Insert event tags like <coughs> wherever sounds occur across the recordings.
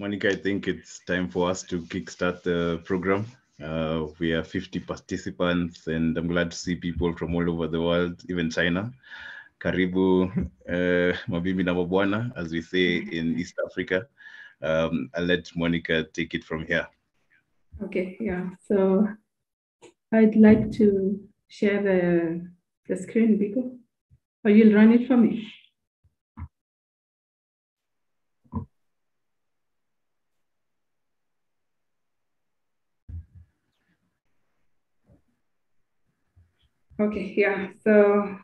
Monica, I think it's time for us to kickstart the program. Uh, we are 50 participants, and I'm glad to see people from all over the world, even China. Karibu, <laughs> uh, mabibi na mabwana, as we say in East Africa. Um, I'll let Monica take it from here. Okay, yeah. So I'd like to share the, the screen, Biko. Or you'll run it for me. Okay, yeah, so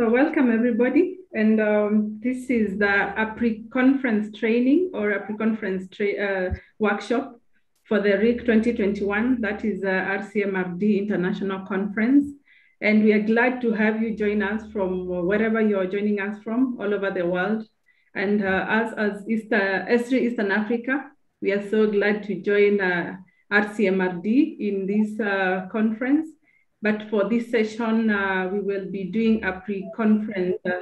So welcome everybody. And um, this is the a pre-conference training or a pre-conference uh, workshop for the RIC 2021, that is uh, RCMRD International Conference. And we are glad to have you join us from wherever you're joining us from all over the world. And uh, us as East, uh, ESRI Eastern Africa, we are so glad to join uh, RCMRD in this uh, conference. But for this session, uh, we will be doing a pre-conference uh,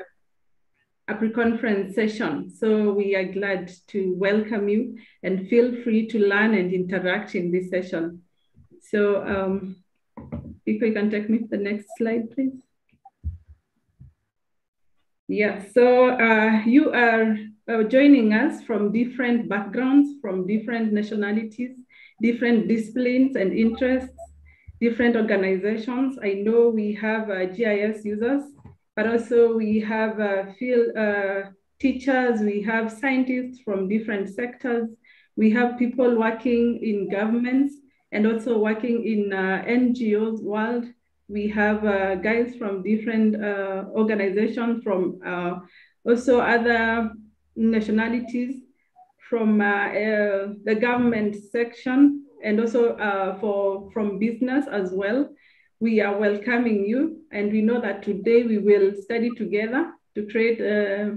a pre-conference session. So we are glad to welcome you and feel free to learn and interact in this session. So um, if you can take me to the next slide, please. Yeah, so uh, you are uh, joining us from different backgrounds, from different nationalities, different disciplines and interests, different organizations. I know we have uh, GIS users, but also we have uh, field uh, teachers, we have scientists from different sectors, we have people working in governments and also working in uh, NGOs world. We have uh, guys from different uh, organizations, from also other nationalities, from the government section, and also uh, for from business as well. We are welcoming you, and we know that today we will study together to create a,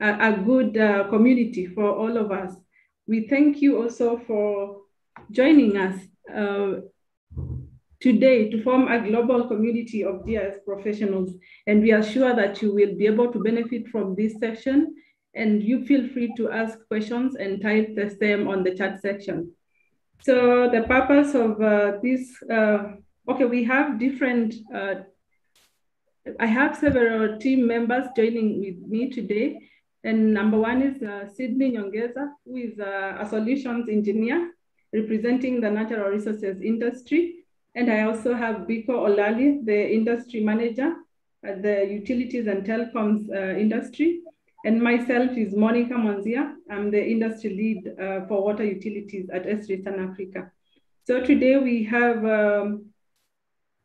a, good uh, community for all of us. We thank you also for joining us uh, today to form a global community of GIS professionals, and we are sure that you will be able to benefit from this session. And you feel free to ask questions and type the same on the chat section. So the purpose of uh, this, uh, okay, we have different, uh, I have several team members joining with me today. And number one is uh, Sydney Nyongeza, who is uh, a solutions engineer representing the natural resources industry. And I also have Biko Olali, the industry manager at the utilities and telecoms uh, industry. And myself is Monica Monzia. I'm the industry lead uh, for water utilities at ESRI Eastern Africa. So today we have um,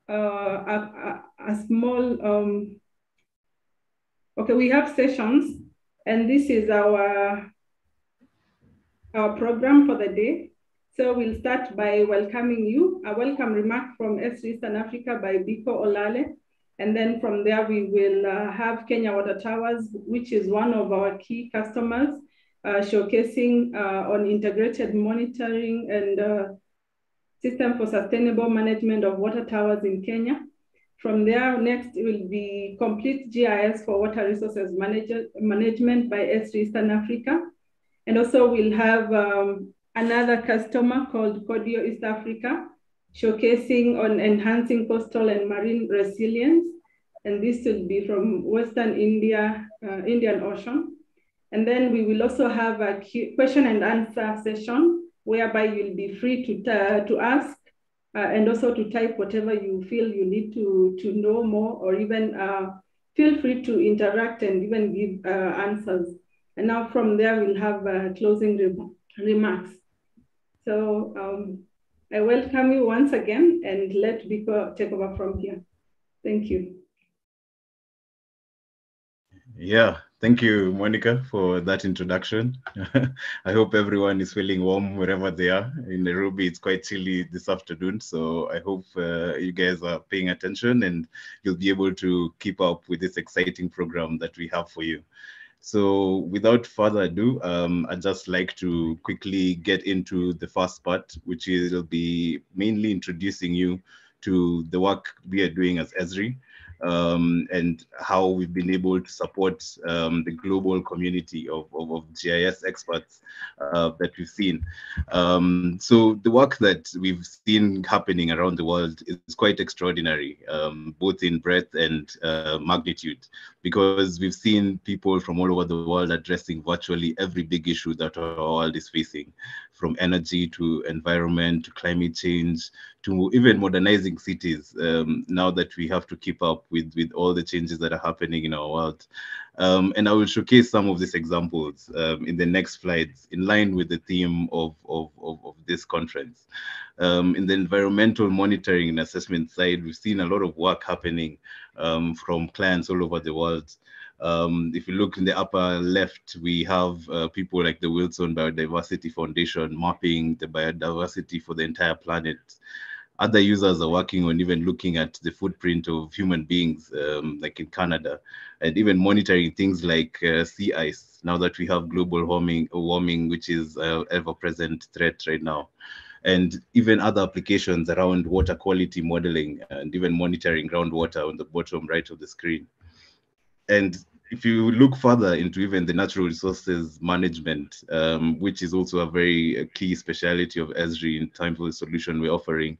uh, a, a, a, small, um, okay, we have sessions and this is our, our program for the day. So we'll start by welcoming you. A welcome remark from ESRI Eastern Africa by Biko Olale. And then from there, we will uh, have Kenya Water Towers, which is one of our key customers, uh, showcasing uh, on integrated monitoring and uh, system for sustainable management of water towers in Kenya. From there, next will be complete GIS for water resources manager, management by ESRI Eastern Africa. And also we'll have um, another customer called CORDIO East Africa, showcasing on enhancing coastal and marine resilience. And this will be from Western India, uh, Indian Ocean. And then we will also have a question and answer session whereby you'll be free to, to ask uh, and also to type whatever you feel you need to, to know more or even uh, feel free to interact and even give uh, answers. And now from there, we'll have uh, closing rem remarks. So um, I welcome you once again and let Biko take over from here. Thank you. Yeah, thank you, Monica, for that introduction. <laughs> I hope everyone is feeling warm wherever they are. In Nairobi, it's quite chilly this afternoon, so I hope uh, you guys are paying attention and you'll be able to keep up with this exciting program that we have for you. So without further ado, um, I'd just like to quickly get into the first part, which will be mainly introducing you to the work we are doing as Esri um, and how we've been able to support um, the global community of, of, of GIS experts uh, that we've seen. Um, so the work that we've seen happening around the world is quite extraordinary, um, both in breadth and uh, magnitude, because we've seen people from all over the world addressing virtually every big issue that our world is facing, from energy to environment to climate change to even modernizing cities um, now that we have to keep up with, with all the changes that are happening in our world. Um, and I will showcase some of these examples um, in the next slides in line with the theme of, of, of, of this conference. Um, in the environmental monitoring and assessment side, we've seen a lot of work happening um, from clients all over the world. Um, if you look in the upper left, we have uh, people like the Wilson Biodiversity Foundation mapping the biodiversity for the entire planet other users are working on even looking at the footprint of human beings, um, like in Canada, and even monitoring things like uh, sea ice. Now that we have global warming, warming which is an ever-present threat right now, and even other applications around water quality modeling and even monitoring groundwater on the bottom right of the screen. And if you look further into even the natural resources management, um, which is also a very key speciality of Esri in terms of the solution we're offering,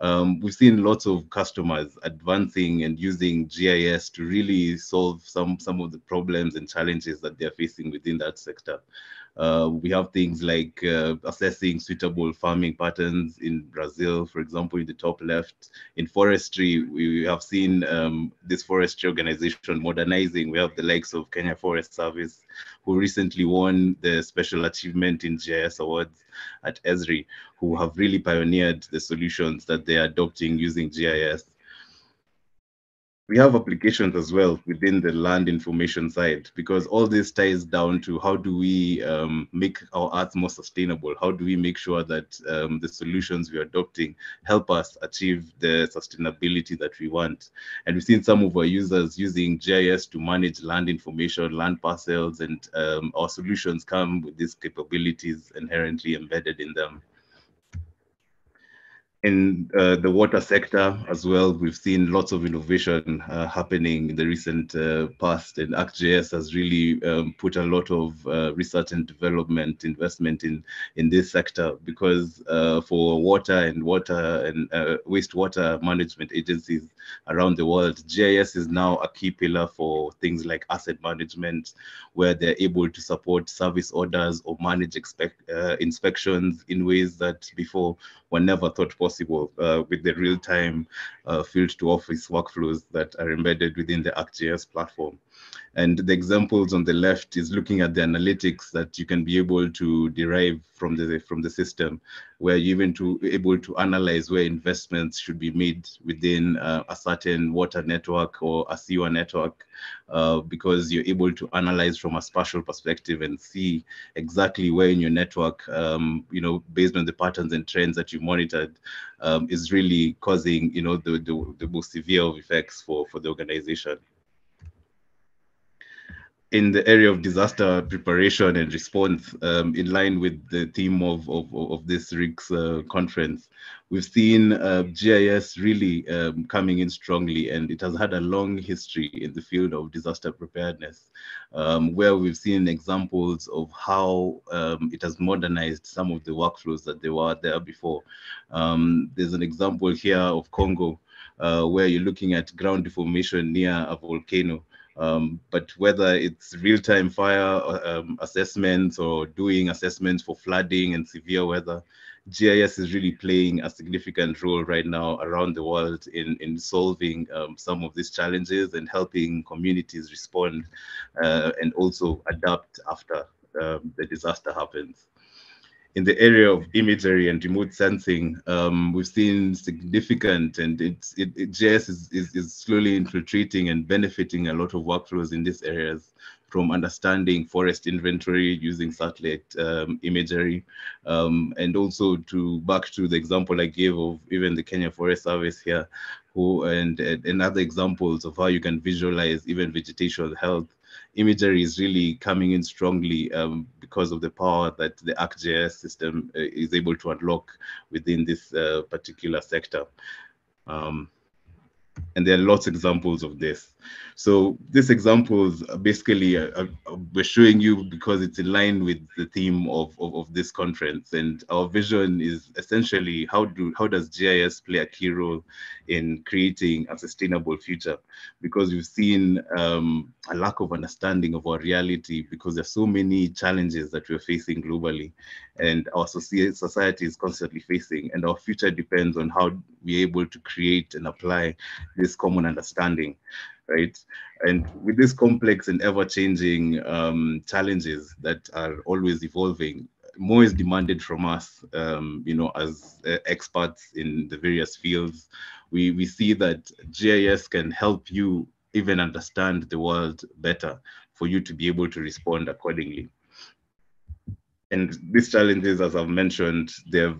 um, we've seen lots of customers advancing and using GIS to really solve some some of the problems and challenges that they're facing within that sector. Uh, we have things like uh, assessing suitable farming patterns in Brazil, for example, in the top left. In forestry, we have seen um, this forestry organization modernizing. We have the likes of Kenya Forest Service, who recently won the Special Achievement in GIS Awards at Esri, who have really pioneered the solutions that they're adopting using GIS we have applications as well within the land information side because all this ties down to how do we um, make our earth more sustainable? How do we make sure that um, the solutions we're adopting help us achieve the sustainability that we want? And we've seen some of our users using gis to manage land information land parcels and um, our solutions come with these capabilities inherently embedded in them in uh, the water sector as well, we've seen lots of innovation uh, happening in the recent uh, past, and ArcGIS has really um, put a lot of uh, research and development investment in in this sector because uh, for water and water and uh, wastewater management agencies around the world, GIS is now a key pillar for things like asset management, where they're able to support service orders or manage inspections in ways that before were never thought possible uh, with the real-time uh, field to office workflows that are embedded within the ArcGIS platform. And the examples on the left is looking at the analytics that you can be able to derive from the from the system, where you're even to able to analyze where investments should be made within uh, a certain water network or a sewer network, uh, because you're able to analyze from a spatial perspective and see exactly where in your network, um, you know, based on the patterns and trends that you monitored, um, is really causing, you know, the, the, the most severe effects for, for the organization in the area of disaster preparation and response, um, in line with the theme of, of, of this RICS uh, conference, we've seen uh, GIS really um, coming in strongly, and it has had a long history in the field of disaster preparedness, um, where we've seen examples of how um, it has modernized some of the workflows that they were there before. Um, there's an example here of Congo, uh, where you're looking at ground deformation near a volcano. Um, but whether it's real-time fire um, assessments or doing assessments for flooding and severe weather, GIS is really playing a significant role right now around the world in, in solving um, some of these challenges and helping communities respond uh, and also adapt after um, the disaster happens in the area of imagery and remote sensing, um, we've seen significant and it's, it, it GIS is, is, is, slowly infiltrating and benefiting a lot of workflows in these areas from understanding forest inventory using satellite um, imagery um, and also to back to the example I gave of even the Kenya Forest Service here who and, and other examples of how you can visualize even vegetation health imagery is really coming in strongly um, because of the power that the ArcGIS system uh, is able to unlock within this uh, particular sector. Um, and there are lots of examples of this. So these examples basically uh, uh, we're showing you because it's in line with the theme of, of, of, this conference. And our vision is essentially how do how does GIS play a key role in creating a sustainable future? Because we've seen um, a lack of understanding of our reality because there's so many challenges that we're facing globally and our society is constantly facing. And our future depends on how we're able to create and apply this common understanding right? And with this complex and ever-changing um, challenges that are always evolving, more is demanded from us, um, you know, as uh, experts in the various fields. We, we see that GIS can help you even understand the world better for you to be able to respond accordingly and these challenges, as I've mentioned, they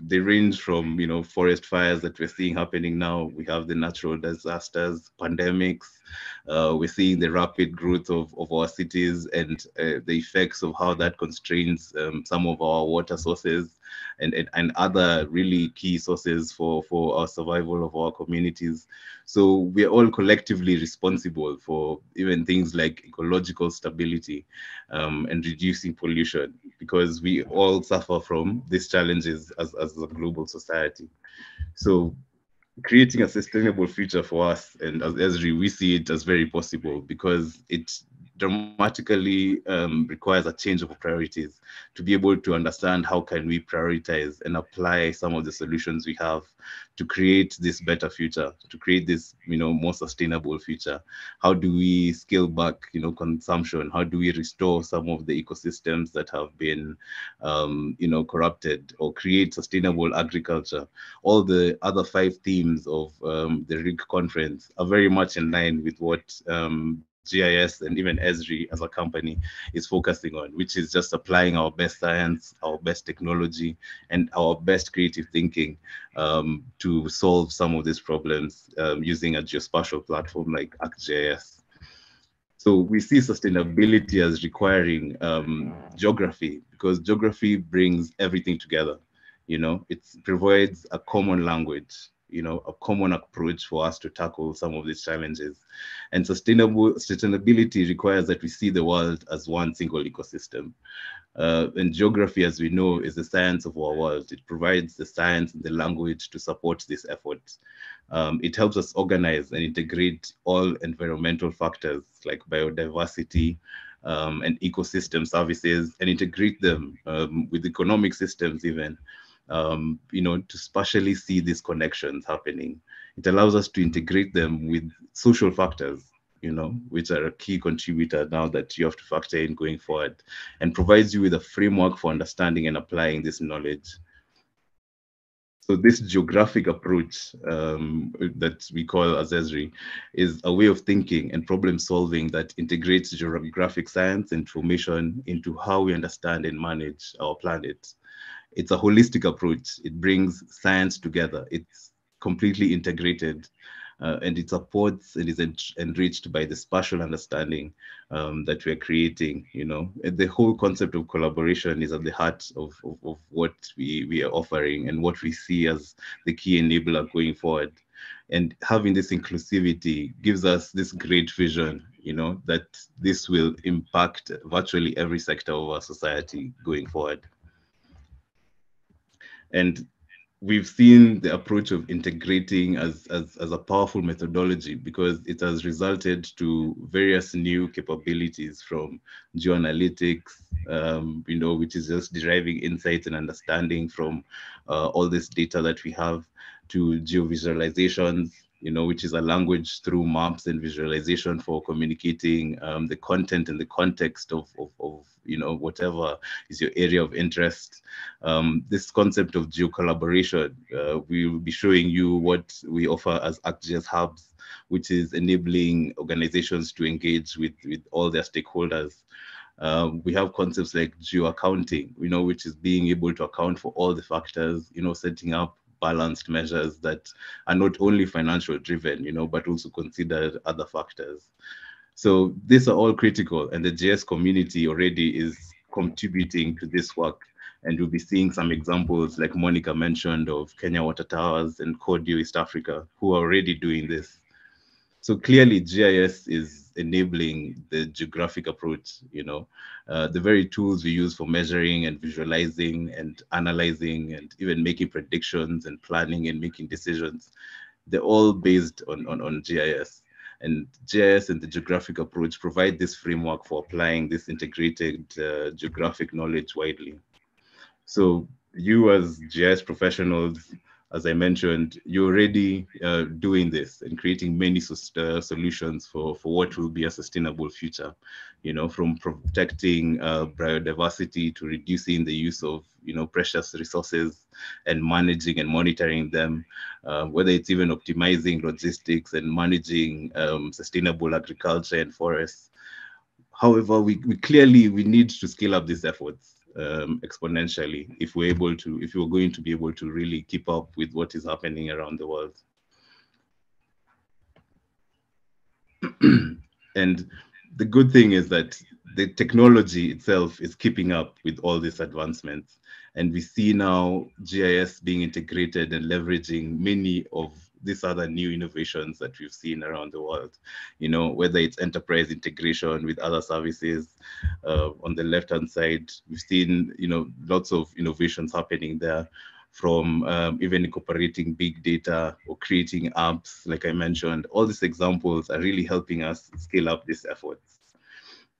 they range from you know forest fires that we're seeing happening now. We have the natural disasters, pandemics. Uh, we're seeing the rapid growth of, of our cities and uh, the effects of how that constrains um, some of our water sources and, and, and other really key sources for, for our survival of our communities. So we're all collectively responsible for even things like ecological stability um, and reducing pollution because we all suffer from these challenges as, as a global society. So creating a sustainable future for us and as Esri, we see it as very possible because it dramatically um, requires a change of priorities to be able to understand how can we prioritize and apply some of the solutions we have to create this better future to create this you know more sustainable future. How do we scale back you know consumption? How do we restore some of the ecosystems that have been um, you know corrupted or create sustainable agriculture? All the other five themes of um, the rig conference are very much in line with what um, GIS and even Esri as a company is focusing on, which is just applying our best science, our best technology, and our best creative thinking um, to solve some of these problems um, using a geospatial platform like ArcGIS. So we see sustainability as requiring um, geography because geography brings everything together. You know, it provides a common language you know, a common approach for us to tackle some of these challenges. And sustainable sustainability requires that we see the world as one single ecosystem. Uh, and geography, as we know, is the science of our world. It provides the science and the language to support this effort. Um, it helps us organize and integrate all environmental factors like biodiversity, um, and ecosystem services and integrate them um, with economic systems even um, you know, to spatially see these connections happening. It allows us to integrate them with social factors, you know, which are a key contributor now that you have to factor in going forward and provides you with a framework for understanding and applying this knowledge. So this geographic approach um, that we call as Esri is a way of thinking and problem solving that integrates geographic science information into how we understand and manage our planet it's a holistic approach. It brings science together. It's completely integrated. Uh, and it supports and is enriched by the spatial understanding um, that we're creating. You know, and the whole concept of collaboration is at the heart of, of, of, what we, we are offering and what we see as the key enabler going forward. And having this inclusivity gives us this great vision, you know, that this will impact virtually every sector of our society going forward. And we've seen the approach of integrating as, as, as a powerful methodology because it has resulted to various new capabilities from geoanalytics, um, you know, which is just deriving insights and understanding from uh, all this data that we have to geovisualizations, you know, which is a language through maps and visualization for communicating um, the content and the context of, of, of, you know, whatever is your area of interest. Um, this concept of geo-collaboration, uh, we will be showing you what we offer as ArcGIS hubs, which is enabling organizations to engage with, with all their stakeholders. Um, we have concepts like geo-accounting, you know, which is being able to account for all the factors, you know, setting up balanced measures that are not only financial driven, you know, but also consider other factors. So these are all critical, and the GIS community already is contributing to this work. And we'll be seeing some examples, like Monica mentioned, of Kenya Water Towers and CORDIO East Africa, who are already doing this. So clearly, GIS is enabling the geographic approach. You know, uh, the very tools we use for measuring and visualizing and analyzing and even making predictions and planning and making decisions, they're all based on, on, on GIS. And GIS and the geographic approach provide this framework for applying this integrated uh, geographic knowledge widely. So you as GIS professionals, as I mentioned, you're already uh, doing this and creating many uh, solutions for, for what will be a sustainable future, you know, from protecting uh, biodiversity to reducing the use of, you know, precious resources and managing and monitoring them, uh, whether it's even optimizing logistics and managing um, sustainable agriculture and forests. However, we, we clearly, we need to scale up these efforts um, exponentially if we're able to, if we're going to be able to really keep up with what is happening around the world. <clears throat> and the good thing is that the technology itself is keeping up with all these advancements. And we see now GIS being integrated and leveraging many of these other new innovations that we've seen around the world. You know, whether it's enterprise integration with other services. Uh, on the left-hand side, we've seen, you know, lots of innovations happening there from um, even incorporating big data or creating apps, like I mentioned. All these examples are really helping us scale up these efforts.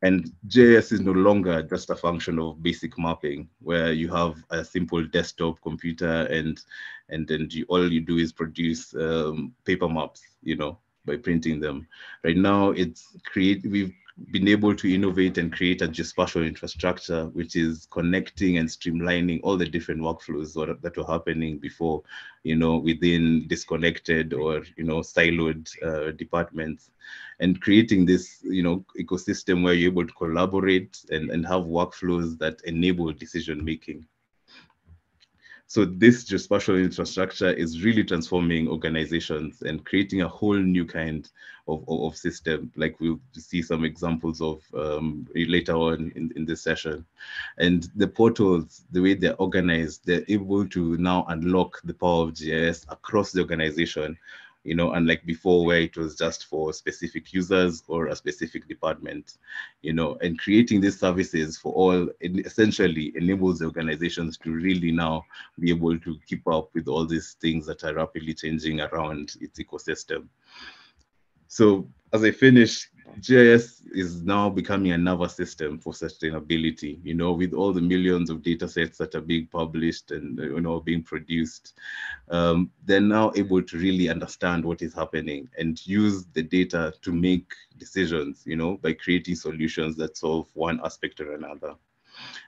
And GIS is no longer just a function of basic mapping, where you have a simple desktop computer and and then you, all you do is produce um, paper maps, you know, by printing them. Right now, it's create. We've been able to innovate and create a geospatial infrastructure, which is connecting and streamlining all the different workflows that were happening before, you know, within disconnected or, you know, siloed uh, departments and creating this, you know, ecosystem where you're able to collaborate and, and have workflows that enable decision making. So this geospatial infrastructure is really transforming organizations and creating a whole new kind of, of, of system, like we'll see some examples of um, later on in, in this session. And the portals, the way they're organized, they're able to now unlock the power of GIS across the organization you know, unlike before where it was just for specific users or a specific department, you know, and creating these services for all essentially enables the organizations to really now be able to keep up with all these things that are rapidly changing around its ecosystem. So as I finish, GIS is now becoming a nervous system for sustainability, you know, with all the millions of data sets that are being published and, you know, being produced. Um, they're now able to really understand what is happening and use the data to make decisions, you know, by creating solutions that solve one aspect or another.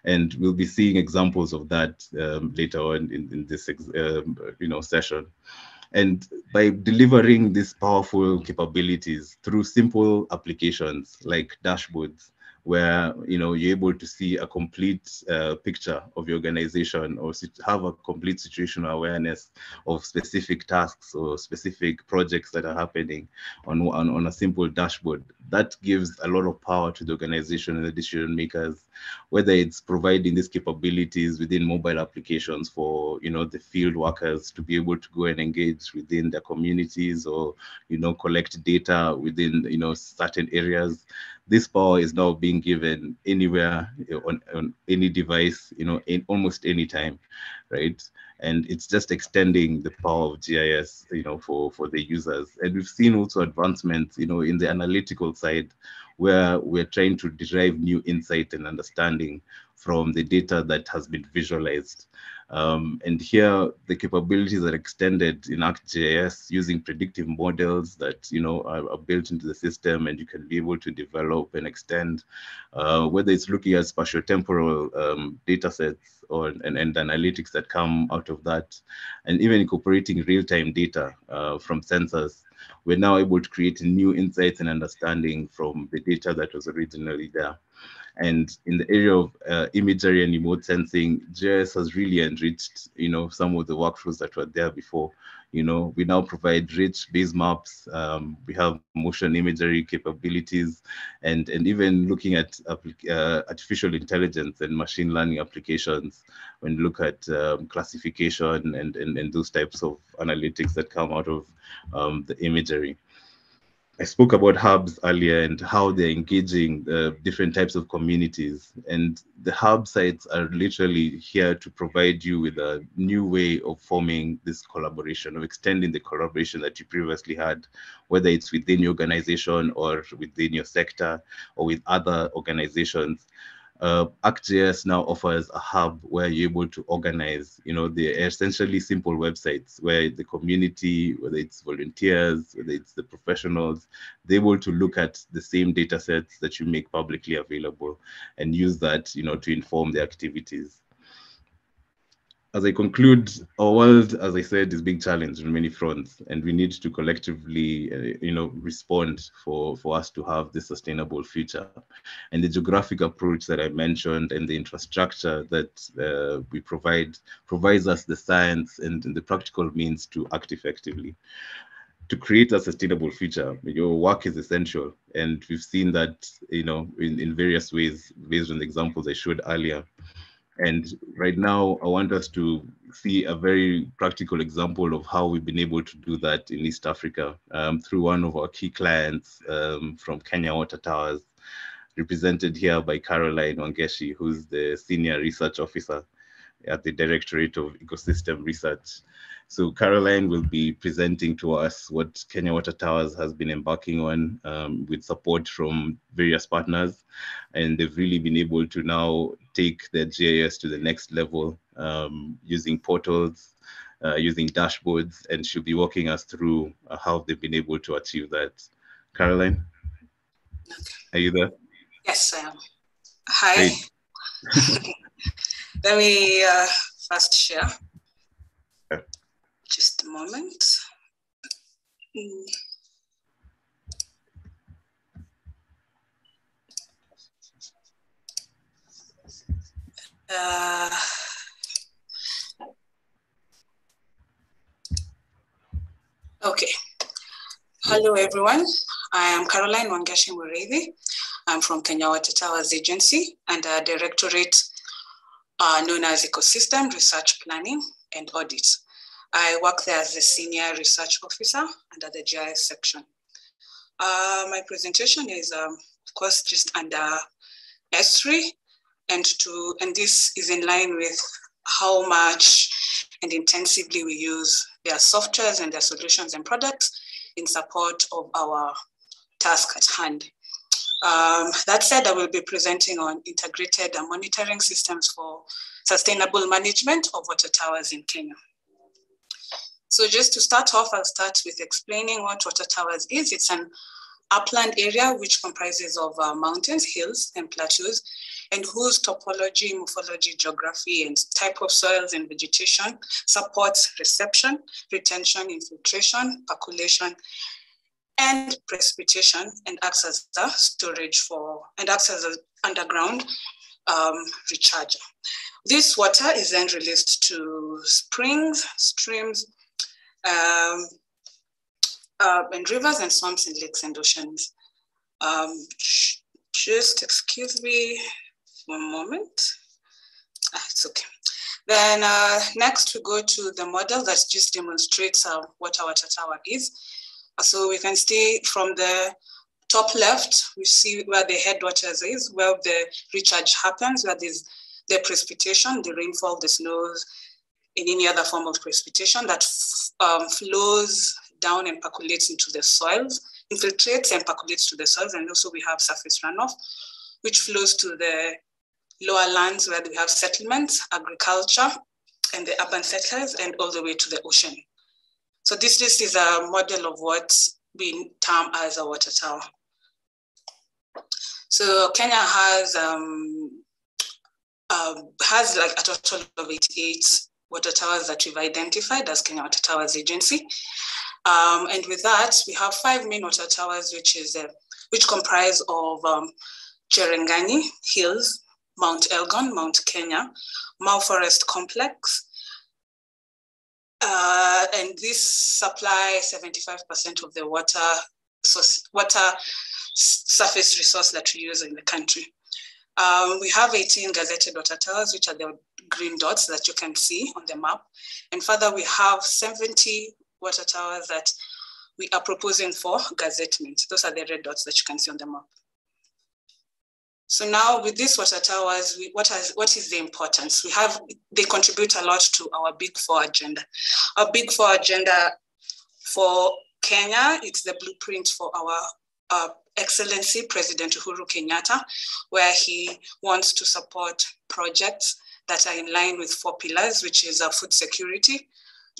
And we'll be seeing examples of that um, later on in, in this, um, you know, session. And by delivering these powerful capabilities through simple applications like dashboards, where you know you're able to see a complete uh, picture of your organization or have a complete situational awareness of specific tasks or specific projects that are happening on, on, on a simple dashboard. That gives a lot of power to the organization and the decision makers whether it's providing these capabilities within mobile applications for you know the field workers to be able to go and engage within their communities or you know collect data within you know certain areas this power is now being given anywhere eh, on, on any device, you know, in almost any time, right? And it's just extending the power of GIS, you know, for, for the users. And we've seen also advancements, you know, in the analytical side, where we're trying to derive new insight and understanding from the data that has been visualized. Um, and here, the capabilities are extended in ArcGIS using predictive models that you know are, are, built into the system, and you can be able to develop and extend, uh, whether it's looking at spatiotemporal um, data sets or and, and, analytics that come out of that, and even incorporating real-time data uh, from sensors. We're now able to create new insights and understanding from the data that was originally there. And in the area of uh, imagery and remote sensing, GIS has really enriched, you know, some of the workflows that were there before. You know, we now provide rich base maps. Um, we have motion imagery capabilities, and and even looking at uh, artificial intelligence and machine learning applications. When you look at um, classification and, and and those types of analytics that come out of um, the imagery. I spoke about hubs earlier and how they're engaging uh, different types of communities. And the hub sites are literally here to provide you with a new way of forming this collaboration, of extending the collaboration that you previously had, whether it's within your organization or within your sector or with other organizations uh, ArcGIS now offers a hub where you're able to organize, you know, the essentially simple websites where the community, whether it's volunteers, whether it's the professionals, they're able to look at the same data sets that you make publicly available and use that, you know, to inform their activities as I conclude, our world, as I said, is being challenged on many fronts, and we need to collectively, uh, you know, respond for for us to have this sustainable future. And the geographic approach that I mentioned, and the infrastructure that uh, we provide, provides us the science and, and the practical means to act effectively. To create a sustainable future, your work is essential, and we've seen that, you know, in, in various ways based on the examples I showed earlier. And right now, I want us to see a very practical example of how we've been able to do that in East Africa um, through one of our key clients um, from Kenya Water Towers, represented here by Caroline Wangeshi, who's the Senior Research Officer at the Directorate of Ecosystem Research. So Caroline will be presenting to us what Kenya Water Towers has been embarking on um, with support from various partners. And they've really been able to now take their GIS to the next level um, using portals, uh, using dashboards, and she'll be walking us through uh, how they've been able to achieve that. Caroline, okay. are you there? Yes, I am. Hi. <laughs> Let me uh, first share. Just a moment. Mm. Uh, okay. Hello, everyone. I am Caroline Mureithi. I'm from Kenya Water Towers Agency and directorate uh, known as Ecosystem Research Planning and Audit. I work there as a senior research officer under the GIS section. Uh, my presentation is, um, of course, just under Esri, and to and this is in line with how much and intensively we use their softwares and their solutions and products in support of our task at hand. Um, that said, I will be presenting on integrated monitoring systems for sustainable management of water towers in Kenya. So just to start off, I'll start with explaining what Water Towers is. It's an upland area which comprises of uh, mountains, hills, and plateaus, and whose topology, morphology, geography, and type of soils and vegetation supports reception, retention, infiltration, percolation, and precipitation, and acts as the storage for, and acts as an underground um, recharger. This water is then released to springs, streams, um, uh, and rivers and swamps and lakes and oceans. Um, just excuse me one moment. Ah, it's okay. Then uh, next we go to the model that just demonstrates uh, what our water tower is. So we can see from the top left, we see where the headwaters is, where the recharge happens, where there's the precipitation, the rainfall, the snows, in any other form of precipitation that um, flows down and percolates into the soils, infiltrates and percolates to the soils. And also we have surface runoff, which flows to the lower lands where we have settlements, agriculture, and the urban settlers, and all the way to the ocean. So this, this is a model of what we term as a water tower. So Kenya has um, uh, has like a total of 88 water towers that we've identified as Kenya Water Towers Agency. Um, and with that, we have five main water towers, which is uh, which comprise of um, Cherangany Hills, Mount Elgon, Mount Kenya, Mau Forest Complex, uh, and this supply 75% of the water source, water surface resource that we use in the country. Um, we have 18 gazetted water towers, which are the green dots that you can see on the map. And further, we have 70 water towers that we are proposing for gazettement. Those are the red dots that you can see on the map. So now with these water towers, we, what, has, what is the importance? We have, they contribute a lot to our Big Four agenda. Our Big Four agenda for Kenya, it's the blueprint for our uh, Excellency President Uhuru Kenyatta, where he wants to support projects that are in line with four pillars, which is uh, food security,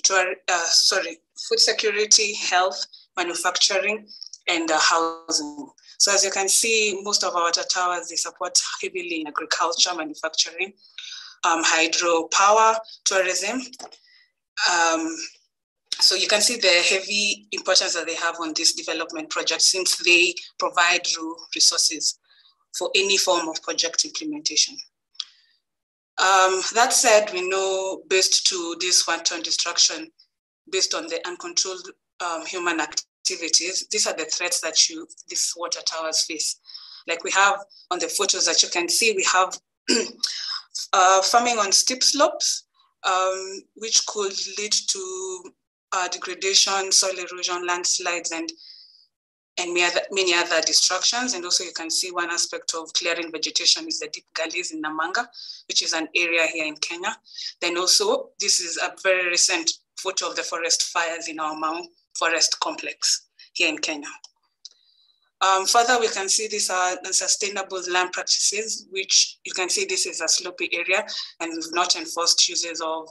to, uh, sorry, food security, health, manufacturing, and uh, housing. So as you can see, most of our water towers, they support heavily in agriculture, manufacturing, um, hydropower, tourism. Um, so you can see the heavy importance that they have on this development project since they provide resources for any form of project implementation. Um, that said, we know based to this wanton destruction, based on the uncontrolled um, human activities, these are the threats that you, these water towers face. Like we have on the photos that you can see, we have <clears throat> uh, farming on steep slopes, um, which could lead to uh, degradation, soil erosion, landslides, and and many other, many other destructions. And also you can see one aspect of clearing vegetation is the deep gullies in Namanga, which is an area here in Kenya. Then also, this is a very recent photo of the forest fires in our Mau Forest Complex here in Kenya. Um, further, we can see these are unsustainable land practices, which you can see this is a slopy area and not enforced uses of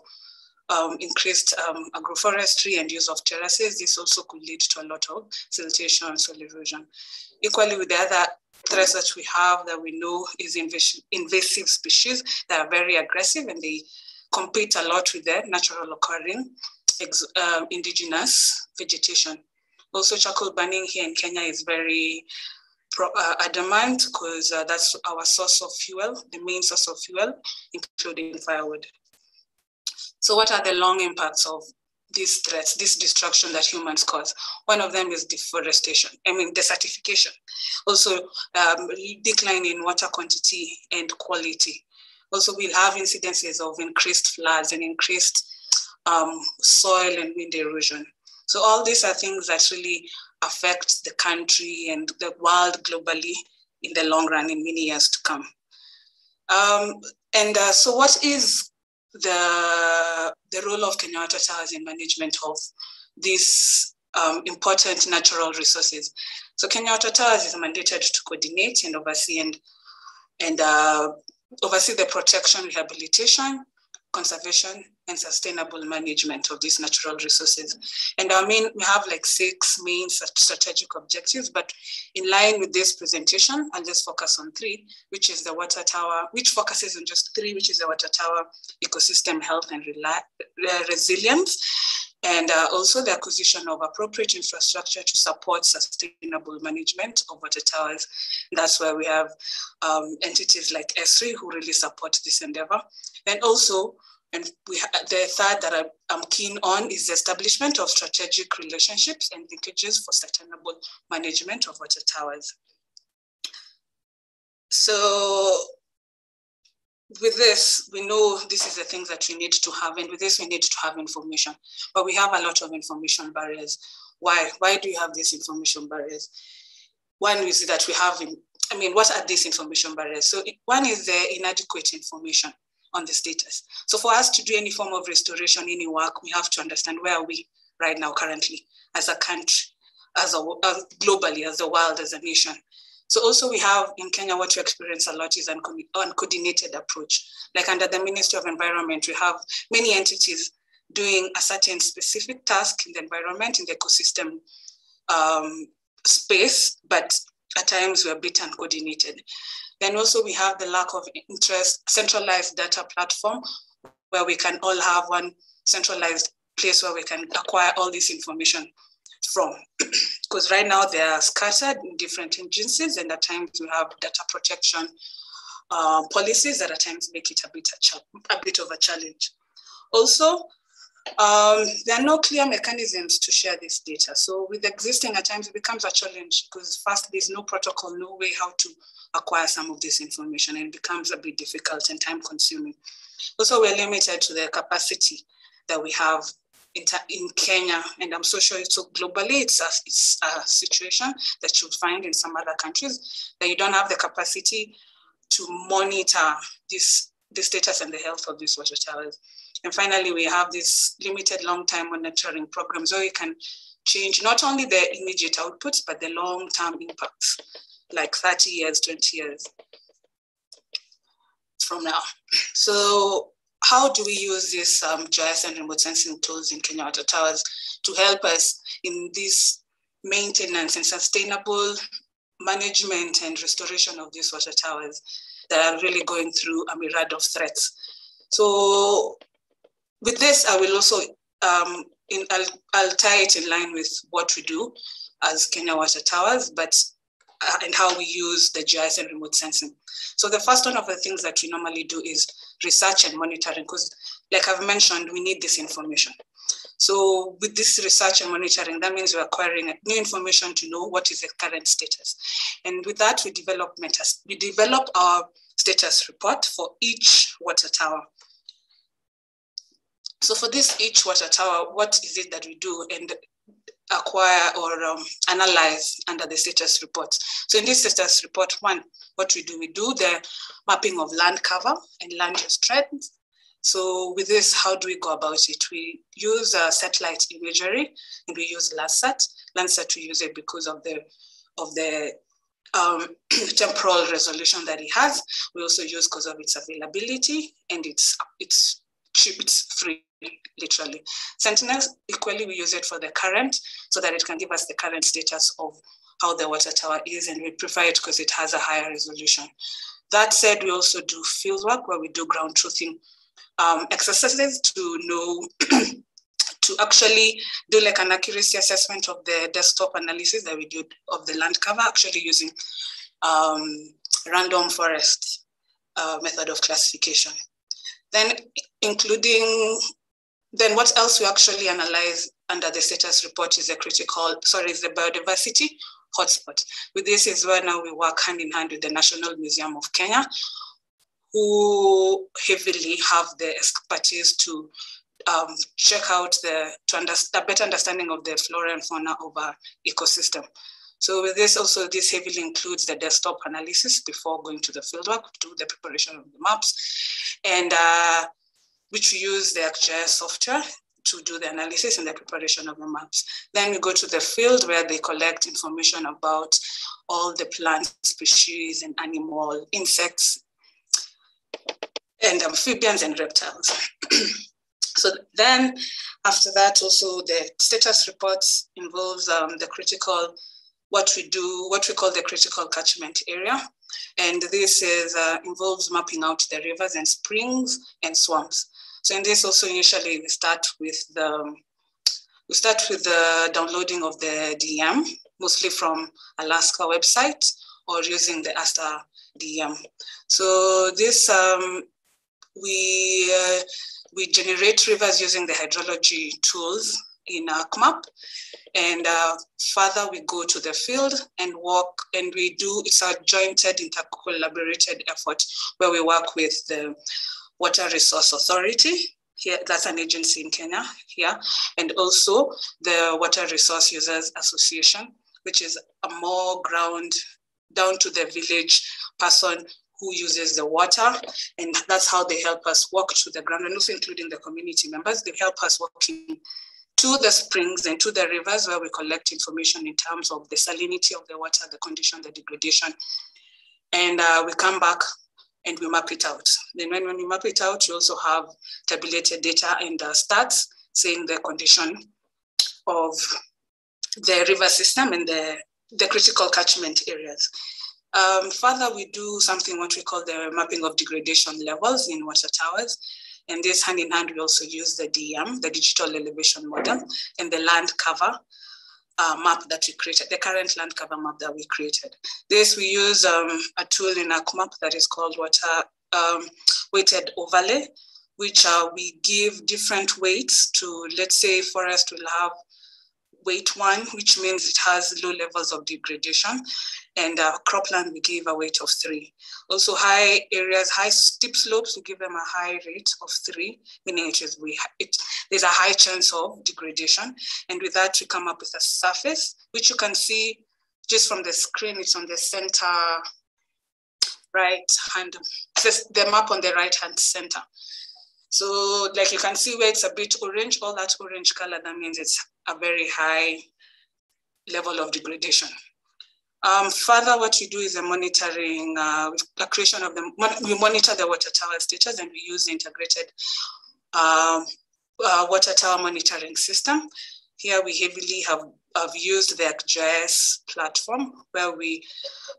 um, increased um, agroforestry and use of terraces. This also could lead to a lot of siltation and soil erosion. Equally with the other threats that we have that we know is invasive species that are very aggressive and they compete a lot with the natural occurring uh, indigenous vegetation. Also charcoal burning here in Kenya is very uh, adamant because uh, that's our source of fuel, the main source of fuel, including firewood. So what are the long impacts of these threats, this destruction that humans cause? One of them is deforestation, I mean, desertification. Also, um, decline in water quantity and quality. Also, we'll have incidences of increased floods and increased um, soil and wind erosion. So all these are things that really affect the country and the world globally in the long run in many years to come. Um, and uh, so what is the, the role of Kenya Water Towers in management of these um, important natural resources. So Kenya Water Towers is mandated to coordinate and oversee and, and uh, oversee the protection, rehabilitation, conservation, and sustainable management of these natural resources. And I mean, we have like six main strategic objectives, but in line with this presentation, I'll just focus on three, which is the water tower, which focuses on just three, which is the water tower ecosystem health and resilience, and uh, also the acquisition of appropriate infrastructure to support sustainable management of water towers. That's where we have um, entities like Esri who really support this endeavor. And also and we the third that I, am keen on is the establishment of strategic relationships and linkages for sustainable management of water towers. So with this, we know this is the things that we need to have, and with this, we need to have information. But we have a lot of information barriers. Why? Why do you have these information barriers? One is that we have, I mean, what are these information barriers? So one is the inadequate information on the status. So for us to do any form of restoration, any work, we have to understand where are we right now currently as a country, as a globally, as a world, as a nation. So also we have in Kenya, what we experience a lot is an uncoordinated approach. Like under the Ministry of Environment, we have many entities doing a certain specific task in the environment, in the ecosystem um, space, but at times we're a bit uncoordinated. Then also we have the lack of interest, centralized data platform where we can all have one centralized place where we can acquire all this information from. <clears throat> because right now they are scattered in different agencies, and at times we have data protection uh, policies that at times make it a bit, a, a bit of a challenge. Also, um, there are no clear mechanisms to share this data. So with existing, at times it becomes a challenge because first there's no protocol, no way how to acquire some of this information and becomes a bit difficult and time consuming. Also, we're limited to the capacity that we have in, in Kenya, and I'm so sure it's so globally, it's a, it's a situation that you'll find in some other countries that you don't have the capacity to monitor this, the status and the health of these water towers. And finally, we have this limited long-term monitoring programs where you can change not only the immediate outputs, but the long-term impacts, like 30 years, 20 years from now. So how do we use these um, GIS and remote sensing tools in Kenya Water Towers to help us in this maintenance and sustainable management and restoration of these water towers that are really going through a myriad of threats. So with this, I will also, um, in, I'll, I'll tie it in line with what we do as Kenya Water Towers, but and how we use the GIS and remote sensing. So the first one of the things that we normally do is research and monitoring, because like I've mentioned, we need this information. So with this research and monitoring, that means we're acquiring new information to know what is the current status. And with that, we develop metas. We develop our status report for each water tower. So for this each water tower, what is it that we do? And acquire or um, analyze under the status report. So in this status report, one, what we do, we do the mapping of land cover and land use trends. So with this, how do we go about it? We use uh, satellite imagery and we use Landsat. Landsat, we use it because of the, of the um, <clears throat> temporal resolution that it has. We also use because of its availability and it's, it's it's free literally. Sentinel, equally, we use it for the current so that it can give us the current status of how the water tower is, and we prefer it because it has a higher resolution. That said, we also do field work where we do ground truthing um, exercises to know, <clears throat> to actually do like an accuracy assessment of the desktop analysis that we do of the land cover, actually using um, random forest uh, method of classification. Then including then what else we actually analyze under the status report is the critical, sorry, is the biodiversity hotspot. With this is where now we work hand in hand with the National Museum of Kenya, who heavily have the expertise to um, check out the to understand a better understanding of the flora and fauna of our ecosystem. So with this also, this heavily includes the desktop analysis before going to the fieldwork, to the preparation of the maps, and uh, which we use the ArcGIS software to do the analysis and the preparation of the maps. Then we go to the field where they collect information about all the plant species and animal insects and amphibians and reptiles. <clears throat> so then after that, also the status reports involves um, the critical, what we do, what we call the critical catchment area. And this is, uh, involves mapping out the rivers and springs and swamps. So in this also initially we start with the we start with the downloading of the DM, mostly from Alaska website or using the ASTER DM. So this um, we uh, we generate rivers using the hydrology tools in ArcMap. And uh, further, we go to the field and work, and we do, it's a jointed, intercollaborated effort where we work with the Water Resource Authority. Here, that's an agency in Kenya here, and also the Water Resource Users Association, which is a more ground down to the village person who uses the water, and that's how they help us walk to the ground, and also including the community members. They help us walking to the springs and to the rivers where we collect information in terms of the salinity of the water, the condition, the degradation. And uh, we come back and we map it out. Then when, when we map it out, you also have tabulated data and uh, stats saying the condition of the river system and the, the critical catchment areas. Um, further, we do something what we call the mapping of degradation levels in water towers. And this hand in hand, we also use the DM, the digital elevation model, and the land cover uh, map that we created, the current land cover map that we created. This we use um, a tool in ArcMap that is called water um, weighted overlay, which uh, we give different weights to, let's say forest will have weight one, which means it has low levels of degradation. And uh, cropland, we give a weight of three. Also high areas, high steep slopes, we give them a high rate of three, meaning it is we, it, there's a high chance of degradation. And with that, we come up with a surface, which you can see just from the screen, it's on the center right hand, the map on the right hand center. So like you can see where it's a bit orange, all that orange color, that means it's a very high level of degradation. Um, further, what we do is a monitoring, uh, the creation of the, we monitor the water tower status and we use integrated uh, uh, water tower monitoring system. Here we heavily have, have used the ArcGIS platform where we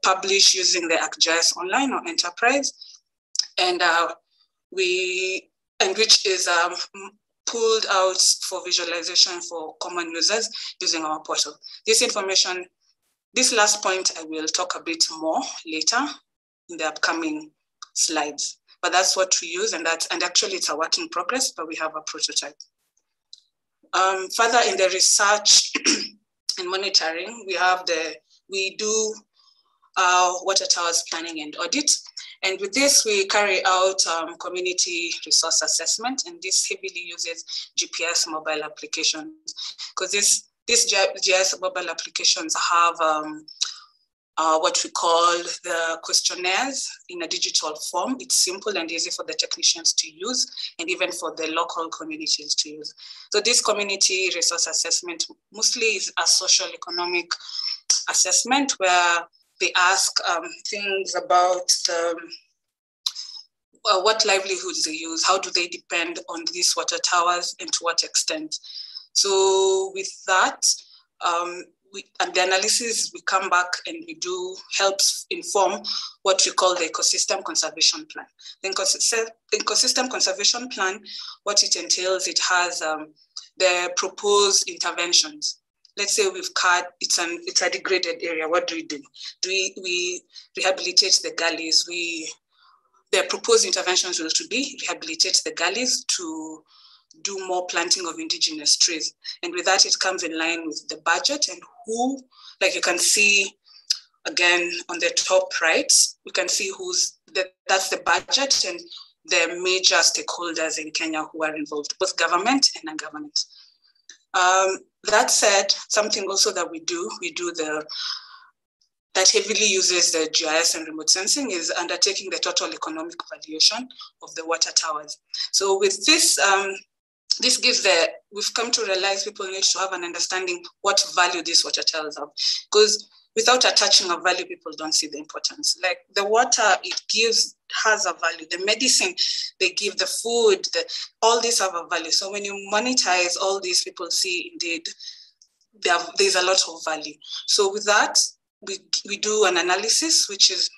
publish using the ArcGIS online or enterprise. And uh, we, and which is um, pulled out for visualization for common users using our portal. This information, this last point, I will talk a bit more later in the upcoming slides. But that's what we use, and that and actually it's a work in progress, but we have a prototype. Um, further in the research <clears throat> and monitoring, we have the we do uh, water towers planning and audit. And with this, we carry out um, community resource assessment, and this heavily uses GPS mobile applications because this these GPS mobile applications have um, uh, what we call the questionnaires in a digital form. It's simple and easy for the technicians to use and even for the local communities to use. So this community resource assessment mostly is a social economic assessment where they ask um, things about um, uh, what livelihoods they use, how do they depend on these water towers, and to what extent. So with that, um, we, and the analysis, we come back and we do helps inform what we call the ecosystem conservation plan. The ecosystem, the ecosystem conservation plan, what it entails, it has um, the proposed interventions let's say we've cut it's an it's a degraded area what do we do? Do we we rehabilitate the gullies? We the proposed interventions will to be rehabilitate the gullies to do more planting of indigenous trees. And with that it comes in line with the budget and who like you can see again on the top right we can see who's the, that's the budget and the major stakeholders in kenya who are involved both government and non-government. Um, that said, something also that we do, we do the that heavily uses the GIS and remote sensing is undertaking the total economic valuation of the water towers. So with this, um, this gives the, we've come to realize people need to have an understanding what value these water towers have. Because without attaching a value, people don't see the importance. Like the water, it gives, has a value. The medicine they give, the food, the, all these have a value. So when you monetize all these, people see indeed there's a lot of value. So with that, we, we do an analysis, which is,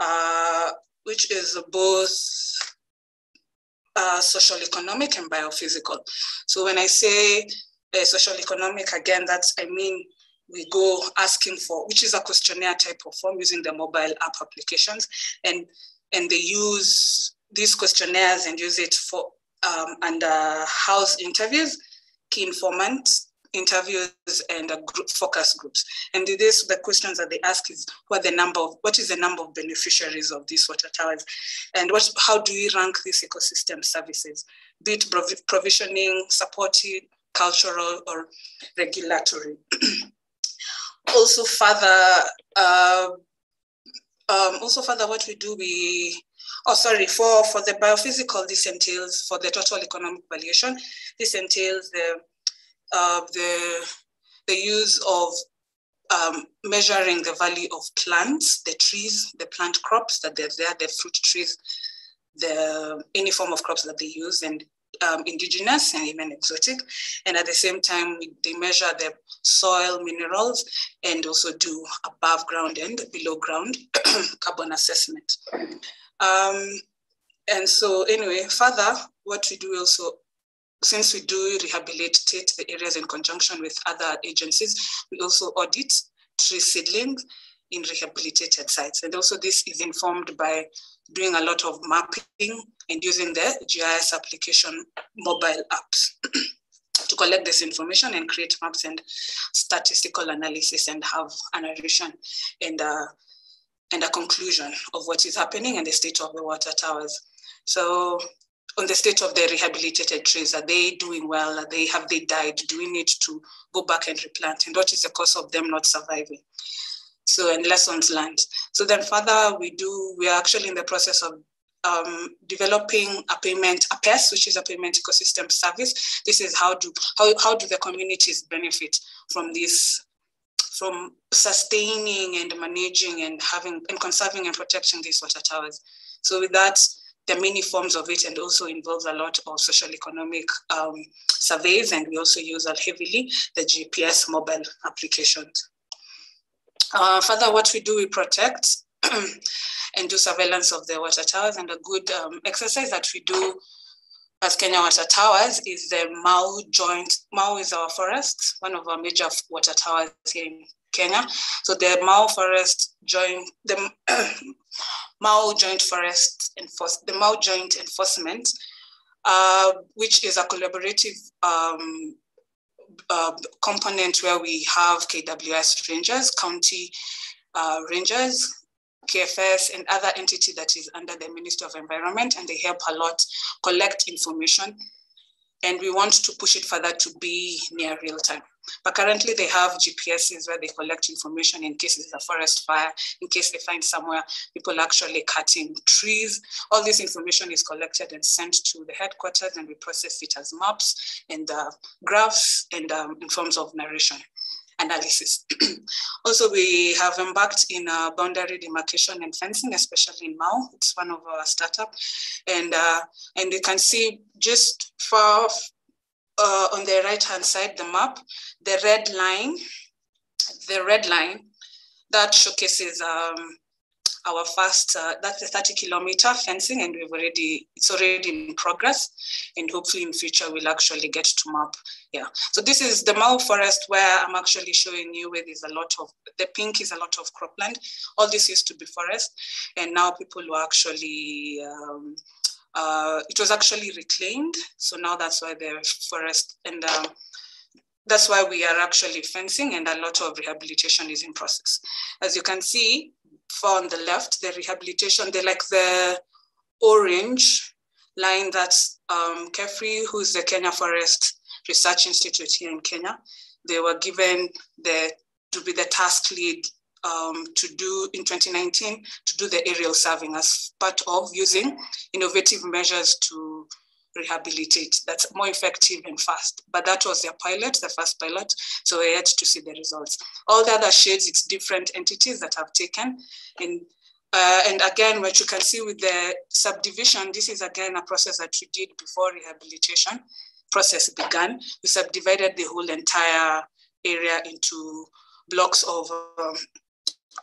uh, which is both uh, social economic and biophysical. So when I say uh, social economic, again, that's, I mean, we go asking for, which is a questionnaire type of form using the mobile app applications. And, and they use these questionnaires and use it for um, under house interviews, key informant interviews and group focus groups. And this, the questions that they ask is what the number of, what is the number of beneficiaries of these water towers? And what, how do we rank these ecosystem services? Be it provisioning, supported, cultural, or regulatory. <clears throat> also further, uh, um, also further what we do, we, oh sorry, for, for the biophysical, this entails, for the total economic valuation, this entails the, uh, the, the use of um, measuring the value of plants, the trees, the plant crops that they're there, the fruit trees, the any form of crops that they use, and um, indigenous and even exotic. And at the same time, they measure the soil minerals and also do above ground and below ground <clears throat> carbon assessment. Um, and so anyway, further, what we do also since we do rehabilitate the areas in conjunction with other agencies, we also audit tree seedlings in rehabilitated sites. And also this is informed by doing a lot of mapping and using the GIS application mobile apps <clears throat> to collect this information and create maps and statistical analysis and have a narration and a, and a conclusion of what is happening and the state of the water towers. So on the state of the rehabilitated trees, are they doing well? Are they have they died? Do we need to go back and replant? And what is the cause of them not surviving? So and lessons learned. So then further we do, we are actually in the process of um, developing a payment, a PES, which is a payment ecosystem service. This is how do how, how do the communities benefit from this, from sustaining and managing and having and conserving and protecting these water towers. So with that, there many forms of it and also involves a lot of social economic um, surveys and we also use heavily the GPS mobile applications. Uh, further, what we do, we protect <clears throat> and do surveillance of the water towers. And a good um, exercise that we do as Kenya Water Towers is the Mau joint. Mau is our forest, one of our major water towers here in Kenya. So the Mau Forest joint, the <clears throat> Mau Joint Forest Enforce, the Mau Joint Enforcement, uh, which is a collaborative um, uh, component where we have KWS rangers, county uh, rangers, KFS, and other entity that is under the Ministry of Environment, and they help a lot collect information. And we want to push it further to be near real time. But currently they have GPSs where they collect information in case there's a forest fire, in case they find somewhere people actually cutting trees. All this information is collected and sent to the headquarters and we process it as maps and uh, graphs and um, in forms of narration analysis. <clears throat> also, we have embarked in a boundary demarcation and fencing, especially in Mau. It's one of our startup. And, uh, and you can see just far uh, on the right-hand side, the map, the red line, the red line that showcases um, our first, uh, that's the 30 kilometer fencing and we've already, it's already in progress and hopefully in future we'll actually get to map. Yeah, so this is the Mau forest where I'm actually showing you where there's a lot of, the pink is a lot of cropland. All this used to be forest and now people were actually, um, uh, it was actually reclaimed. So now that's why the forest and um, that's why we are actually fencing and a lot of rehabilitation is in process. As you can see, far on the left, the rehabilitation, they like the orange line that's um, KEFRI, who's the Kenya Forest Research Institute here in Kenya. They were given the to be the task lead um, to do in 2019 to do the aerial surveying as part of using innovative measures to rehabilitate. That's more effective and fast. But that was their pilot the first pilot. So we had to see the results. All the other shades it's different entities that have taken. And uh, and again what you can see with the subdivision this is again a process that we did before rehabilitation process began. We subdivided the whole entire area into blocks of um,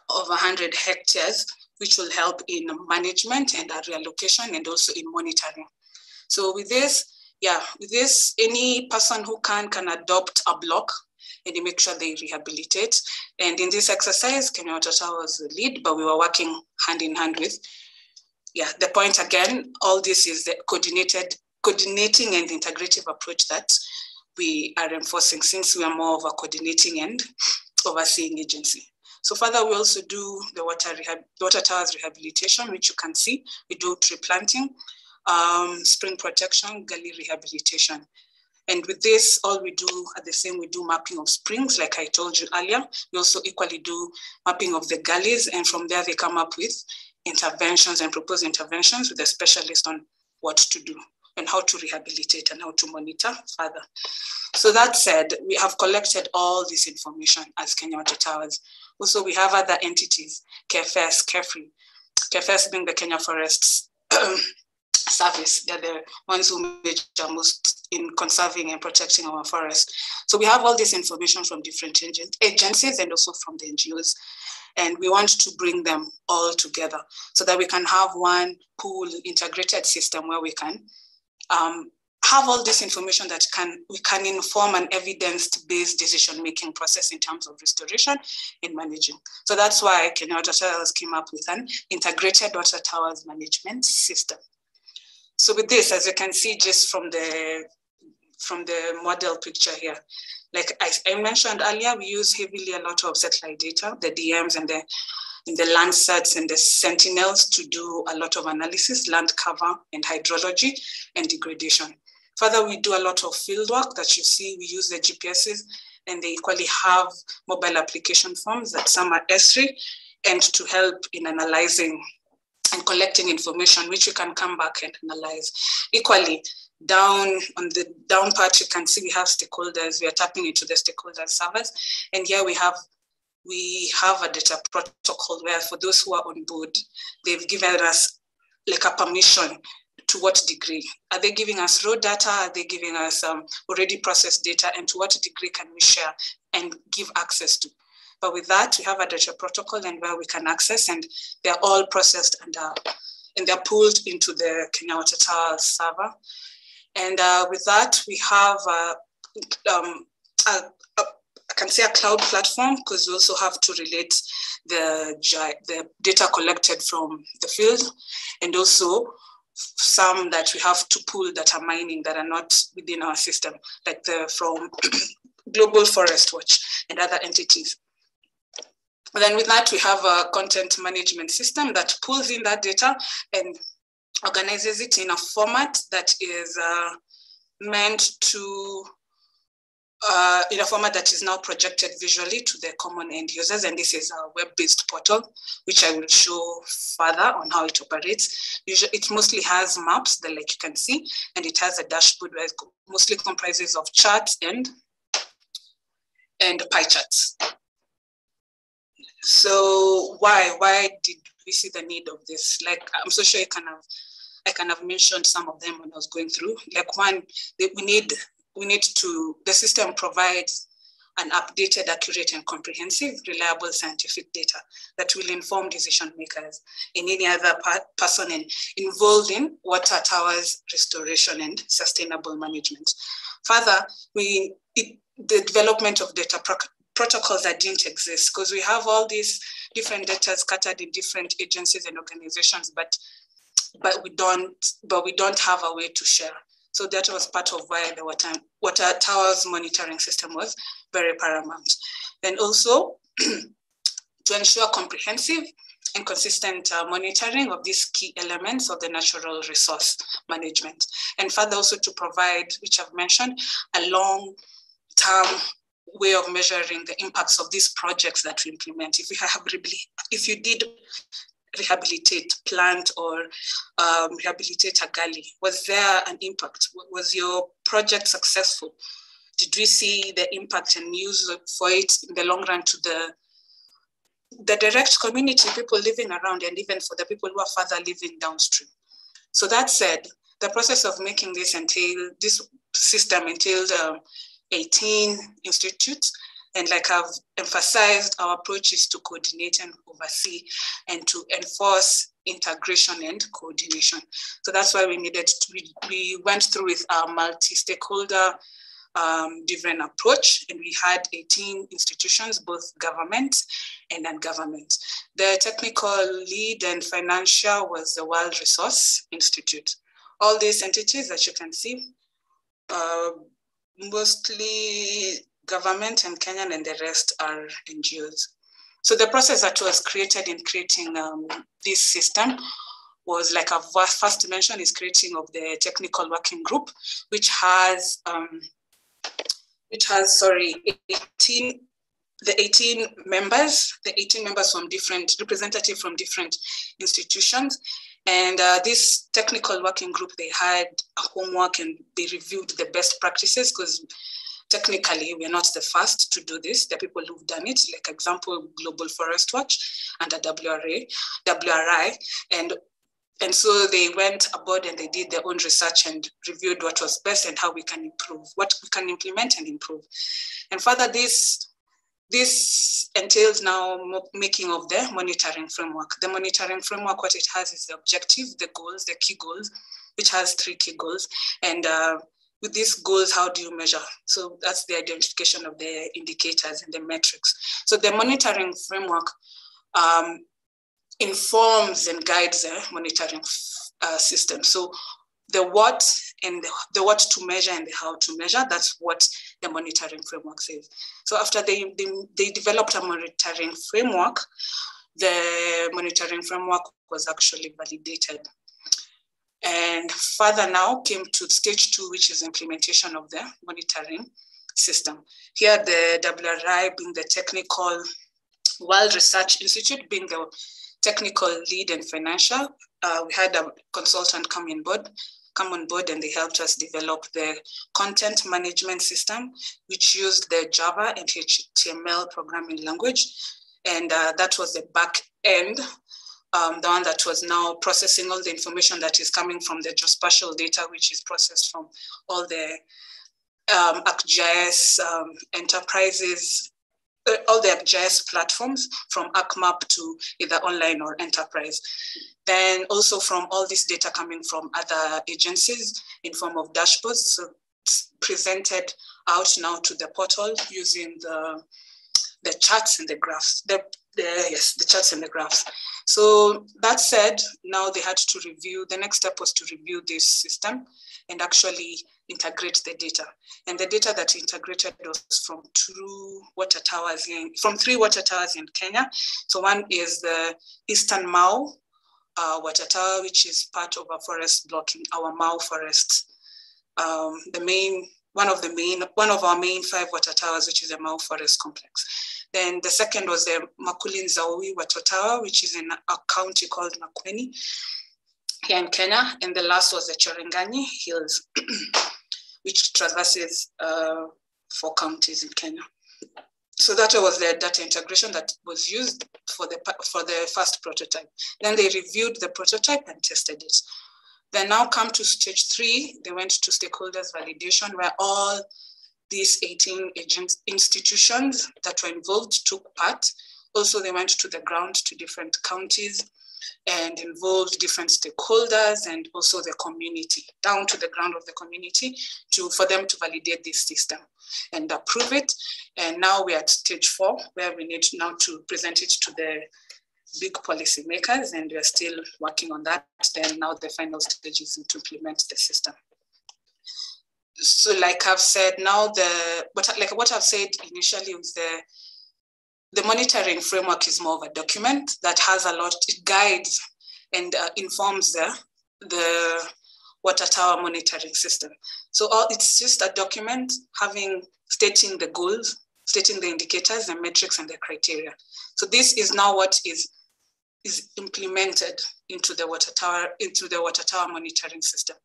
of 100 hectares, which will help in management and reallocation and also in monitoring. So with this, yeah, with this, any person who can can adopt a block and make sure they rehabilitate. And in this exercise, Kenya Water was the lead, but we were working hand in hand with. Yeah, the point again, all this is the coordinated, coordinating and integrative approach that we are enforcing since we are more of a coordinating and overseeing agency. So further, we also do the water, rehab, water towers rehabilitation, which you can see. We do tree planting, um, spring protection, gully rehabilitation. And with this, all we do at the same, we do mapping of springs, like I told you earlier. We also equally do mapping of the gullies, and from there they come up with interventions and propose interventions with a specialist on what to do and how to rehabilitate and how to monitor further. So that said, we have collected all this information as Kenya Water Towers. Also, we have other entities, KFS, KEFRI, KFS being the Kenya Forests <clears throat> Service. They're the ones who major most in conserving and protecting our forests. So we have all this information from different agencies and also from the NGOs. And we want to bring them all together so that we can have one pool integrated system where we can um, have all this information that can we can inform an evidence-based decision-making process in terms of restoration and managing. So that's why Kenya Water Towers came up with an integrated water towers management system. So with this, as you can see just from the from the model picture here, like I, I mentioned earlier, we use heavily a lot of satellite data, the DMs and the in the Landsats and the Sentinels to do a lot of analysis, land cover and hydrology and degradation. Further, we do a lot of field work that you see, we use the GPSs and they equally have mobile application forms that some are S3 and to help in analyzing and collecting information, which you can come back and analyze. Equally, down on the down part, you can see we have stakeholders. We are tapping into the stakeholder servers. And here we have we have a data protocol where for those who are on board, they've given us like a permission to what degree? Are they giving us raw data? Are they giving us um, already processed data? And to what degree can we share and give access to? But with that, we have a data protocol and where we can access and they're all processed and, uh, and they're pulled into the Kenya Tower server. And uh, with that, we have uh, um, a, a, I can say a cloud platform because we also have to relate the, the data collected from the field and also some that we have to pull that are mining that are not within our system, like the from <clears throat> Global Forest Watch and other entities. Then with that, we have a content management system that pulls in that data and organizes it in a format that is uh, meant to uh, in a format that is now projected visually to the common end users. And this is a web-based portal, which I will show further on how it operates. Usually, it mostly has maps, the like you can see, and it has a dashboard where it mostly comprises of charts and, and pie charts. So why, why did we see the need of this? Like, I'm so sure you kind of, I kind of mentioned some of them when I was going through. Like one, we need we need to, the system provides an updated, accurate, and comprehensive, reliable scientific data that will inform decision makers and any other person in, involved in water towers restoration and sustainable management. Further, we it, the development of data protocols that didn't exist because we have all these different data scattered in different agencies and organizations, but but we don't but we don't have a way to share. So that was part of why the water, water towers monitoring system was very paramount. And also <clears throat> to ensure comprehensive and consistent uh, monitoring of these key elements of the natural resource management. And further also to provide, which I've mentioned, a long-term way of measuring the impacts of these projects that we implement. If we have, if you did rehabilitate plant or um, rehabilitate a gully? Was there an impact? Was your project successful? Did we see the impact and use for it in the long run to the the direct community, people living around, and even for the people who are further living downstream? So that said, the process of making this entail this system entailed um, 18 institutes and like I've emphasized, our approach is to coordinate and oversee and to enforce integration and coordination. So that's why we needed, to, we, we went through with our multi-stakeholder um, different approach and we had 18 institutions, both government and non-government. The technical lead and financial was the World Resource Institute. All these entities that you can see, uh, mostly government and Kenyan and the rest are NGOs. So the process that was created in creating um, this system was like a first mention is creating of the technical working group, which has um, which has sorry 18 the 18 members, the 18 members from different representative from different institutions. And uh, this technical working group, they had homework and they reviewed the best practices because technically we're not the first to do this. Are people who've done it, like example, Global Forest Watch under WRA, WRI, and and so they went aboard and they did their own research and reviewed what was best and how we can improve, what we can implement and improve. And further, this this entails now making of the monitoring framework. The monitoring framework, what it has is the objective, the goals, the key goals, which has three key goals. And uh, with these goals, how do you measure? So that's the identification of the indicators and the metrics. So the monitoring framework um, informs and guides the monitoring uh, system. So the what and the, the, what to measure and the how to measure, that's what the monitoring framework says. So after they, they, they developed a monitoring framework, the monitoring framework was actually validated. And further now came to stage two, which is implementation of the monitoring system. Here, the WRI being the technical World Research Institute being the technical lead and financial. Uh, we had a consultant come in board, come on board and they helped us develop the content management system, which used the Java and HTML programming language. And uh, that was the back end, um, the one that was now processing all the information that is coming from the geospatial data, which is processed from all the um, ArcGIS um, enterprises Uh, all the ArcGIS platforms from ArcMap to either online or enterprise. Then also from all this data coming from other agencies in form of dashboards. So presented out now to the portal using the, the charts and the graphs. The, the, yes, the charts and the graphs. So that said, now they had to review, the next step was to review this system and actually integrate the data. And the data that integrated was from two water towers in, from three water towers in Kenya. So one is the Eastern Mau uh, water tower, which is part of a forest blocking our Mau forest. Um, the main, one of the main, one of our main five water towers, which is the Mau forest complex. Then the second was the Makulinzawi water tower, which is in a county called Makueni here in Kenya. And the last was the Cherangani Hills, <clears throat> which traverses uh, four counties in Kenya. So that was the data integration that was used for the, for the first prototype. Then they reviewed the prototype and tested it. Then now come to stage three, they went to stakeholders validation where all these 18 agent institutions that were involved took part. Also, they went to the ground to different counties and involved different stakeholders and also the community, down to the ground of the community to, for them to validate this system and approve it. And now we're at stage four, where we need now to present it to the big policymakers, and we're still working on that. Then now the final stage is to implement the system. So like I've said, now the, but like what I've said initially was the the monitoring framework is more of a document that has a lot, it guides and uh, informs the, the water tower monitoring system. So all, it's just a document having, stating the goals, stating the indicators, the metrics and the criteria. So this is now what is, is implemented into the water tower, into the water tower monitoring system.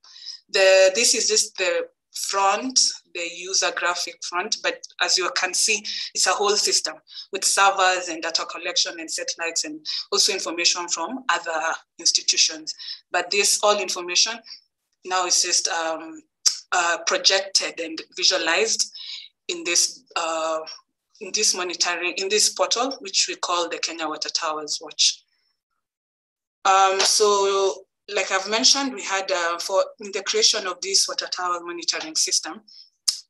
The, this is just the front, the user graphic front, but as you can see, it's a whole system with servers and data collection and satellites and also information from other institutions. But this all information now is just um, uh, projected and visualized in this uh, in this monitoring in this portal, which we call the Kenya Water Towers Watch. Um, so like I've mentioned, we had uh, for the creation of this water tower monitoring system,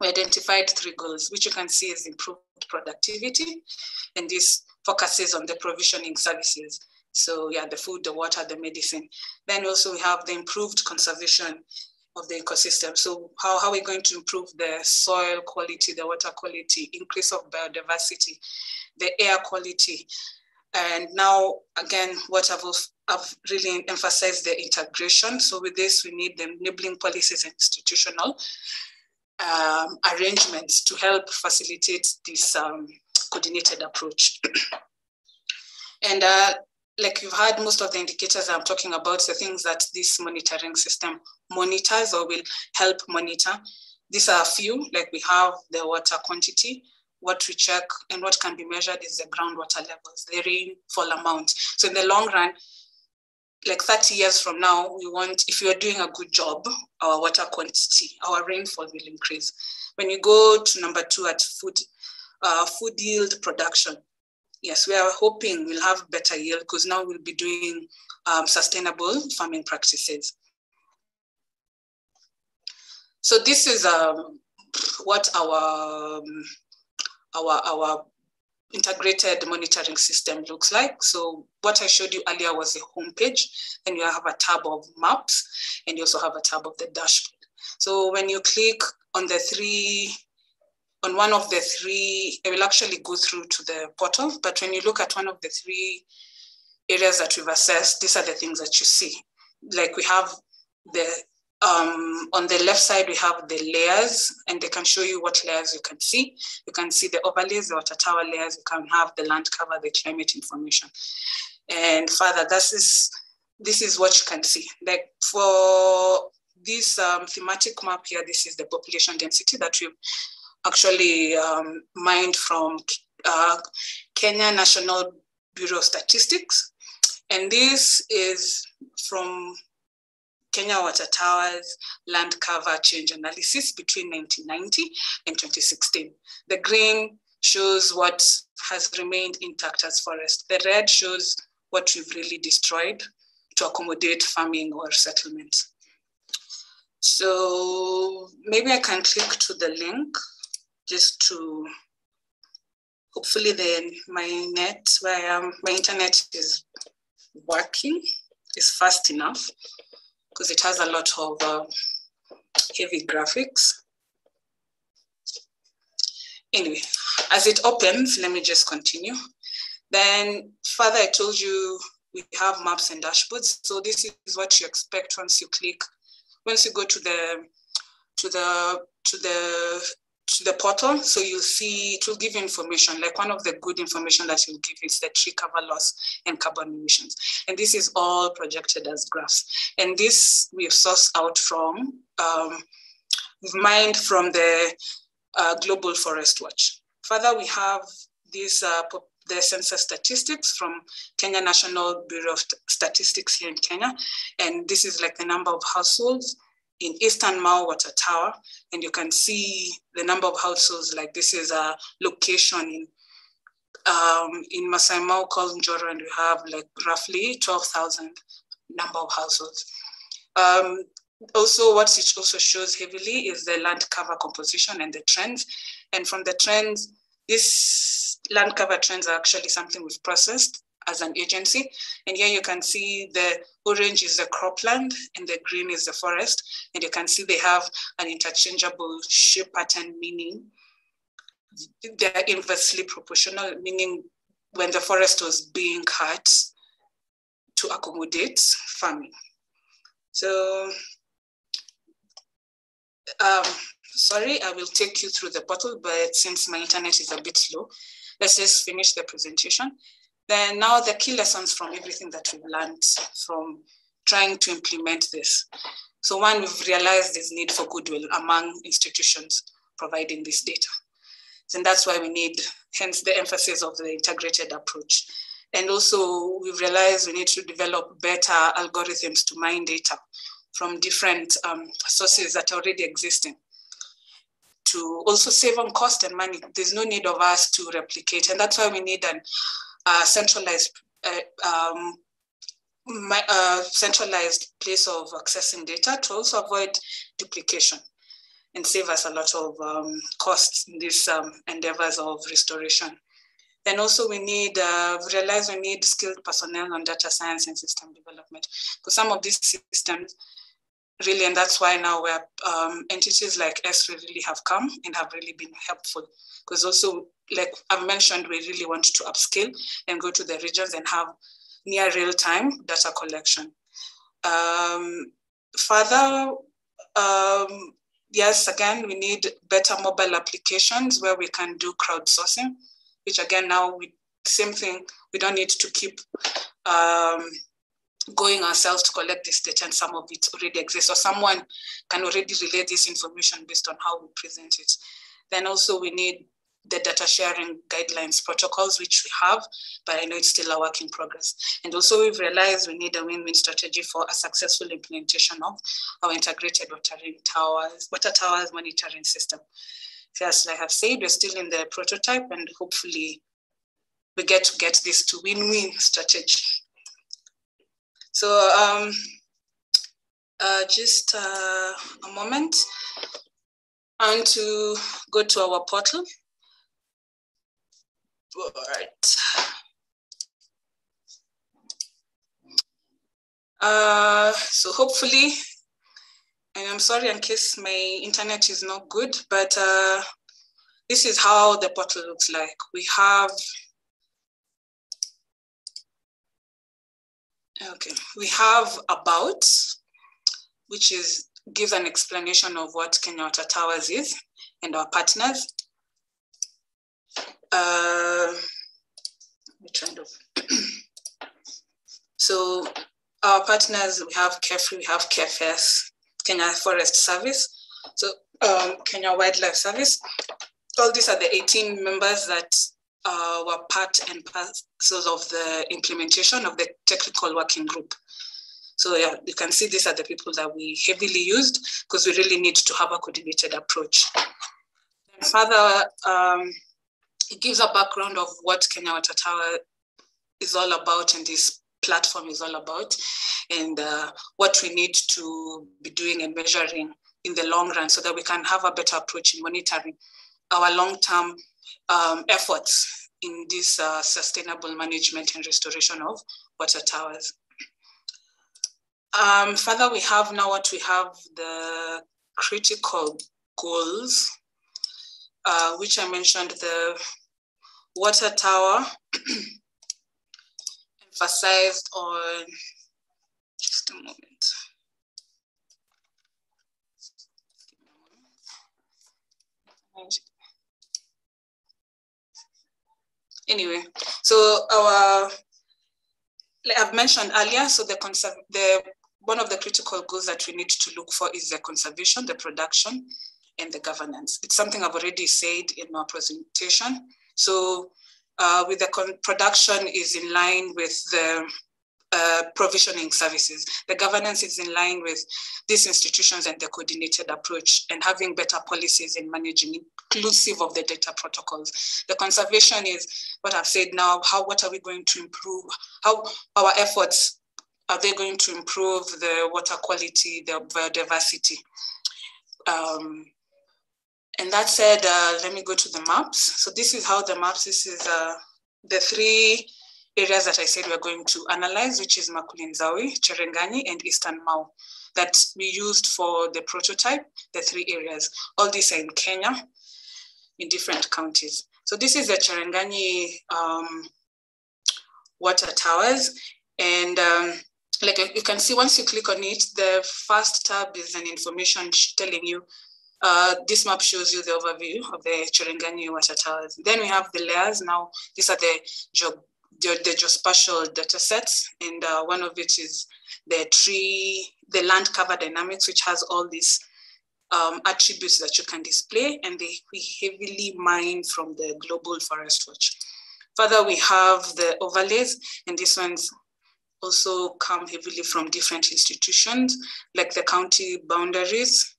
we identified three goals, which you can see is improved productivity, and this focuses on the provisioning services. So yeah, the food, the water, the medicine. Then also we have the improved conservation of the ecosystem. So how, how are we going to improve the soil quality, the water quality, increase of biodiversity, the air quality, and now, again, what I've, I've really emphasized the integration. So with this, we need the enabling policies and institutional um, arrangements to help facilitate this um, coordinated approach. <clears throat> and uh, like you've heard, most of the indicators I'm talking about, the things that this monitoring system monitors or will help monitor. These are a few, like we have the water quantity, what we check and what can be measured is the groundwater levels, the rainfall amount. So in the long run, like 30 years from now, we want, if you are doing a good job, our water quantity, our rainfall will increase. When you go to number two at food, uh, food yield production, yes, we are hoping we'll have better yield because now we'll be doing um, sustainable farming practices. So this is um, what our, um, our, our integrated monitoring system looks like. So what I showed you earlier was the homepage, and you have a tab of maps, and you also have a tab of the dashboard. So when you click on the three, on one of the three, it will actually go through to the portal, but when you look at one of the three areas that we've assessed, these are the things that you see. Like we have the um, on the left side, we have the layers, and they can show you what layers you can see. You can see the overlays, the water tower layers. You can have the land cover, the climate information. And further, this is, this is what you can see. Like for this um, thematic map here, this is the population density that we've actually um, mined from uh, Kenya National Bureau of Statistics. And this is from Kenya Water Towers land cover change analysis between 1990 and 2016. The green shows what has remained intact as forest. The red shows what we've really destroyed to accommodate farming or settlement. So maybe I can click to the link just to hopefully then my net where I am, my internet is working, is fast enough because it has a lot of uh, heavy graphics. Anyway, as it opens, let me just continue. Then further, I told you we have maps and dashboards. So this is what you expect once you click, once you go to the to the to the to the portal. So you'll see, it will give you information. Like one of the good information that you'll give is the tree cover loss and carbon emissions. And this is all projected as graphs. And this we've sourced out from, um, we've mined from the uh, Global Forest Watch. Further, we have these uh, the census statistics from Kenya National Bureau of Statistics here in Kenya. And this is like the number of households in Eastern Mau Water Tower, and you can see the number of households. Like this is a location in um, in Masai Mau called Njoro, and we have like roughly 12,000 number of households. Um, also, what it also shows heavily is the land cover composition and the trends. And from the trends, this land cover trends are actually something we've processed as an agency. And here you can see the orange is the cropland and the green is the forest. And you can see they have an interchangeable shape pattern, meaning they're inversely proportional, meaning when the forest was being cut to accommodate farming. So, um, sorry, I will take you through the portal, but since my internet is a bit slow, let's just finish the presentation. Then now the key lessons from everything that we've learned from trying to implement this. So one, we've realized there's need for goodwill among institutions providing this data. And that's why we need, hence the emphasis of the integrated approach. And also we've realized we need to develop better algorithms to mine data from different um, sources that are already existing to also save on cost and money. There's no need of us to replicate. And that's why we need an uh, centralized uh, um, my, uh, centralized place of accessing data to also avoid duplication and save us a lot of um, costs in these um, endeavors of restoration. Then also we need, uh, we realize we need skilled personnel on data science and system development because some of these systems really, and that's why now where um, entities like Esri really have come and have really been helpful. Because also, like I've mentioned, we really want to upskill and go to the regions and have near real-time data collection. Um, further, um, yes, again, we need better mobile applications where we can do crowdsourcing, which again, now we same thing, we don't need to keep um, going ourselves to collect this data and some of it already exists or someone can already relay this information based on how we present it. Then also we need the data sharing guidelines protocols, which we have, but I know it's still a work in progress. And also we've realized we need a win-win strategy for a successful implementation of our integrated watering towers, water towers monitoring system. Yes, like I've said, we're still in the prototype and hopefully we get to get this to win-win strategy. So um, uh, just uh, a moment. And to go to our portal. All right. Uh, so hopefully, and I'm sorry in case my internet is not good, but uh, this is how the portal looks like. We have, okay, we have about, which is gives an explanation of what Kenya Water Towers is and our partners. Uh, kind of. <clears throat> so our partners, we have KEFRI, we have KFS, Kenya Forest Service, so um, Kenya Wildlife Service. All these are the 18 members that uh, were part and parcels of the implementation of the technical working group. So yeah, you can see these are the people that we heavily used because we really need to have a coordinated approach. And further, um, it gives a background of what Kenya Water Tower is all about and this platform is all about and uh, what we need to be doing and measuring in the long run so that we can have a better approach in monitoring our long-term um, efforts in this uh, sustainable management and restoration of water towers. Um, further, we have now what we have the critical goals, uh, which I mentioned the water tower <clears throat> emphasized on, just a moment. Anyway, so our, like I've mentioned earlier, so the conserve, the one of the critical goals that we need to look for is the conservation, the production, and the governance. It's something I've already said in my presentation. So uh, with the production is in line with the uh, provisioning services. The governance is in line with these institutions and the coordinated approach and having better policies in managing inclusive of the data protocols. The conservation is what I've said now, how, what are we going to improve? How our efforts, are they going to improve the water quality, the biodiversity? Um, and that said, uh, let me go to the maps. So this is how the maps, this is uh, the three areas that I said we're going to analyze, which is Makulinzawi, Cherangani, and Eastern Mau that we used for the prototype, the three areas. All these are in Kenya, in different counties. So this is the Cherangani um, water towers. And um, like you can see, once you click on it, the first tab is an information telling you uh, this map shows you the overview of the Cherangani water towers. Then we have the layers. Now, these are the, the, the geospatial data sets. And uh, one of it is the tree, the land cover dynamics, which has all these um, attributes that you can display. And they, we heavily mine from the Global Forest Watch. Further, we have the overlays, and these ones also come heavily from different institutions, like the county boundaries,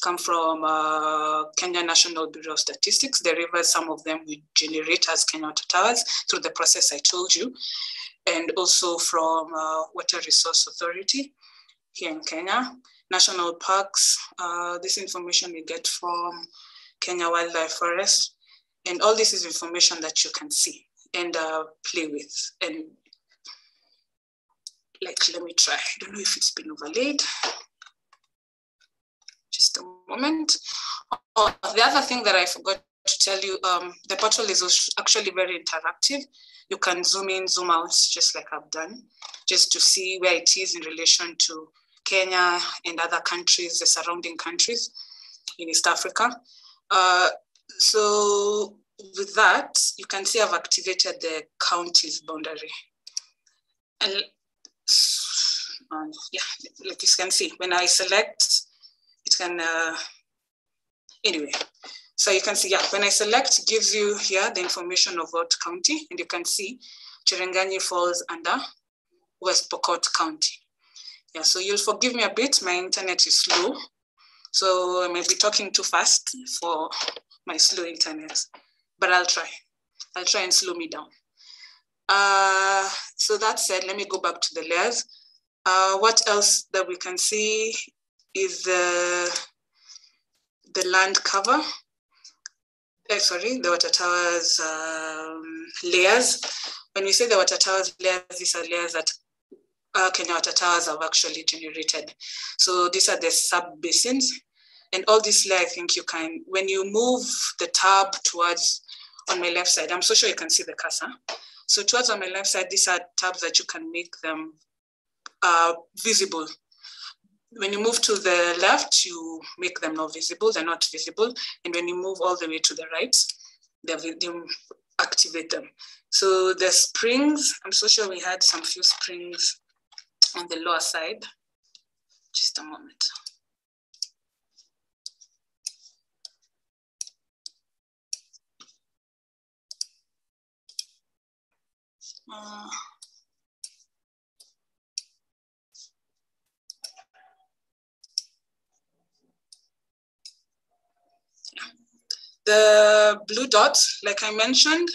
come from uh, Kenya National Bureau of Statistics. The rivers, some of them we generate as Kenya Towers through the process I told you, and also from uh, Water Resource Authority here in Kenya. National parks, uh, this information we get from Kenya Wildlife Forest. And all this is information that you can see and uh, play with. And like, let me try. I don't know if it's been overlaid moment. Oh, the other thing that I forgot to tell you, um, the portal is actually very interactive. You can zoom in, zoom out, just like I've done, just to see where it is in relation to Kenya and other countries, the surrounding countries in East Africa. Uh, so with that, you can see I've activated the county's boundary. And um, yeah, like you can see, when I select can, uh, anyway. So you can see, yeah, when I select, gives you here the information of what county, and you can see Cherangani falls under West Pokot County. Yeah, so you'll forgive me a bit, my internet is slow. So I may be talking too fast for my slow internet, but I'll try. I'll try and slow me down. Uh, so that said, let me go back to the layers. Uh, what else that we can see is the, the land cover, uh, sorry, the water towers um, layers. When we say the water towers layers, these are layers that uh, Kenya Water Towers have actually generated. So these are the sub basins. And all this layer, I think you can, when you move the tab towards on my left side, I'm so sure you can see the cursor. So towards on my left side, these are tabs that you can make them uh, visible. When you move to the left, you make them not visible, they're not visible. And when you move all the way to the right, they activate them. So the springs, I'm so sure we had some few springs on the lower side. Just a moment. Uh, the blue dots, like I mentioned,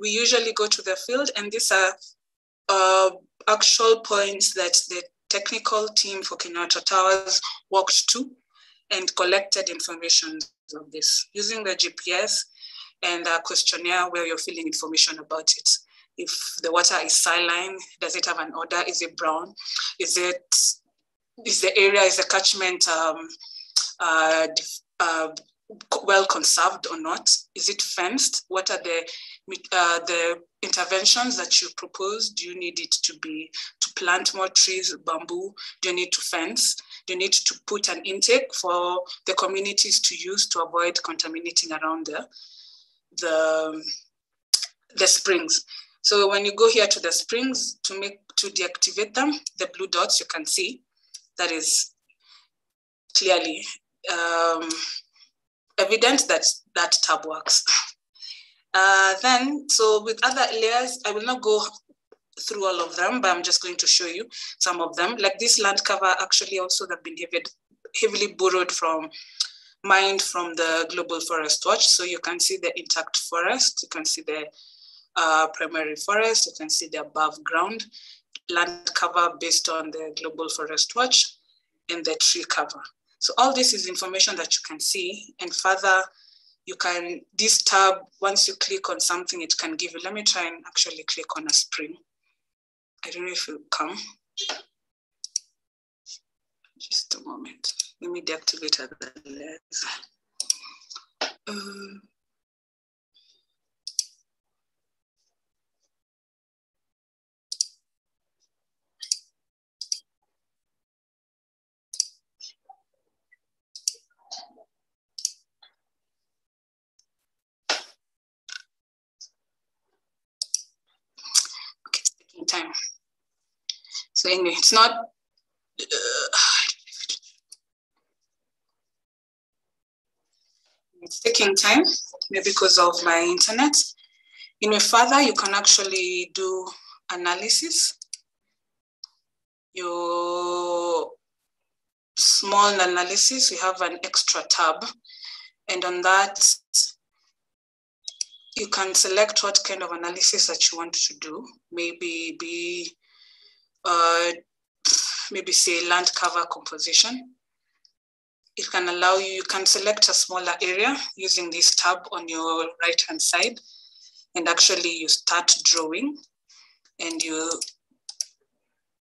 we usually go to the field and these are uh, actual points that the technical team for Kenya Water Towers walked to and collected information of this using the GPS and a questionnaire where you're filling information about it. If the water is saline, does it have an odor? Is it brown? Is it is the area is the catchment um, uh, uh, well conserved or not? Is it fenced? What are the uh, the interventions that you propose? Do you need it to be to plant more trees, bamboo? Do you need to fence? Do you need to put an intake for the communities to use to avoid contaminating around the the, the springs? So when you go here to the springs to make to deactivate them, the blue dots you can see that is clearly um, evident that that tab works. Uh, then, so with other layers, I will not go through all of them, but I'm just going to show you some of them. Like this land cover actually also have been heavily, heavily borrowed from, mined from the Global Forest Watch. So you can see the intact forest, you can see the uh, primary forest, you can see the above ground land cover based on the Global Forest Watch and the tree cover. So all this is information that you can see and further you can, this tab, once you click on something, it can give you, let me try and actually click on a spring. I don't know if it will come. Just a moment. Let me deactivate the layers. Uh, Time. So anyway, it's not, uh, it's taking time, maybe because of my internet. In a further, you can actually do analysis. Your small analysis, we have an extra tab. And on that, you can select what kind of analysis that you want to do. Maybe be, uh, maybe say land cover composition. It can allow you, you can select a smaller area using this tab on your right hand side. And actually you start drawing and you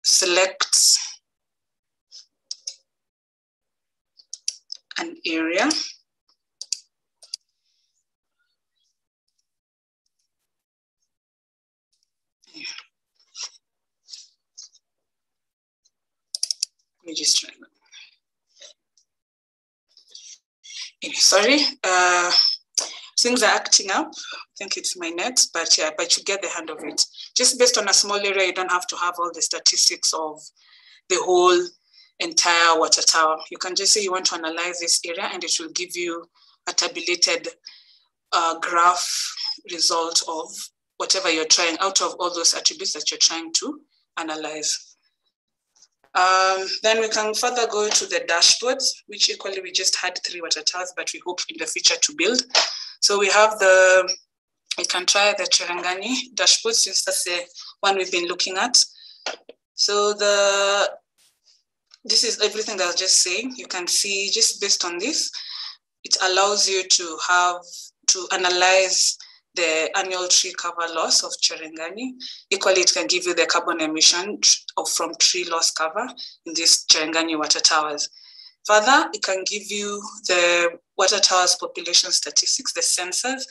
select an area That. Anyway, sorry, uh, things are acting up. I think it's my net, but yeah, but you get the hand of it. Just based on a small area, you don't have to have all the statistics of the whole entire water tower. You can just say you want to analyze this area and it will give you a tabulated uh, graph result of whatever you're trying out of all those attributes that you're trying to analyze. Um, then we can further go to the dashboards, which equally we just had three water towers, but we hope in the future to build. So we have the, you can try the Cherangani dashboard since that's the one we've been looking at. So the, this is everything that I was just saying. You can see just based on this, it allows you to have to analyze the annual tree cover loss of Cherangani. Equally, it can give you the carbon emission of, from tree loss cover in these Cherangani water towers. Further, it can give you the water towers population statistics, the census,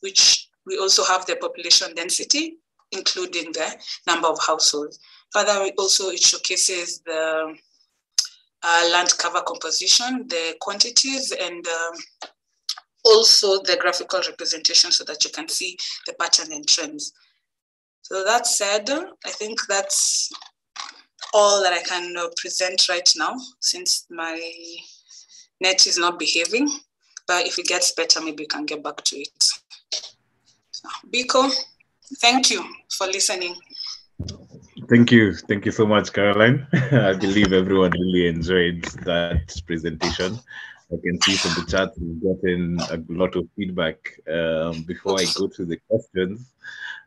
which we also have the population density, including the number of households. Further, also it showcases the uh, land cover composition, the quantities, and um, also the graphical representation so that you can see the pattern and trends. So that said, I think that's all that I can uh, present right now since my net is not behaving. But if it gets better, maybe we can get back to it. So, Biko, thank you for listening. Thank you. Thank you so much, Caroline. <laughs> I believe everyone really enjoyed that presentation. I can see from the chat we've gotten a lot of feedback. Um, before I go to the questions,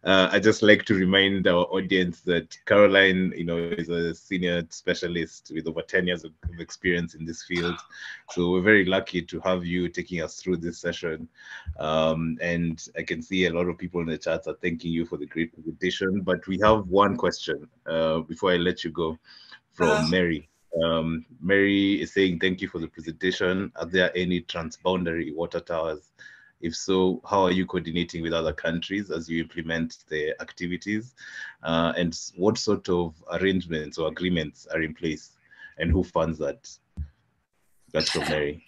uh, I just like to remind our audience that Caroline, you know, is a senior specialist with over 10 years of, experience in this field. So we're very lucky to have you taking us through this session. Um, and I can see a lot of people in the chat are thanking you for the great presentation. But we have one question uh, before I let you go from uh, Mary. Um, Mary is saying, thank you for the presentation. Are there any transboundary water towers if so, how are you coordinating with other countries as you implement the activities? Uh, and what sort of arrangements or agreements are in place? And who funds that? That's from Mary.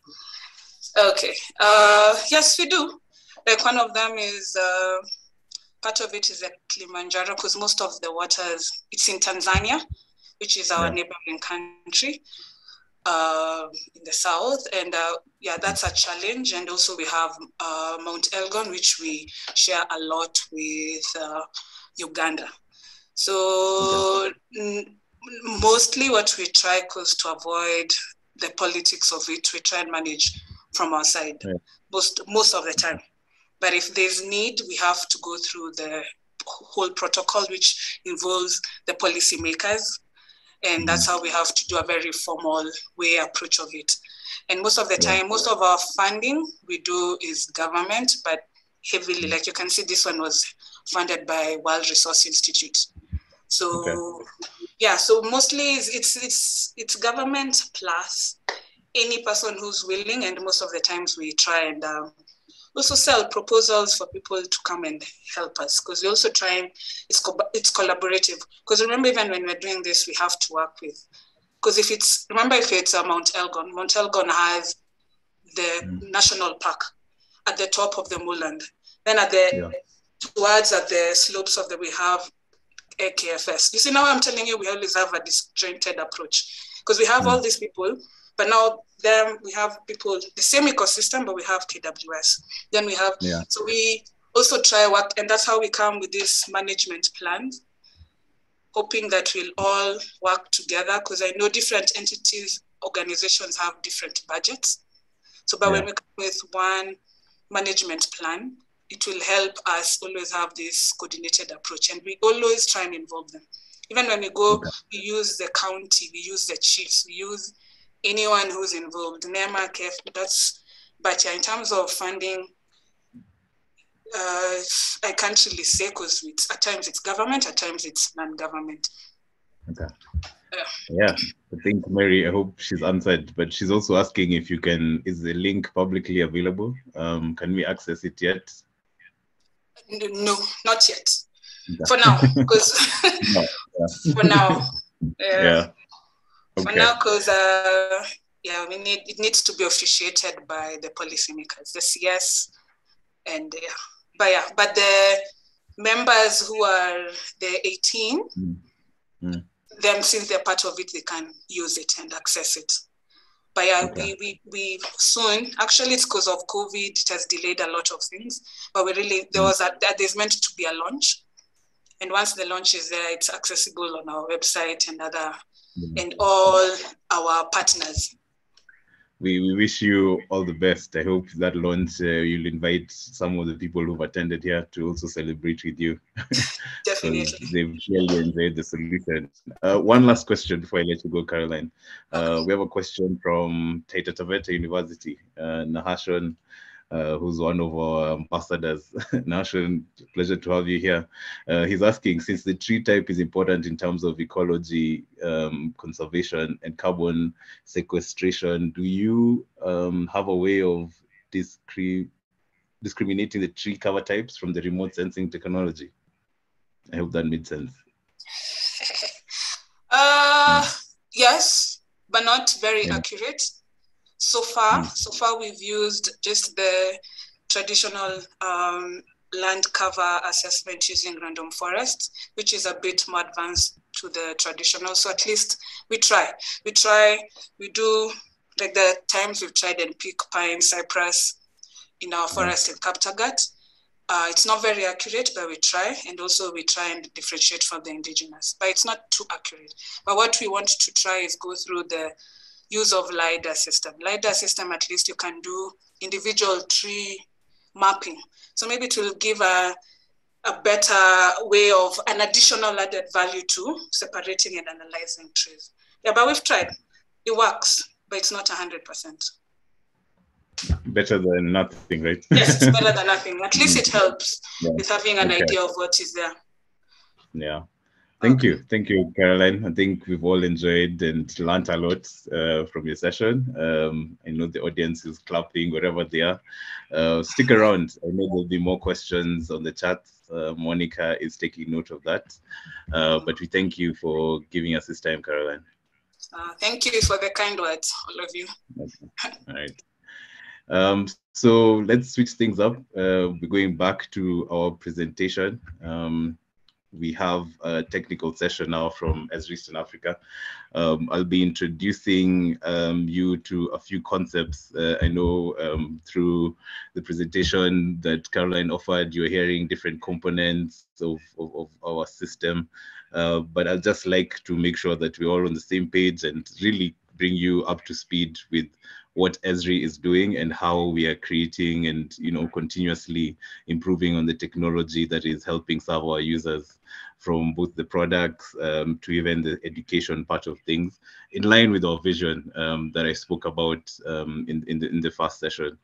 Okay. Uh, yes, we do. Like one of them is uh, part of it is at Kilimanjaro because most of the waters it's in Tanzania, which is our yeah. neighboring country uh, in the south. And uh, yeah, that's a challenge. And also we have uh, Mount Elgon, which we share a lot with uh, Uganda. So mostly what we try cause to avoid the politics of it, we try and manage from our side yeah. most, most of the time. But if there's need, we have to go through the whole protocol, which involves the policymakers and that's how we have to do a very formal way approach of it. And most of the time, most of our funding we do is government, but heavily, like you can see, this one was funded by World Resource Institute. So okay. yeah, so mostly it's, it's it's it's government plus any person who's willing, and most of the times we try and um, also sell proposals for people to come and help us because we also try and it's co- it's collaborative because remember even when we're doing this we have to work with because if it's remember if it's uh, Mount Elgon Mount Elgon has the mm. national park at the top of the moorland then at the yeah. towards at the slopes of the we have AKFS you see now I'm telling you we always have a disjointed approach because we have mm. all these people but now then we have people, the same ecosystem, but we have KWS. Then we have, yeah. so we also try work, and that's how we come with this management plan, hoping that we'll all work together because I know different entities, organizations have different budgets. So, but yeah. when we come with one management plan, it will help us always have this coordinated approach, and we always try and involve them. Even when we go, okay. we use the county, we use the chiefs, we use anyone who's involved, NEMA, KEF, that's, but yeah, in terms of funding, uh, I can't really say because at times it's government, at times it's non-government. Okay. Yeah. yeah, I think Mary, I hope she's answered, but she's also asking if you can, is the link publicly available? Um, can we access it yet? No, not yet. Okay. For now, because <laughs> no, yeah. <laughs> for now. yeah. Okay. For now, because uh, yeah, we need it needs to be officiated by the policymakers, the CS, and yeah, but yeah, but the members who are the 18, mm. Mm. them since they're part of it, they can use it and access it. But yeah, okay. we, we, we soon, actually it's because of COVID, it has delayed a lot of things, but we really, there mm. was a, there's meant to be a launch. And once the launch is there, it's accessible on our website and other and all our partners. we, we wish you all the best. I hope that launch uh, you'll invite some of the people who've attended here to also celebrate with you. <laughs> Definitely. they've really enjoyed the solution. Uh, one last question before I let you go, Caroline. Uh, we have a question from Taita Taveta University, uh, Nahashon uh, who's one of our ambassadors. <laughs> Nashon, pleasure to have you here. Uh, he's asking, since the tree type is important in terms of ecology, um, conservation, and carbon sequestration, do you um, have a way of discre discriminating the tree cover types from the remote sensing technology? I hope that made sense. uh. Yes, but not very yeah. accurate. So far, mm. so far we've used just the traditional um, land cover assessment using random forest, which is a bit more advanced to the traditional. So at least we try. We try, we do like the times we've tried and pick pine, cypress in our forest in Kaptagat. Uh, it's not very accurate, but we try. And also we try and differentiate from the indigenous, but it's not too accurate. But what we want to try is go through the use of LiDAR system. LiDAR system, at least you can do individual tree mapping. So maybe it will give a, a better way of an additional added value to separating and analyzing trees. Yeah, but we've tried. It works, but it's not 100%. Better than nothing, right? yes, it's better <laughs> than nothing. At least it helps yeah. with having an okay. idea of what is there. Yeah. Thank you. Thank you, Caroline. I think we've all enjoyed and learned a lot uh, from your session. Um, I know the audience is clapping wherever they are. Uh, stick around. I know there'll be more questions on the chat. Uh, Monica is taking note of that. Uh, but we thank you for giving us this time, Caroline. Uh, thank you for the kind words, all of you. Okay. All right. Um, so let's switch things up. Uh, we're going back to our presentation. Um, we have a technical session now from Esri Africa. Um, I'll be introducing um, you to a few concepts. Uh, I know um, through the presentation that Caroline offered, you're hearing different components of, of, of our system. Uh, but I'd just like to make sure that we're all on the same page and really bring you up to speed with what Esri is doing and how we are creating and you know continuously improving on the technology that is helping serve our users from both the products um, to even the education part of things in line with our vision um, that I spoke about um, in, in, the, in the first session.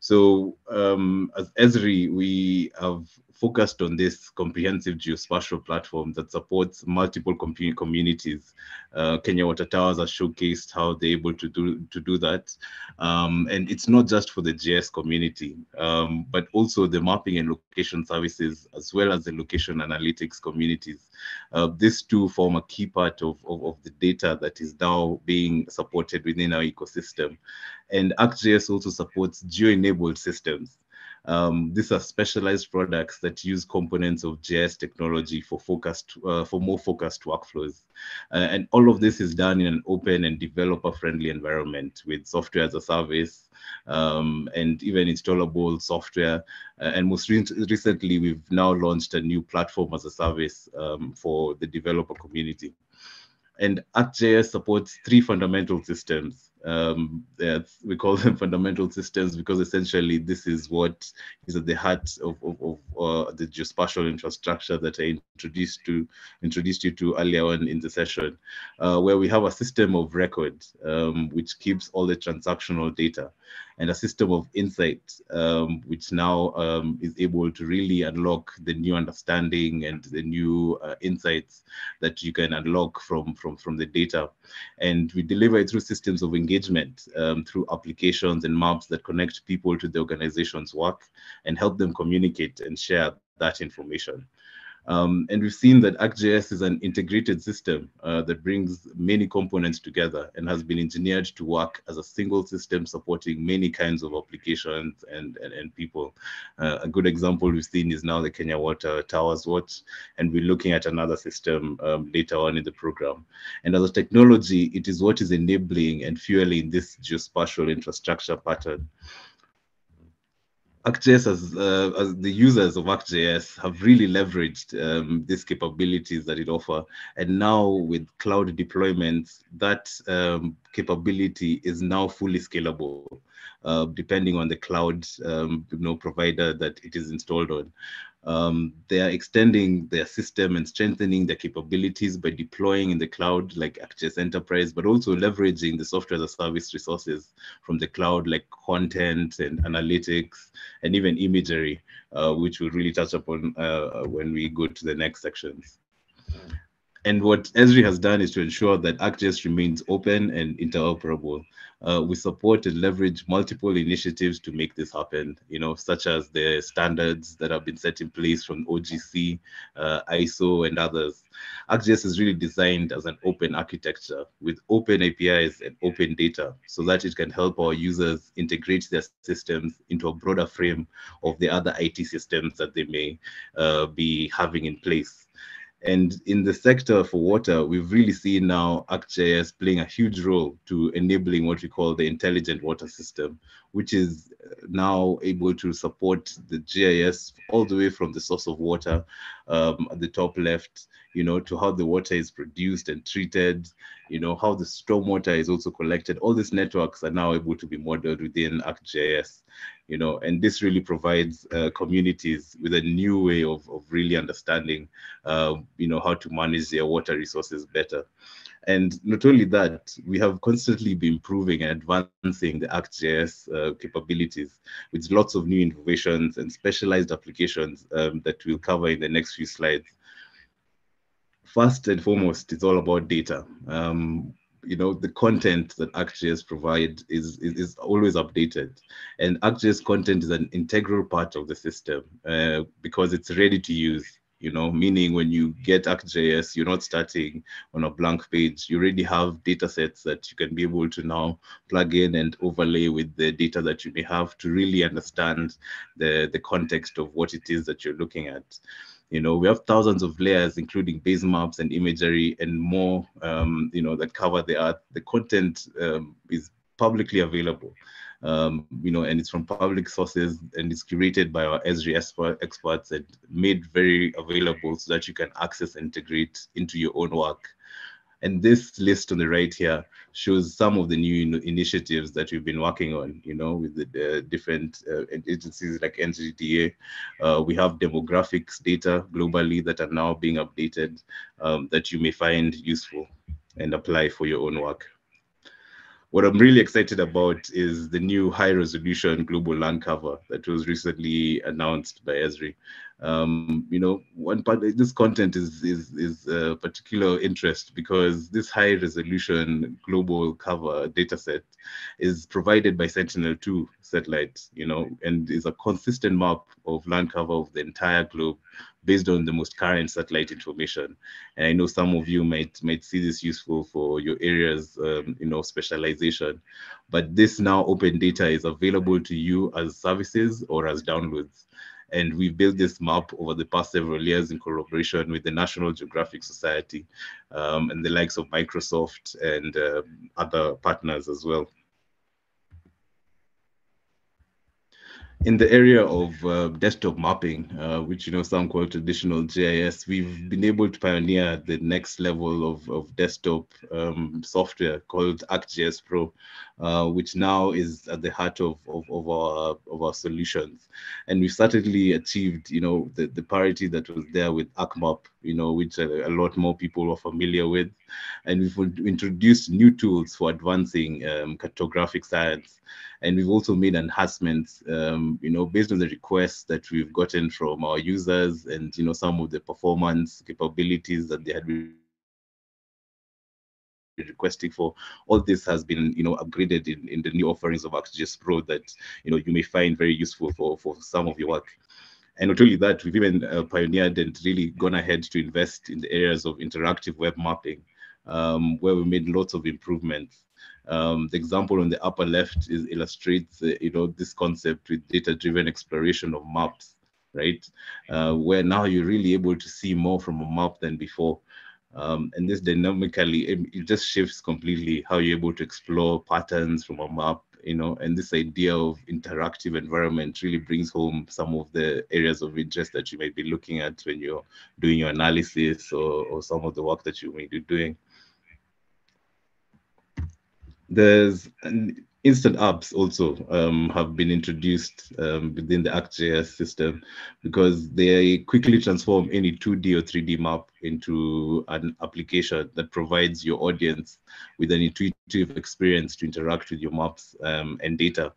So um, as Esri, we have focused on this comprehensive geospatial platform that supports multiple com communities. Uh, Kenya Water Towers has showcased how they're able to do to do that, um, and it's not just for the GIS community, um, but also the mapping and location services, as well as the location analytics communities. Uh, these two form a key part of, of, of the data that is now being supported within our ecosystem. And ArcGIS also supports geo-enabled systems. Um, these are specialized products that use components of GIS technology for focused, uh, for more focused workflows. Uh, and all of this is done in an open and developer-friendly environment with software as a service um, and even installable software. Uh, and most re recently, we've now launched a new platform as a service um, for the developer community. And ArcGIS supports three fundamental systems um, we call them <laughs> fundamental systems because essentially this is what is at the heart of, of, of uh, the geospatial infrastructure that I introduced to introduced you to earlier on in the session, uh, where we have a system of record um, which keeps all the transactional data and a system of insight, um, which now um, is able to really unlock the new understanding and the new uh, insights that you can unlock from, from, from the data. And we deliver it through systems of engagement, um, through applications and maps that connect people to the organization's work and help them communicate and share that information. Um, and we've seen that ArcGIS is an integrated system uh, that brings many components together and has been engineered to work as a single system supporting many kinds of applications and, and, and people. Uh, a good example we've seen is now the Kenya Water Towers Watch, and we're looking at another system um, later on in the program. And as a technology, it is what is enabling and fueling this geospatial infrastructure pattern. ArcGIS as, uh, as the users of ArcGIS have really leveraged um, these capabilities that it offer. And now with cloud deployments, that um, capability is now fully scalable, uh, depending on the cloud um, you know, provider that it is installed on. Um, they are extending their system and strengthening their capabilities by deploying in the cloud like ArcGIS Enterprise, but also leveraging the software as a service resources from the cloud like content and analytics and even imagery, uh, which we'll really touch upon uh, when we go to the next sections. And what Esri has done is to ensure that ArcGIS remains open and interoperable. Uh, we support and leverage multiple initiatives to make this happen, you know, such as the standards that have been set in place from OGC, uh, ISO, and others. ArcGIS is really designed as an open architecture with open APIs and open data so that it can help our users integrate their systems into a broader frame of the other IT systems that they may uh, be having in place. And in the sector for water, we've really seen now ArcGIS playing a huge role to enabling what we call the intelligent water system, which is now able to support the GIS all the way from the source of water um, at the top left, you know, to how the water is produced and treated, you know, how the stormwater is also collected. All these networks are now able to be modeled within ArcGIS you know, and this really provides uh, communities with a new way of, of really understanding, uh, you know, how to manage their water resources better. And not only that, we have constantly been improving and advancing the ArcGIS uh, capabilities with lots of new innovations and specialized applications um, that we'll cover in the next few slides. First and foremost, it's all about data. Um, you know the content that ArcGIS provide is, is, is always updated, and ArcGIS content is an integral part of the system uh, because it's ready to use. You know, meaning when you get ArcGIS, you're not starting on a blank page. You already have data sets that you can be able to now plug in and overlay with the data that you may have to really understand the, the context of what it is that you're looking at. You know, we have thousands of layers, including base maps and imagery and more, um, you know, that cover the earth. The content um, is publicly available, um, you know, and it's from public sources and it's curated by our Esri experts and made very available so that you can access and integrate into your own work. And this list on the right here shows some of the new initiatives that we've been working on, you know, with the uh, different uh, agencies like NGDA. Uh, we have demographics data globally that are now being updated um, that you may find useful and apply for your own work. What I'm really excited about is the new high resolution global land cover that was recently announced by Esri. Um, you know, one part this content is is is a particular interest because this high resolution global cover dataset is provided by Sentinel-2 satellite, you know, and is a consistent map of land cover of the entire globe based on the most current satellite information. And I know some of you might might see this useful for your areas, um, you know, specialization. But this now open data is available to you as services or as downloads. And we built this map over the past several years in collaboration with the National Geographic Society um, and the likes of Microsoft and uh, other partners as well. In the area of uh, desktop mapping, uh, which you know some call traditional GIS, we've been able to pioneer the next level of, of desktop um, software called ArcGIS Pro, uh, which now is at the heart of, of, of, our of our solutions. And we've certainly achieved, you know, the, the parity that was there with ArcMap, you know, which a, a lot more people are familiar with. And we've introduced new tools for advancing um, cartographic science and we've also made enhancements um, you know based on the requests that we've gotten from our users and you know some of the performance capabilities that they had requesting for all this has been you know upgraded in, in the new offerings of ArcGIS Pro that you know you may find very useful for for some of your work and not only that we've even uh, pioneered and really gone ahead to invest in the areas of interactive web mapping um, where we made lots of improvements um, the example on the upper left is illustrates, uh, you know, this concept with data-driven exploration of maps, right? Uh, where now you're really able to see more from a map than before. Um, and this dynamically, it, it, just shifts completely how you're able to explore patterns from a map you know, and this idea of interactive environment really brings home some of the areas of interest that you might be looking at when you're doing your analysis or, or some of the work that you may be doing. There's instant apps also um, have been introduced um, within the ArcGIS system because they quickly transform any 2D or 3D map into an application that provides your audience with an intuitive experience to interact with your maps um, and data.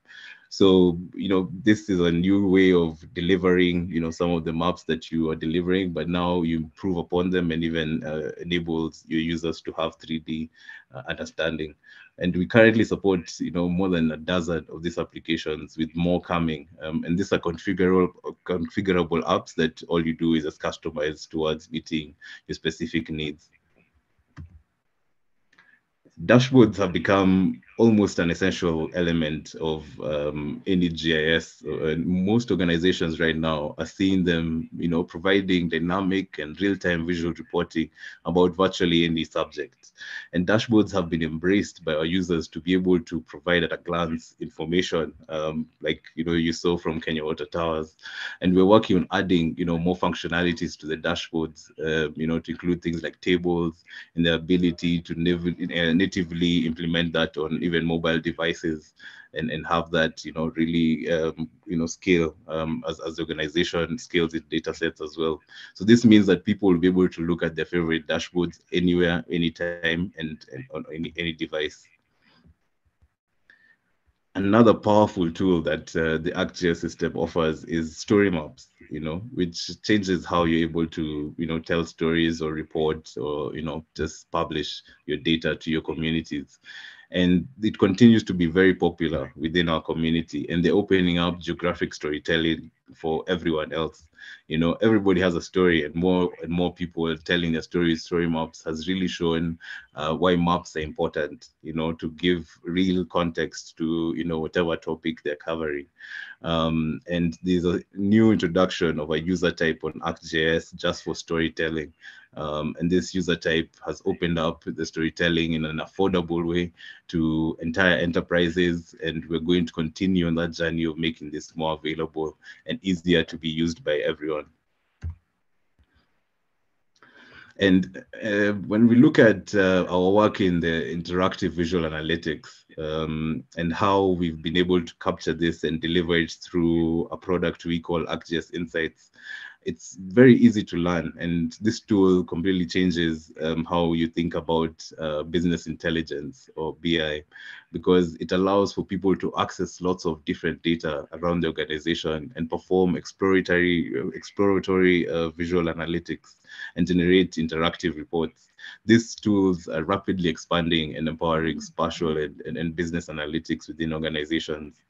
So, you know, this is a new way of delivering, you know, some of the maps that you are delivering, but now you improve upon them and even uh, enables your users to have 3D uh, understanding. And we currently support, you know, more than a dozen of these applications with more coming. Um, and these are configurable, configurable apps that all you do is just customize towards meeting your specific needs dashboards have become almost an essential element of um, any GIS. And most organizations right now are seeing them, you know, providing dynamic and real-time visual reporting about virtually any subject. And dashboards have been embraced by our users to be able to provide at a glance information, um, like you know you saw from Kenya Water Towers. And we're working on adding, you know, more functionalities to the dashboards, uh, you know, to include things like tables and the ability to uh, natively implement that on even mobile devices and, and have that, you know, really, um, you know, scale um, as, as the organization scales its data sets as well. So this means that people will be able to look at their favorite dashboards anywhere, anytime, and, and on any, any device another powerful tool that uh, the ArcGIS system offers is story maps, you know, which changes how you're able to, you know, tell stories or report or, you know, just publish your data to your communities and it continues to be very popular within our community and they're opening up geographic storytelling for everyone else you know everybody has a story and more and more people are telling their stories story maps has really shown uh, why maps are important you know to give real context to you know whatever topic they're covering um, and there's a new introduction of a user type on ArcGIS just for storytelling um, and this user type has opened up the storytelling in an affordable way to entire enterprises. And we're going to continue on that journey of making this more available and easier to be used by everyone. And uh, when we look at uh, our work in the interactive visual analytics um, and how we've been able to capture this and deliver it through a product we call ArcGIS Insights, it's very easy to learn. And this tool completely changes um, how you think about uh, business intelligence or BI, because it allows for people to access lots of different data around the organization and perform exploratory, exploratory uh, visual analytics and generate interactive reports. These tools are rapidly expanding and empowering spatial and, and, and business analytics within organizations.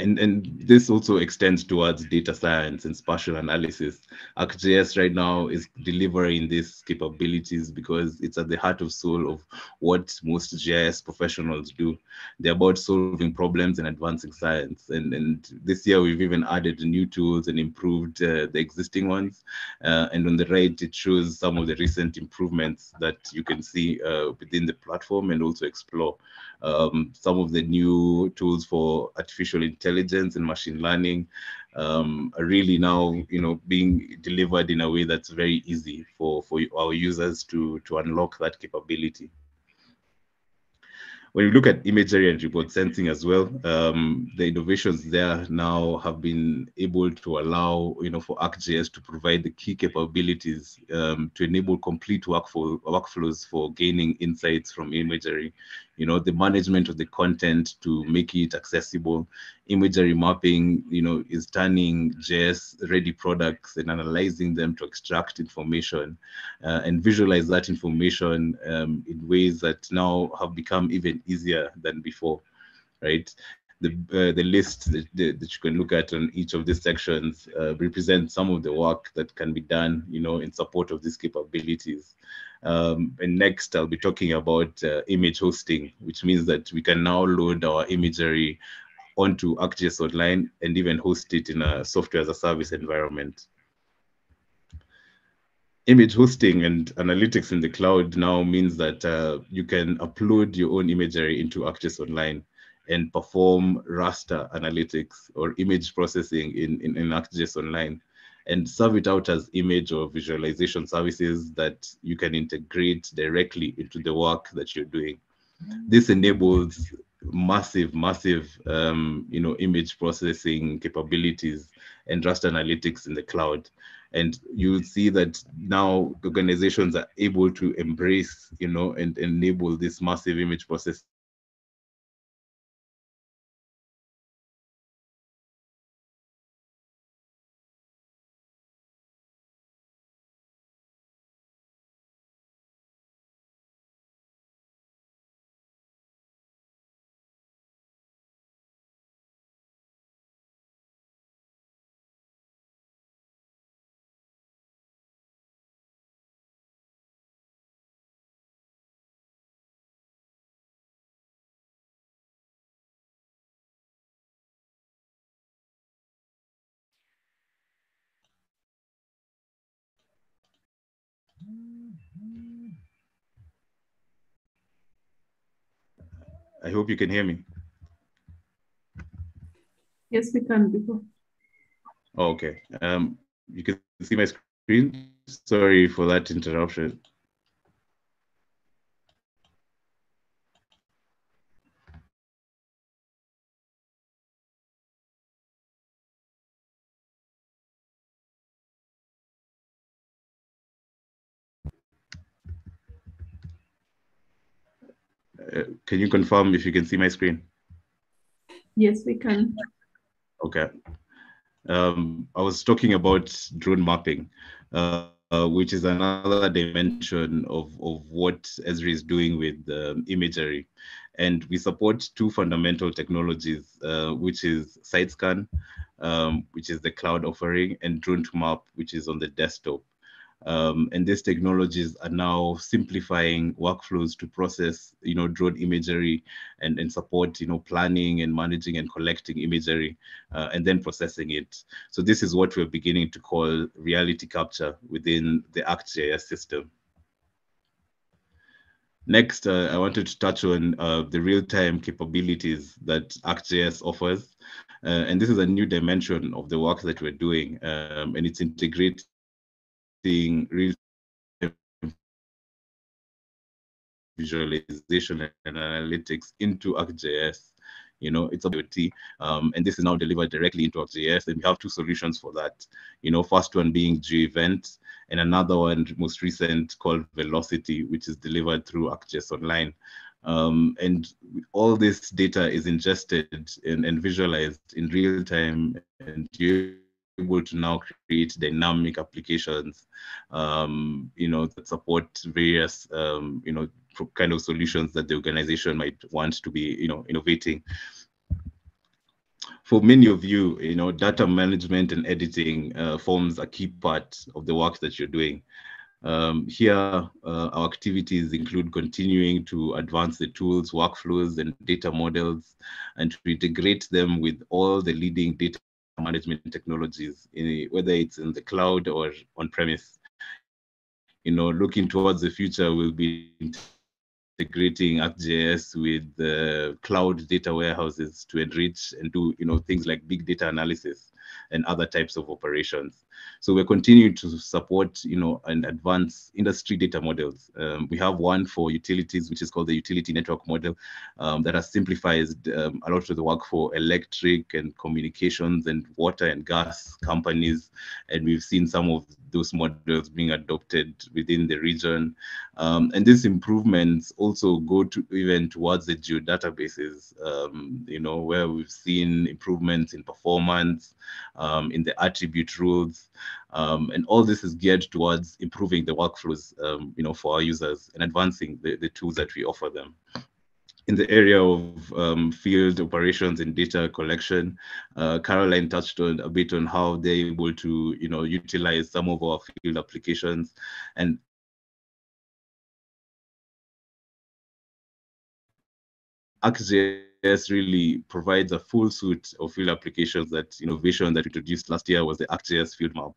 And, and this also extends towards data science and spatial analysis. ArcGIS right now is delivering these capabilities because it's at the heart of soul of what most GIS professionals do. They're about solving problems and advancing science. And, and this year we've even added new tools and improved uh, the existing ones. Uh, and on the right, it shows some of the recent improvements that you can see uh, within the platform and also explore um, some of the new tools for artificial intelligence and machine learning um, are really now, you know, being delivered in a way that's very easy for, for our users to, to unlock that capability. When you look at imagery and remote sensing as well, um, the innovations there now have been able to allow, you know, for ArcGIS to provide the key capabilities um, to enable complete workflow, workflows for gaining insights from imagery you know, the management of the content to make it accessible. Imagery mapping, you know, is turning GIS ready products and analyzing them to extract information uh, and visualize that information um, in ways that now have become even easier than before, right? the uh, the list that, that, you can look at on each of these sections uh, represent some of the work that can be done, you know, in support of these capabilities. Um, and next, I'll be talking about uh, image hosting, which means that we can now load our imagery onto ArcGIS Online and even host it in a software as a service environment. image hosting and analytics in the cloud now means that uh, you can upload your own imagery into ArcGIS Online and perform raster analytics or image processing in, in, in ArcGIS Online and serve it out as image or visualization services that you can integrate directly into the work that you're doing. This enables massive, massive, um, you know, image processing capabilities and raster analytics in the cloud. And you'll see that now organizations are able to embrace, you know, and enable this massive image processing I hope you can hear me. Yes, we can. Oh, okay. Um, you can see my screen. Sorry for that interruption. Can you confirm if you can see my screen? Yes, we can. Okay. Um, I was talking about drone mapping, uh, uh, which is another dimension of, of what Esri is doing with um, imagery. And we support two fundamental technologies, uh, which is SiteScan, um, which is the cloud offering, and Drone2Map, which is on the desktop. Um, and these technologies are now simplifying workflows to process, you know, drone imagery and, and support, you know, planning and managing and collecting imagery uh, and then processing it. So this is what we're beginning to call reality capture within the ArcGIS system. Next, uh, I wanted to touch on uh, the real-time capabilities that ArcGIS offers. Uh, and this is a new dimension of the work that we're doing, um, and it's integrated real visualization and analytics into ArcGIS. You know, it's a um, and this is now delivered directly into ArcGIS, and we have two solutions for that. You know, first one being GeoEvent, and another one, most recent, called Velocity, which is delivered through ArcGIS Online. Um, and all this data is ingested and, and visualized in real time, and you able to now create dynamic applications, um, you know, that support various, um, you know, kind of solutions that the organization might want to be, you know, innovating. For many of you, you know, data management and editing uh, forms a key part of the work that you're doing. Um, here, uh, our activities include continuing to advance the tools, workflows, and data models, and to integrate them with all the leading data management technologies, in, whether it's in the cloud or on premise. You know, looking towards the future, we'll be integrating ArcGIS with the cloud data warehouses to enrich and do, you know, things like big data analysis and other types of operations. So we're continuing to support, you know, and advance industry data models. Um, we have one for utilities, which is called the utility network model, um, that has simplified um, a lot of the work for electric and communications and water and gas companies. And we've seen some of those models being adopted within the region. Um, and these improvements also go to even towards the geodatabases, um, you know, where we've seen improvements in performance, um, in the attribute rules, um, and all this is geared towards improving the workflows, um, you know, for our users and advancing the, the tools that we offer them in the area of um, field operations and data collection, uh, Caroline touched on a bit on how they're able to, you know, utilize some of our field applications. And ArcGIS really provides a full suite of field applications that innovation that introduced last year was the ArcGIS field map.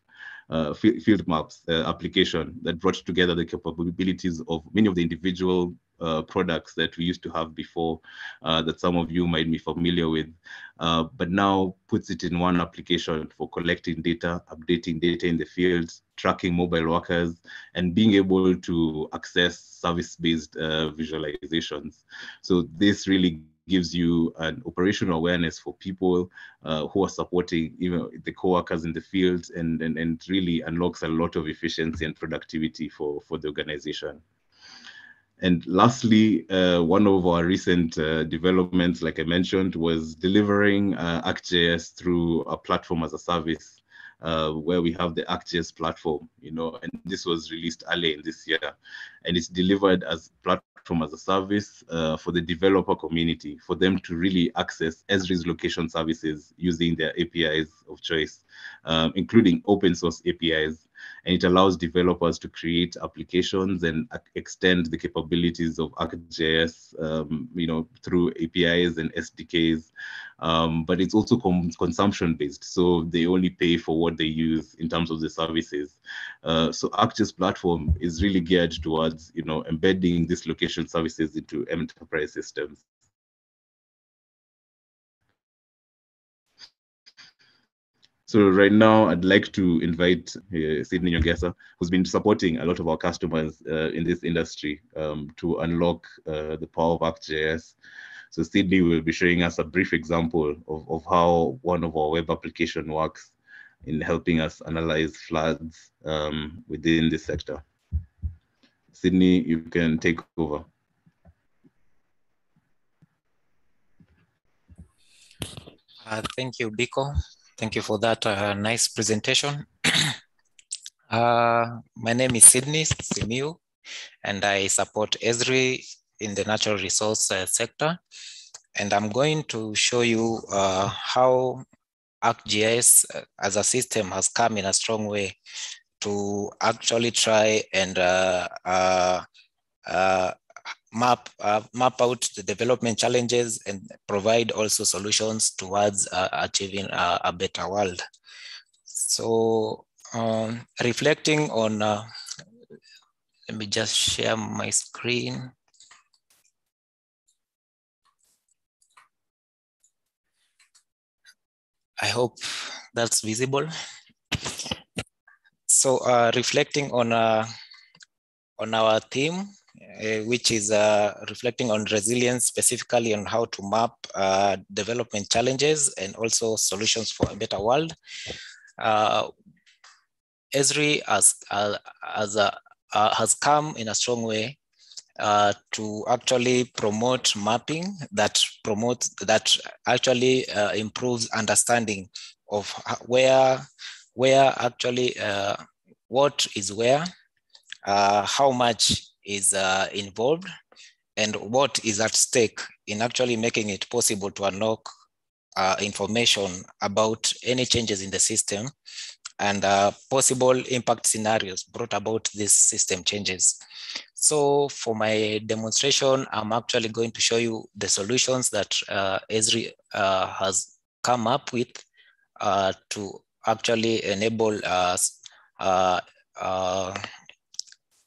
uh, field maps uh, application that brought together the capabilities of many of the individual uh, products that we used to have before uh, that some of you might be familiar with, uh, but now puts it in one application for collecting data, updating data in the fields, tracking mobile workers, and being able to access service-based uh, visualizations. So this really gives you an operational awareness for people uh, who are supporting you know the co-workers in the field and, and and really unlocks a lot of efficiency and productivity for for the organization. And lastly, uh, one of our recent uh, developments, like I mentioned, was delivering uh, ArcGIS through a platform as a service, uh, where we have the ArcGIS platform, you know, and this was released early in this year, and it's delivered as platform as a service uh, for the developer community, for them to really access Esri's location services using their APIs of choice, um, including open source APIs and it allows developers to create applications and extend the capabilities of ArcGIS, um, you know, through APIs and SDKs. Um, but it's also consumption based, so they only pay for what they use in terms of the services. Uh, so ArcGIS platform is really geared towards, you know, embedding these location services into enterprise systems. So right now, I'd like to invite uh, Sydney Nyongesa, who's been supporting a lot of our customers uh, in this industry um, to unlock uh, the power of ArcGIS. So Sydney will be showing us a brief example of, of how one of our web application works in helping us analyze floods um, within this sector. Sydney, you can take over. Uh, thank you, Biko. Thank you for that uh, nice presentation. <coughs> uh, my name is Sydney Simiu, and I support Esri in the natural resource uh, sector. And I'm going to show you uh, how ArcGIS uh, as a system has come in a strong way to actually try and uh, map uh, map out the development challenges and provide also solutions towards uh, achieving a, a, better world. So um, reflecting on, uh, let me just share my screen. I hope that's visible. So uh, reflecting on uh, on our theme, which is uh, reflecting on resilience, specifically on how to map uh, development challenges and also solutions for a better world. Uh, Esri has, uh, has, uh, has come in a strong way uh, to actually promote mapping that promotes that actually uh, improves understanding of where where actually uh, what is where how much is uh, involved and what is at stake in actually making it possible to unlock uh, information about any changes in the system and uh, possible impact scenarios brought about these system changes. So for my demonstration, I'm actually going to show you the solutions that uh, Esri uh, has come up with uh, to actually enable us uh, uh,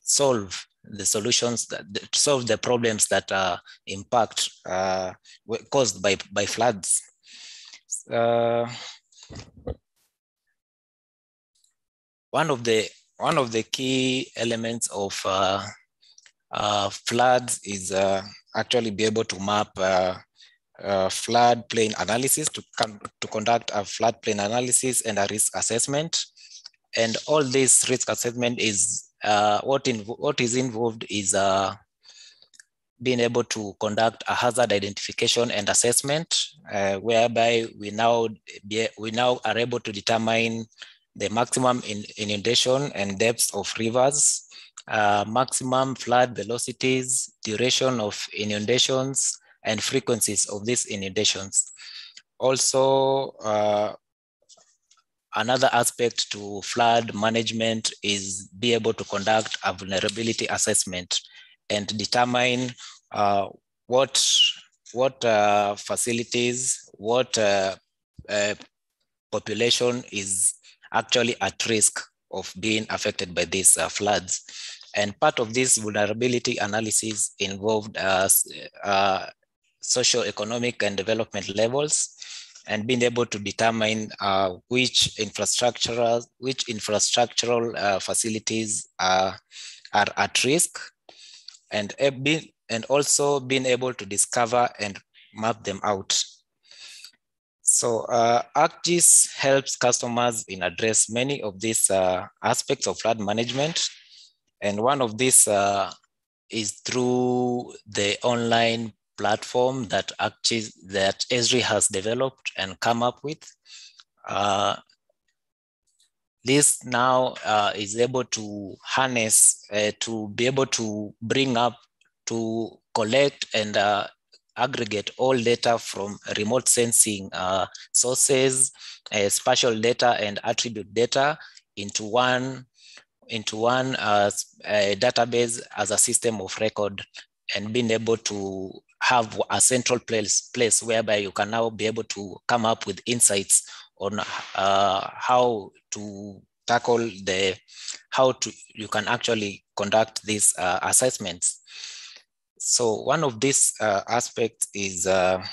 solve the solutions that solve the problems that uh, impact uh, caused by by floods. Uh, one of the one of the key elements of uh, uh, floods is uh, actually be able to map floodplain analysis to to conduct a floodplain analysis and a risk assessment, and all this risk assessment is uh, what, in, what is involved is uh, being able to conduct a hazard identification and assessment, uh, whereby we now be, we now are able to determine the maximum in, inundation and depths of rivers, uh, maximum flood velocities, duration of inundations, and frequencies of these inundations. Also, uh, Another aspect to flood management is be able to conduct a vulnerability assessment and determine uh, what, what uh, facilities, what uh, uh population is actually at risk of being affected by these uh, floods. And part of this vulnerability analysis involved uh, uh, socio-economic and development levels and being able to determine uh, which infrastructural which infrastructural uh, facilities are, are at risk and, be, and also being able to discover and map them out. So uh, ArcGIS helps customers in address many of these uh, aspects of flood management. And one of these uh, is through the online platform that ArcGIS, that Esri has developed and come up with. Uh, this now uh, is able to harness, uh, to be able to bring up, to collect and uh, aggregate all data from remote sensing uh, sources, uh, spatial data and attribute data into one into one database as a system of record and being able to have a central place, place whereby you can now be able to come up with insights on uh, how to tackle the, how to, you can actually conduct these uh, assessments. So one of these uh, aspects is uh,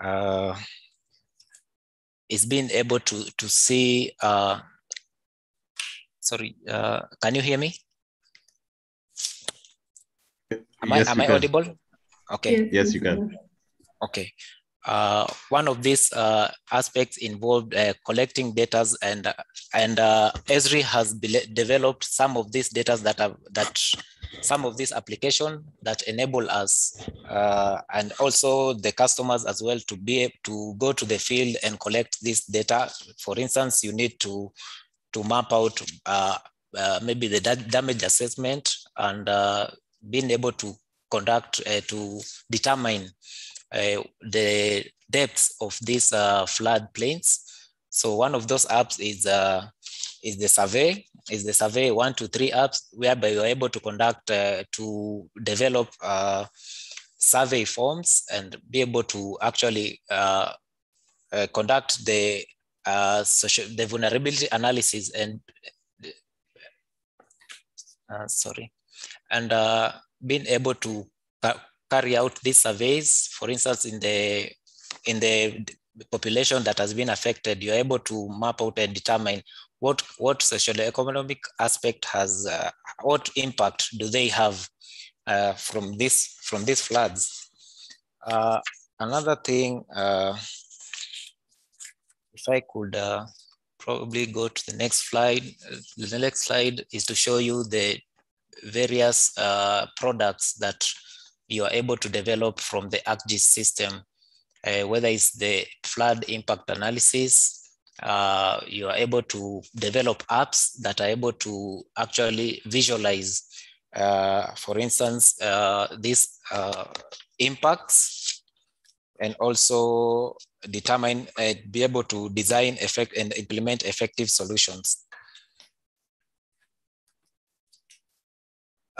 uh, is being able to to see. Uh, sorry, uh, can you hear me? Am yes, I am I audible? Okay. Yes, you can. Okay. Uh, one of these uh, aspects involved uh, collecting data and and uh, Esri has developed some of these data that are that some of these application that enable us uh, and also the customers as well to be able to go to the field and collect this data. For instance, you need to to map out uh, maybe the damage assessment and being able to conduct uh, to determine uh, the depths of these uh, flood plains. So one of those apps is uh, is the survey, is the Survey123 apps whereby you're able to conduct uh, to develop uh, survey forms and be able to actually conduct the social, the vulnerability analysis and sorry, and being able to carry out these surveys, for instance, in the in the population that has been affected, you're able to map out and determine what what social economic aspect has uh, what impact do they have uh, from this from these floods. Uh, another thing, uh, if I could uh, probably go to the next slide, the next slide is to show you the various uh, products that you are able to develop from the ArcGIS system, uh, whether it's the flood impact analysis, uh, you are able to develop apps that are able to actually visualize, uh, for instance, uh, these uh, impacts and also determine, be able to design effect and implement effective solutions.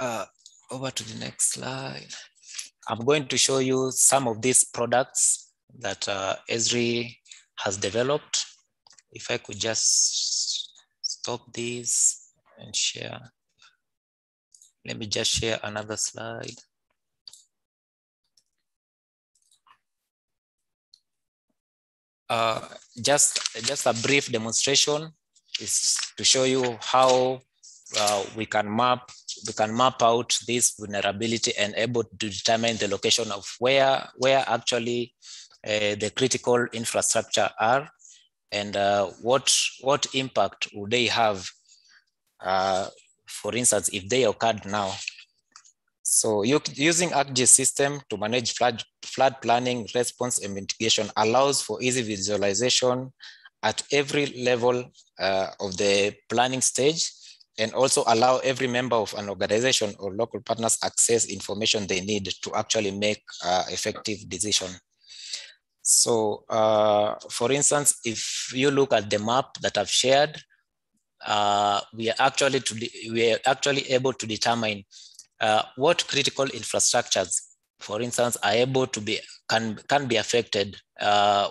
Over to the next slide. I'm going to show you some of these products that uh, Esri has developed. If I could just stop this and share. Let me just share another slide. Uh, just, just a brief demonstration is to show you how uh, we can map we can map out this vulnerability and able to determine the location of where where actually uh, the critical infrastructure are and uh, what what impact would they have uh, for instance if they occurred now. So you, using ArcGIS system to manage flood, flood planning, response and mitigation allows for easy visualization at every level uh, of the planning stage and also allow every member of an organization or local partners access information they need to actually make uh, effective decision. So uh, for instance, if you look at the map that I've shared, uh, we are actually we are actually able to determine uh, what critical infrastructures, for instance, are able to be can can be affected uh,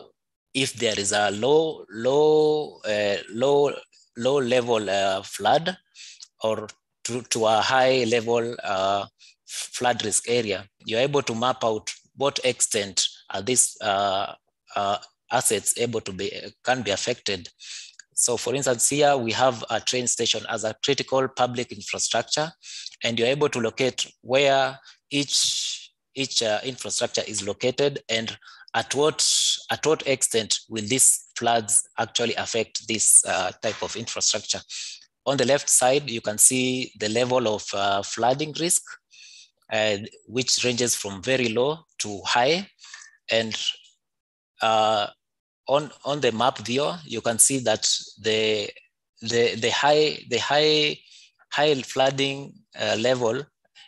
if there is a low low uh, low low level flood or to, to a high level uh, flood risk area, you're able to map out what extent are these uh, uh, assets able to be, can be affected. So for instance, here we have a train station as a critical public infrastructure, and you're able to locate where each, each uh, infrastructure is located and at what, at what extent will these floods actually affect this uh, type of infrastructure. On the left side, you can see the level of uh, flooding risk, uh, which ranges from very low to high. And uh, on, on the map view, you can see that the, the, the high, the high, high flooding uh, level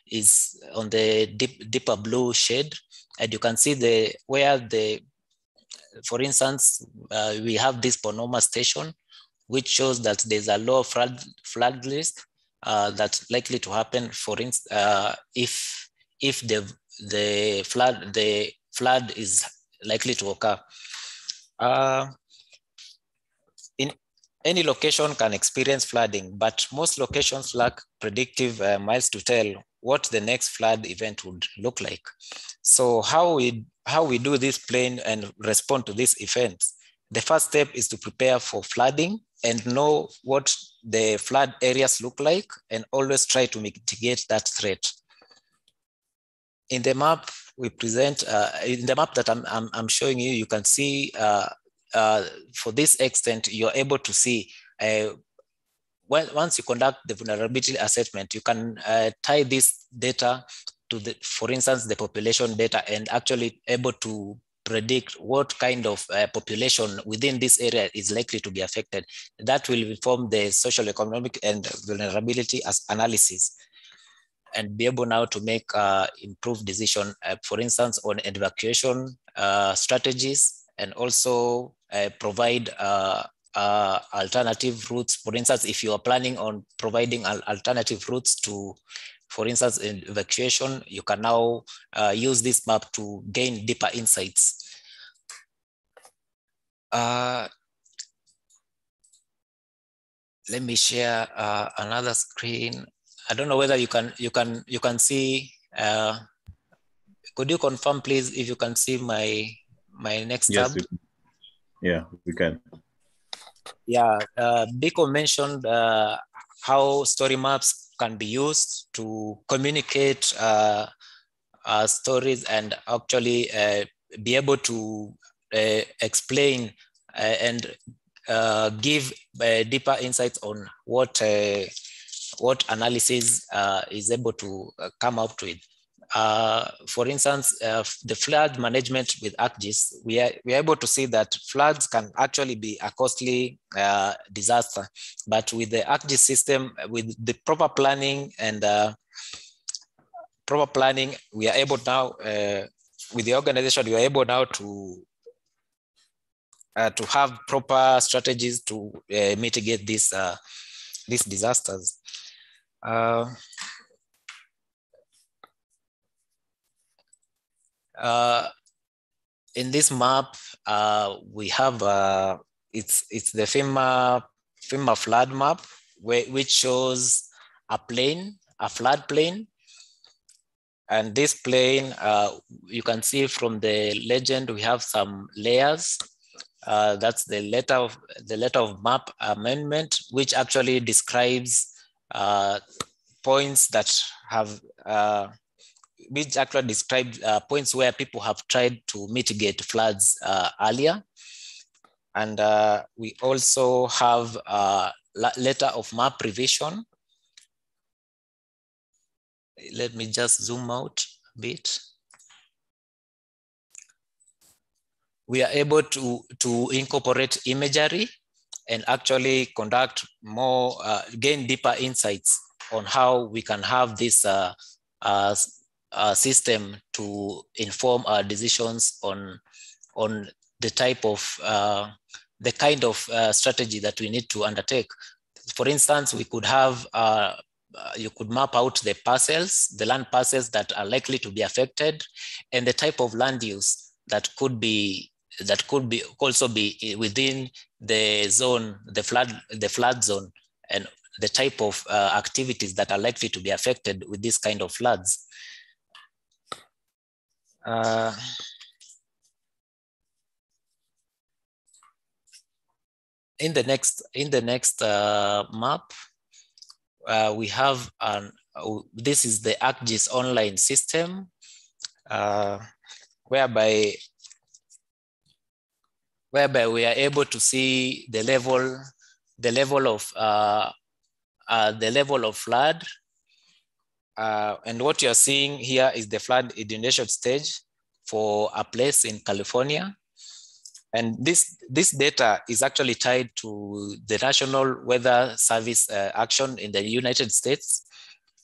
is on the deep, deeper blue shade. And you can see the where the, for instance, uh, we have this Pomona station, which shows that there's a low flood, flood risk uh, that's likely to happen. For uh, if if the the flood the flood is likely to occur. Uh, in any location can experience flooding, but most locations lack predictive uh, miles to tell what the next flood event would look like. So how we how we do this plan and respond to these events? The first step is to prepare for flooding and know what the flood areas look like and always try to mitigate that threat. In the map, we present, uh, in the map that I'm, I'm, I'm, showing you, you can see uh, uh, for this extent, you're able to see uh, once you conduct the vulnerability assessment, you can uh, tie this data to the, for instance, the population data and actually able to predict what kind of uh, population within this area is likely to be affected. That will inform the social, economic, and vulnerability as analysis and be able now to make uh, improved decision, uh, for instance, on evacuation uh, strategies and also uh, provide uh, alternative routes. For instance, if you are planning on providing alternative routes to, for instance, in evacuation, you can now use this map to gain deeper insights. let me share another screen. I don't know whether you can you can you can see. Uh, could you confirm, please, if you can see my my next yes, tab? We, yeah, we can. Yeah, uh, Biko mentioned uh, how story maps can be used to communicate uh, uh stories and actually uh, be able to uh, explain and give deeper insights on what what analysis uh, is able to uh, come up with. Uh, for instance, uh, the flood management with ArcGIS, we are, we are able to see that floods can actually be a costly uh, disaster. But with the ArcGIS system, with the proper planning and uh, proper planning, we are able now, with the organization, we are able now to to have proper strategies to mitigate these these disasters. Uh, in this map, uh, we have uh, it's it's the FEMA FEMA flood map, where, which shows a plane, a flood plain, and this plane uh, you can see from the legend we have some layers. Uh, that's the letter of the letter of map amendment, which actually describes uh, points that have uh, which actually described uh, points where people have tried to mitigate floods uh, earlier. And uh, we also have a letter of map revision. Let me just zoom out a bit. We are able to, to incorporate imagery and actually conduct more, uh, gain deeper insights on how we can have this uh, system to inform our decisions on, on the type of, uh, the kind of uh, strategy that we need to undertake. For instance, we could have, uh, you could map out the parcels, the land parcels that are likely to be affected, and the type of land use that could be that could be also be within the zone, the flood, the flood zone, and the type of uh, activities that are likely to be affected with this kind of floods. Uh, in the next in the next uh, map, uh, we have an this is the ArcGIS online system, uh, whereby whereby we are able to see the level the level of uh, uh, the level of flood. Uh, and what you're seeing here is the flood inundation stage for a place in California. And this, this data is actually tied to the National Weather Service uh, action in the United States.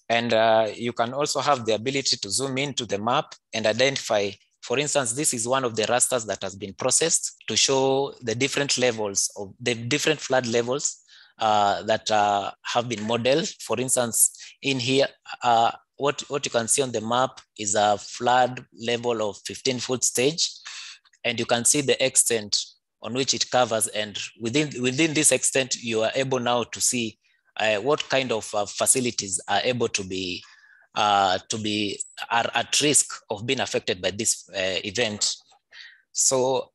And uh, you can also have the ability to zoom into the map and identify, for instance, this is one of the rasters that has been processed to show the different levels of the different flood levels uh, that uh, have been modeled. For instance, in here, uh, what, what you can see on the map is a flood level of 15 foot stage and you can see the extent on which it covers. And within, within this extent, you are able now to see uh, what kind of uh, facilities are able to be to be are at risk of being affected by this event. So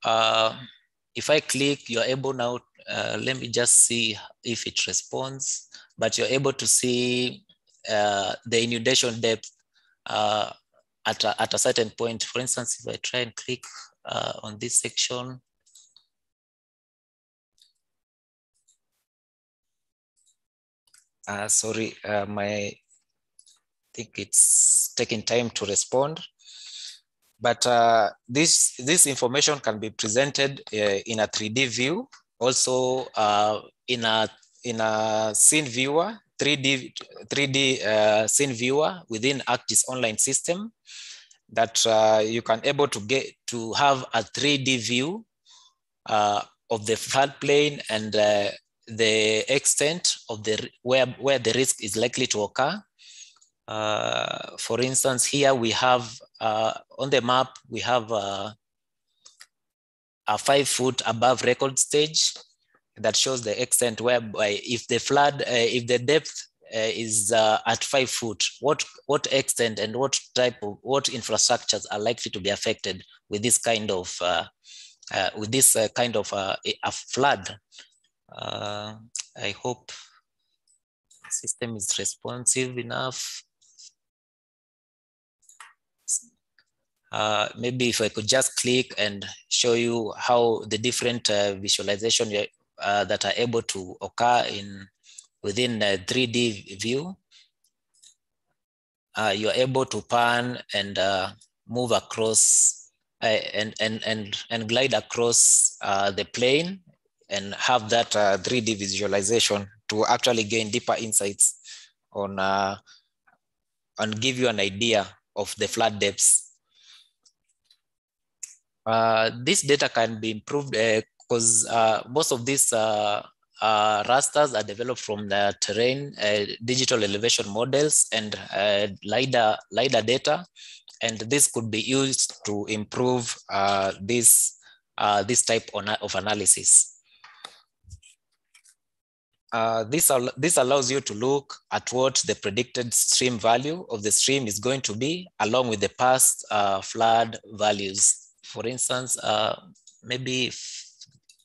if I click, you're able now, uh, let me just see if it responds, but you're able to see the inundation depth at, a, at a certain point. For instance, if I try and click uh, on this section. Uh, sorry, uh, my, I think it's taking time to respond. But uh, this, this information can be presented uh, in a 3D view, also uh, in, a, in a scene viewer, 3D, 3D uh, scene viewer within ArcGIS online system that uh, you can able to get to have a 3D view uh, of the floodplain and uh, the extent of the where, where the risk is likely to occur. Uh, for instance, here we have on the map, we have uh, a five foot above record stage that shows the extent whereby if the flood, if the depth uh, is uh, at five foot, what what extent and what type of what infrastructures are likely to be affected with this kind of uh, with this kind of a flood? I hope system is responsive enough. Uh, maybe if I could just click and show you how the different uh, visualization uh, that are able to occur in within a 3D view, uh, you're able to pan and uh, move across uh, and, and, and, and glide across uh, the plane and have that 3D uh, visualization to actually gain deeper insights on uh, and give you an idea of the flood depths. This data can be improved because most of these uh, rasters are developed from the terrain, uh, digital elevation models, and uh, LiDAR, LiDAR data. And this could be used to improve uh, this, uh, this type of analysis. Uh, this, al this allows you to look at what the predicted stream value of the stream is going to be along with the past flood values. For instance, maybe if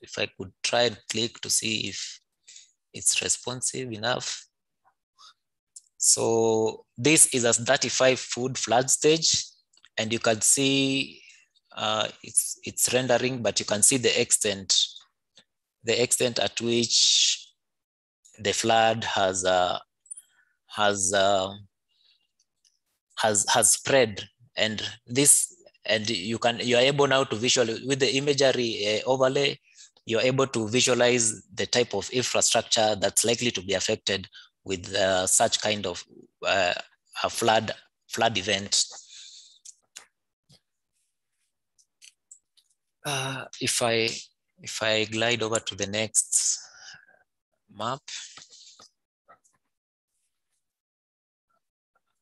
if I could try and click to see if it's responsive enough. So this is a 35 foot flood stage and you can see uh, it's, it's rendering, but you can see the extent, the extent at which the flood has, uh, has, uh, has, has spread. And this, and you can, you are able now to visually, with the imagery uh, overlay, you're able to visualize the type of infrastructure that's likely to be affected with uh, such kind of uh, a flood flood event. Uh, if I if I glide over to the next map,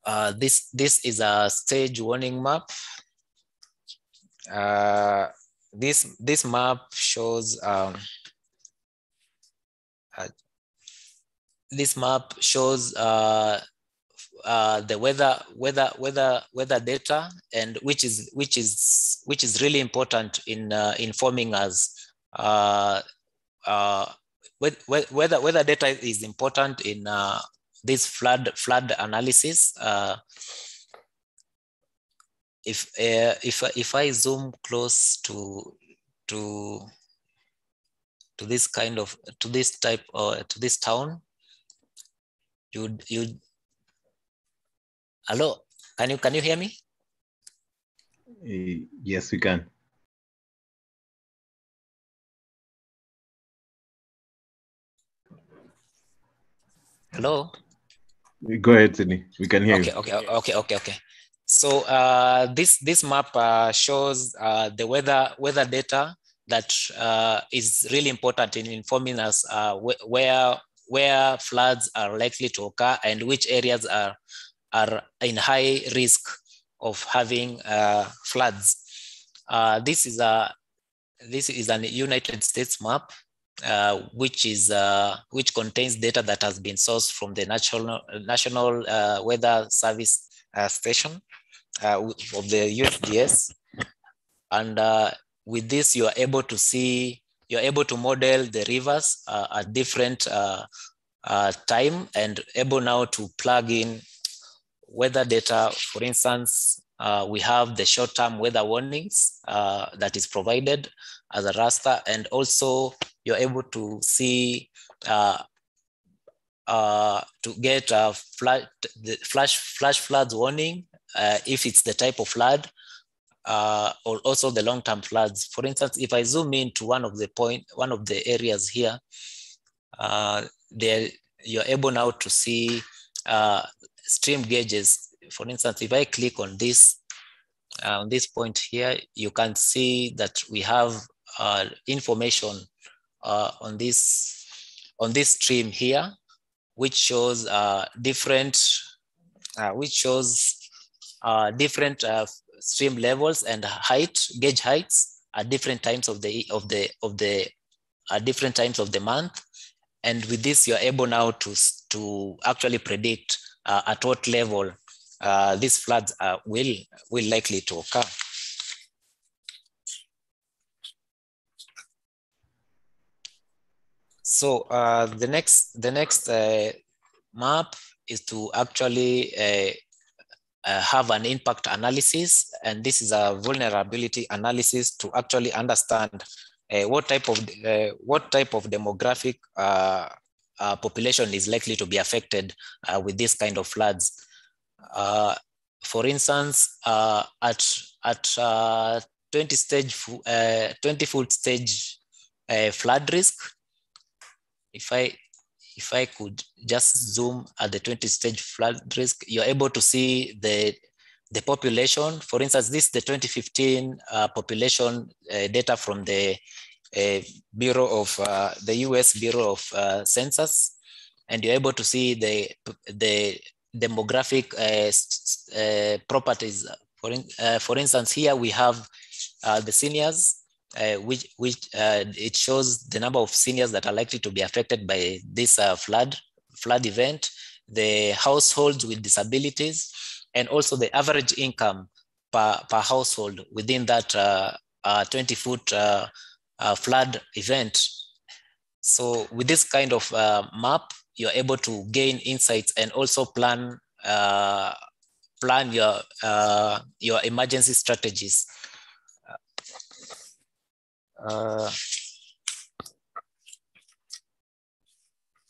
uh, this this is a stage warning map. Uh, this this map shows um, uh, this map shows uh, uh, the weather weather weather weather data and which is which is which is really important in uh, informing us uh, whether weather data is important in this flood flood analysis. Uh, if uh, if if I zoom close to to to this kind of to this type or to this town, you you hello can you can you hear me? Uh, yes, we can. Hello. Go ahead, Sydney. We can hear okay, you. Okay, okay, okay, okay. So uh, this this map uh, shows uh, the weather weather data that uh, is really important in informing us uh, wh where where floods are likely to occur and which areas are are in high risk of having uh, floods. this is a this is an United States map uh, which is uh, which contains data that has been sourced from the national national uh, weather service station uh, of the USGS, and uh, with this you are able to see you're able to model the rivers at different time and able now to plug in weather data. For instance, we have the short-term weather warnings that is provided as a raster, and also you're able to see uh, uh, to get a flash flash floods warning uh, if it's the type of flood, uh, or also the long-term floods. For instance, if I zoom in to one of the point, one of the areas here, uh, there you're able now to see uh, stream gauges. For instance, if I click on this, uh, on this point here, you can see that we have information uh, on this on this stream here, which shows different which shows uh, different uh, stream levels and height gauge heights at different times of the of the of the at different times of the month. And with this, you're able now to to actually predict uh, at what level these floods will will likely to occur. So uh, the next the next uh, map is to actually uh, uh, have an impact analysis, and this is a vulnerability analysis to actually understand uh, what type of uh, what type of demographic population is likely to be affected with this kind of floods. for instance, at at 20 stage 20 foot stage flood risk, if I if I could just zoom at the 20 stage flood risk, you're able to see the, the population. For instance, this is the 2015 uh, population uh, data from the uh, Bureau of uh, the US Bureau of uh, Census, and you're able to see the the demographic uh, properties. For in, for instance, here we have the seniors uh, which, which uh, it shows the number of seniors that are likely to be affected by this uh, flood, flood event, the households with disabilities, and also the average income per, per household within that 20-foot uh, uh, flood event. So with this kind of map, you're able to gain insights and also plan plan your your emergency strategies uh,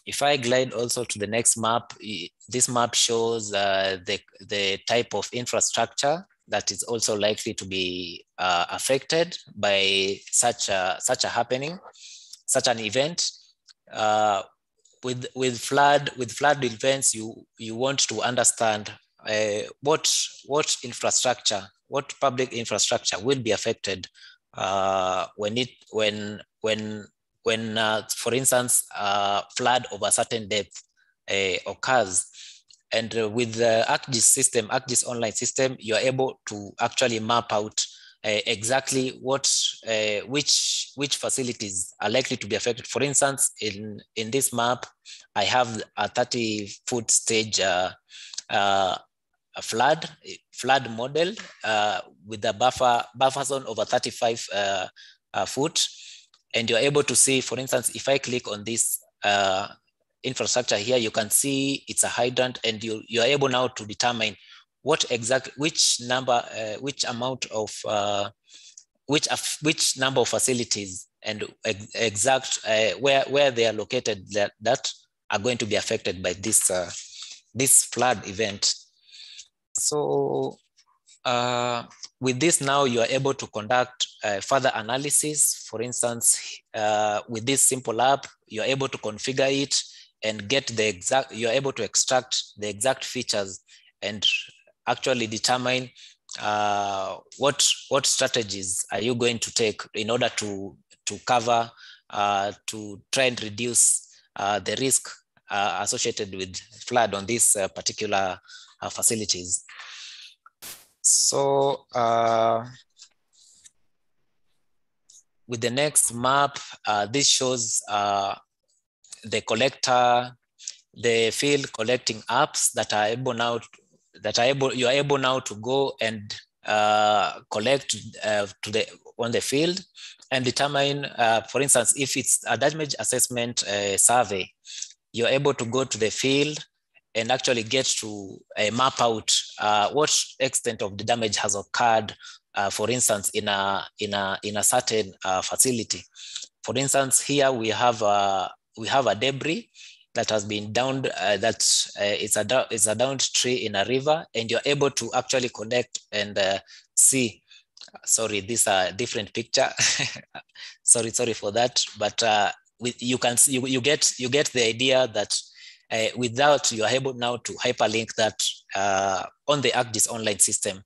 if I glide also to the next map, this map shows uh, the, the type of infrastructure that is also likely to be uh, affected by such a, such a happening, such an event. Uh, with, with flood with flood events, you, you want to understand uh, what, what infrastructure, what public infrastructure will be affected uh, when it when when when uh, for instance uh, flood of a certain depth uh, occurs and with the ArcGIS system ArcGIS online system you're able to actually map out uh, exactly what uh, which which facilities are likely to be affected. For instance, in in this map, I have a 30 foot stage uh, uh flood flood model uh, with a buffer buffer zone over 35 uh, foot, and you're able to see, for instance, if I click on this infrastructure here, you can see it's a hydrant, and you you are able now to determine what exact which number uh, which amount of uh, which which number of facilities and ex exact uh, where where they are located that, that are going to be affected by this uh, this flood event so uh, with this now you are able to conduct uh, further analysis. For instance with this simple app you are able to configure it and get the exact you're able to extract the exact features and actually determine uh, what what strategies are you going to take in order to to cover uh, to try and reduce uh, the risk uh, associated with flood on this uh, particular uh, facilities. So with the next map, this shows the collector, the field collecting apps that are able now that are able you are able now to go and uh, collect uh, to the on the field and determine, uh, for instance, if it's a damage assessment uh, survey, you're able to go to the field and actually get to uh, map out uh, what extent of the damage has occurred, for instance, in a in a in a certain facility. For instance, here we have a we have a debris that has been downed, uh, that uh, it's, a, it's a downed tree in a river and you're able to actually connect and uh, see, sorry, these a different picture. <laughs> sorry, sorry for that. But uh, with, you can you, you, get, you get the idea that uh, without you are able now to hyperlink that uh, on the ArcGIS online system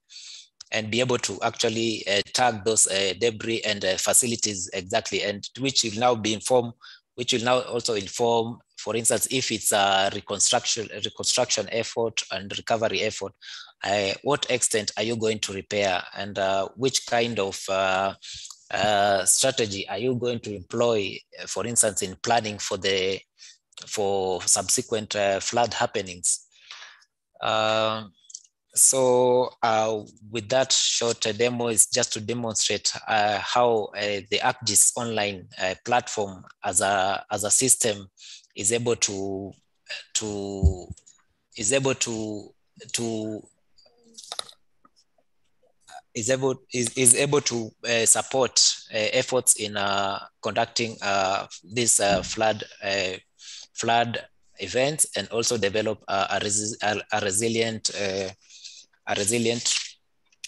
and be able to actually uh, tag those uh, debris and uh, facilities exactly, and which will now be informed, which will now also inform for instance, if it's a reconstruction, reconstruction effort and recovery effort, uh, what extent are you going to repair and which kind of strategy are you going to employ, for instance, in planning for the for subsequent uh, flood happenings? Um, so uh, with that short demo is just to demonstrate uh, how uh, the ArcGIS online platform as a, as a system is able to to is able to to is able is, is able to uh, support uh, efforts in uh, conducting uh, this uh, flood uh, flood events and also develop a, a, a, resilient uh, a resilient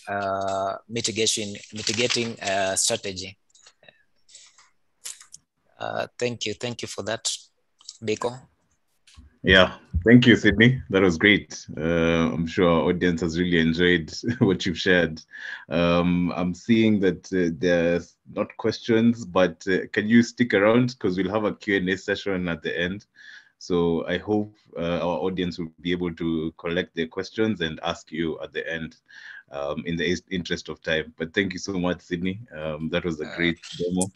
uh, mitigation mitigating uh, strategy. thank you, thank you for that. Biko? Yeah, thank you, Sydney. That was great. Uh, I'm sure our audience has really enjoyed <laughs> what you've shared. Um, I'm seeing that uh, there's not questions, but uh, can you stick around because we'll have a Q&A session at the end. So I hope uh, our audience will be able to collect their questions and ask you at the end um, in the interest of time. But thank you so much, Sydney. Um, that was a great demo.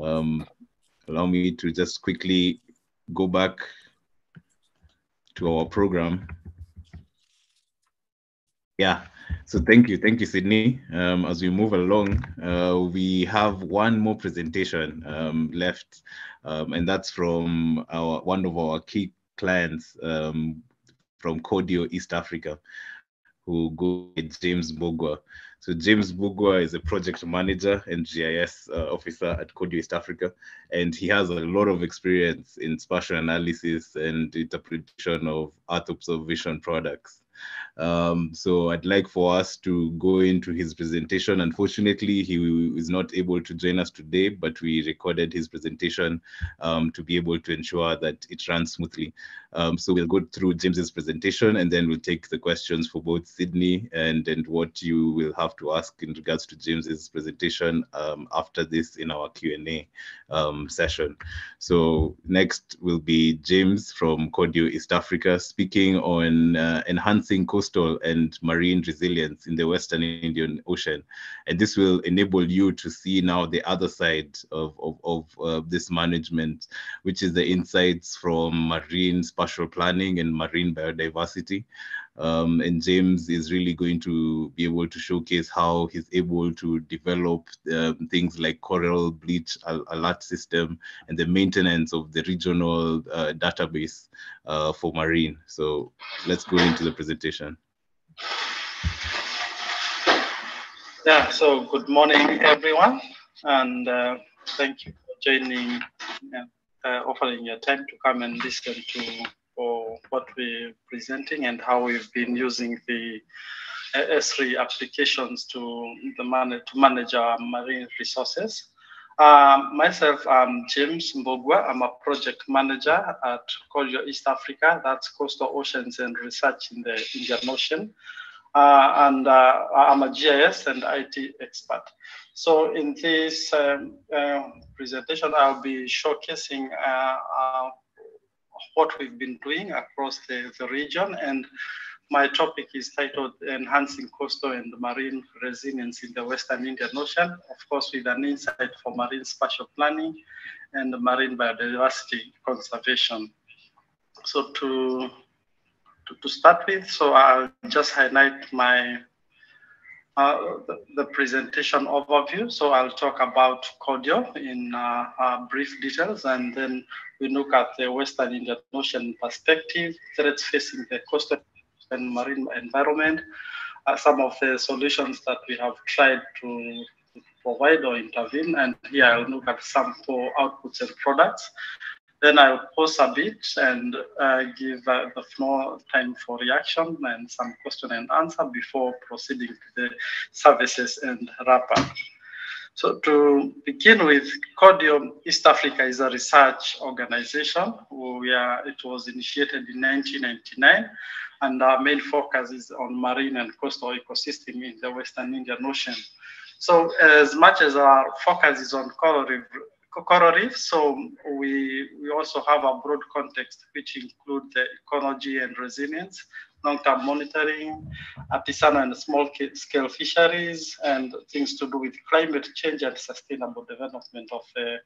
Um, allow me to just quickly go back to our program. Yeah, so thank you. Thank you, Sydney. Um, as we move along, uh, we have one more presentation um, left, um, and that's from our one of our key clients um, from Cordio East Africa, who go James Mbugua. So James Mbugua is a project manager and GIS uh, officer at Cordio East Africa, and he has a lot of experience in spatial analysis and interpretation of Earth observation products. Um, so I'd like for us to go into his presentation. Unfortunately, he is not able to join us today, but we recorded his presentation um, to be able to ensure that it runs smoothly. Um, so we'll go through James's presentation and then we'll take the questions for both Sydney and, and what you will have to ask in regards to James's presentation um, after this in our Q&A um, session. So next will be James from Cordio East Africa speaking on uh, enhancing coastal and marine resilience in the Western Indian Ocean. And this will enable you to see now the other side of, of, of uh, this management, which is the insights from marine spatial planning and marine biodiversity. Um, and James is really going to be able to showcase how he's able to develop um, things like coral bleach alert system and the maintenance of the regional uh, database uh, for marine. So let's go into the presentation. Yeah, so good morning, everyone, and uh, thank you for joining, uh, offering your time to come and listen to for what we're presenting and how we've been using the Esri applications to the man to manage our marine resources. Um, myself, I'm James Mbugua. I'm a project manager at CORDIO East Africa. That's Coastal Oceans and Research in the Indian Ocean. Uh, and uh, I'm a GIS and IT expert. So in this um, uh, presentation, I'll be showcasing uh, what we've been doing across the, the region. And my topic is titled Enhancing Coastal and Marine Resilience in the Western Indian Ocean, of course, with an insight for marine spatial planning and marine biodiversity conservation. So to, to, to start with, so I'll just highlight my uh, the, presentation overview. So I'll talk about CORDIO in uh, uh, brief details, and then we look at the Western Indian Ocean perspective, threats facing the coastal and marine environment, some of the solutions that we have tried to provide or intervene, and here I'll look at some outputs and products. Then I'll pause a bit and uh, give uh, the floor time for reaction and some question and answer before proceeding to the services and wrap up. So to begin with, CORDIO East Africa is a research organization. Are, it was initiated in 1999, and our main focus is on marine and coastal ecosystem in the Western Indian Ocean. So as much as our focus is on coral reef, coral reef. So we, we also have a broad context, which include the ecology and resilience, long-term monitoring, artisanal and small-scale fisheries, and things to do with climate change and sustainable development of the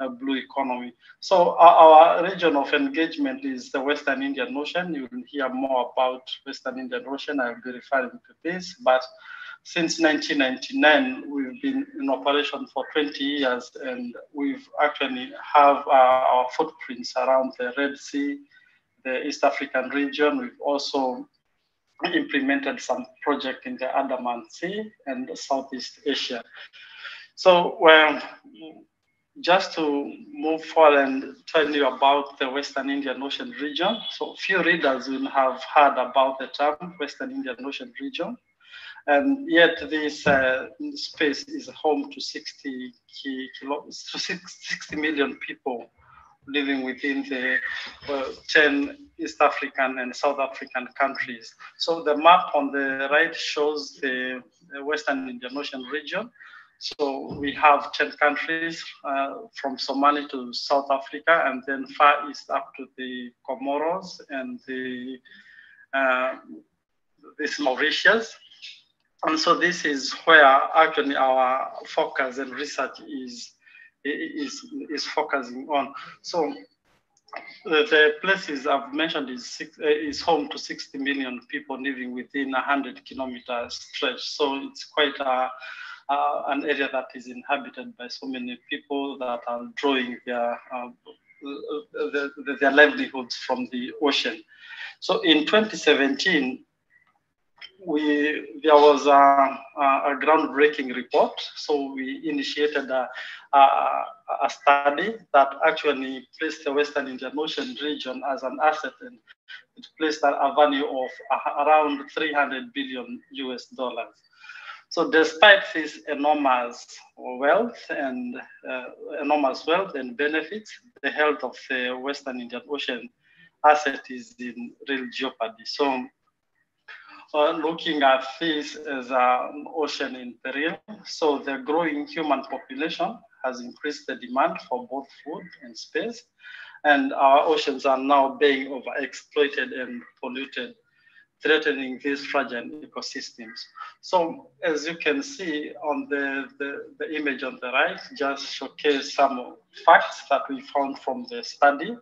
uh, blue economy. So our, our, region of engagement is the Western Indian Ocean. You will hear more about Western Indian Ocean. I'll be referring to this, but since 1999, we've been in operation for 20 years, and we've actually have uh, our footprints around the Red Sea, the East African region. We've also implemented some project in the Andaman Sea and Southeast Asia. So, well, just to move forward and tell you about the Western Indian Ocean region. So, few readers will have heard about the term Western Indian Ocean region. And yet this uh, space is home to 60, kilo, <laughs> 60 million people living within the uh, 10 East African and South African countries. So the map on the right shows the, Western Indian Ocean region. So we have 10 countries uh, from Somali to South Africa and then far east up to the Comoros and the uh, this Mauritius. And so this is where actually our focus and research is, is, is focusing on. So the, places I've mentioned is, six, uh, is home to 60 million people living within a 100 kilometer stretch. So it's quite a, uh, an area that is inhabited by so many people that are drawing their, uh, the, the, their livelihoods from the ocean. So in 2017, we there was a, a, groundbreaking report. So we initiated a, a, a, study that actually placed the Western Indian Ocean region as an asset and it placed a, value of around 300 billion US dollars. So despite this enormous wealth and uh, enormous wealth and benefits, the health of the Western Indian Ocean asset is in real jeopardy. So uh, looking at this as an ocean in peril. So the growing human population has increased the demand for both food and space. And our oceans are now being overexploited and polluted. threatening these fragile ecosystems. So as you can see on the, the, the image on the right, just showcase some facts that we found from the study.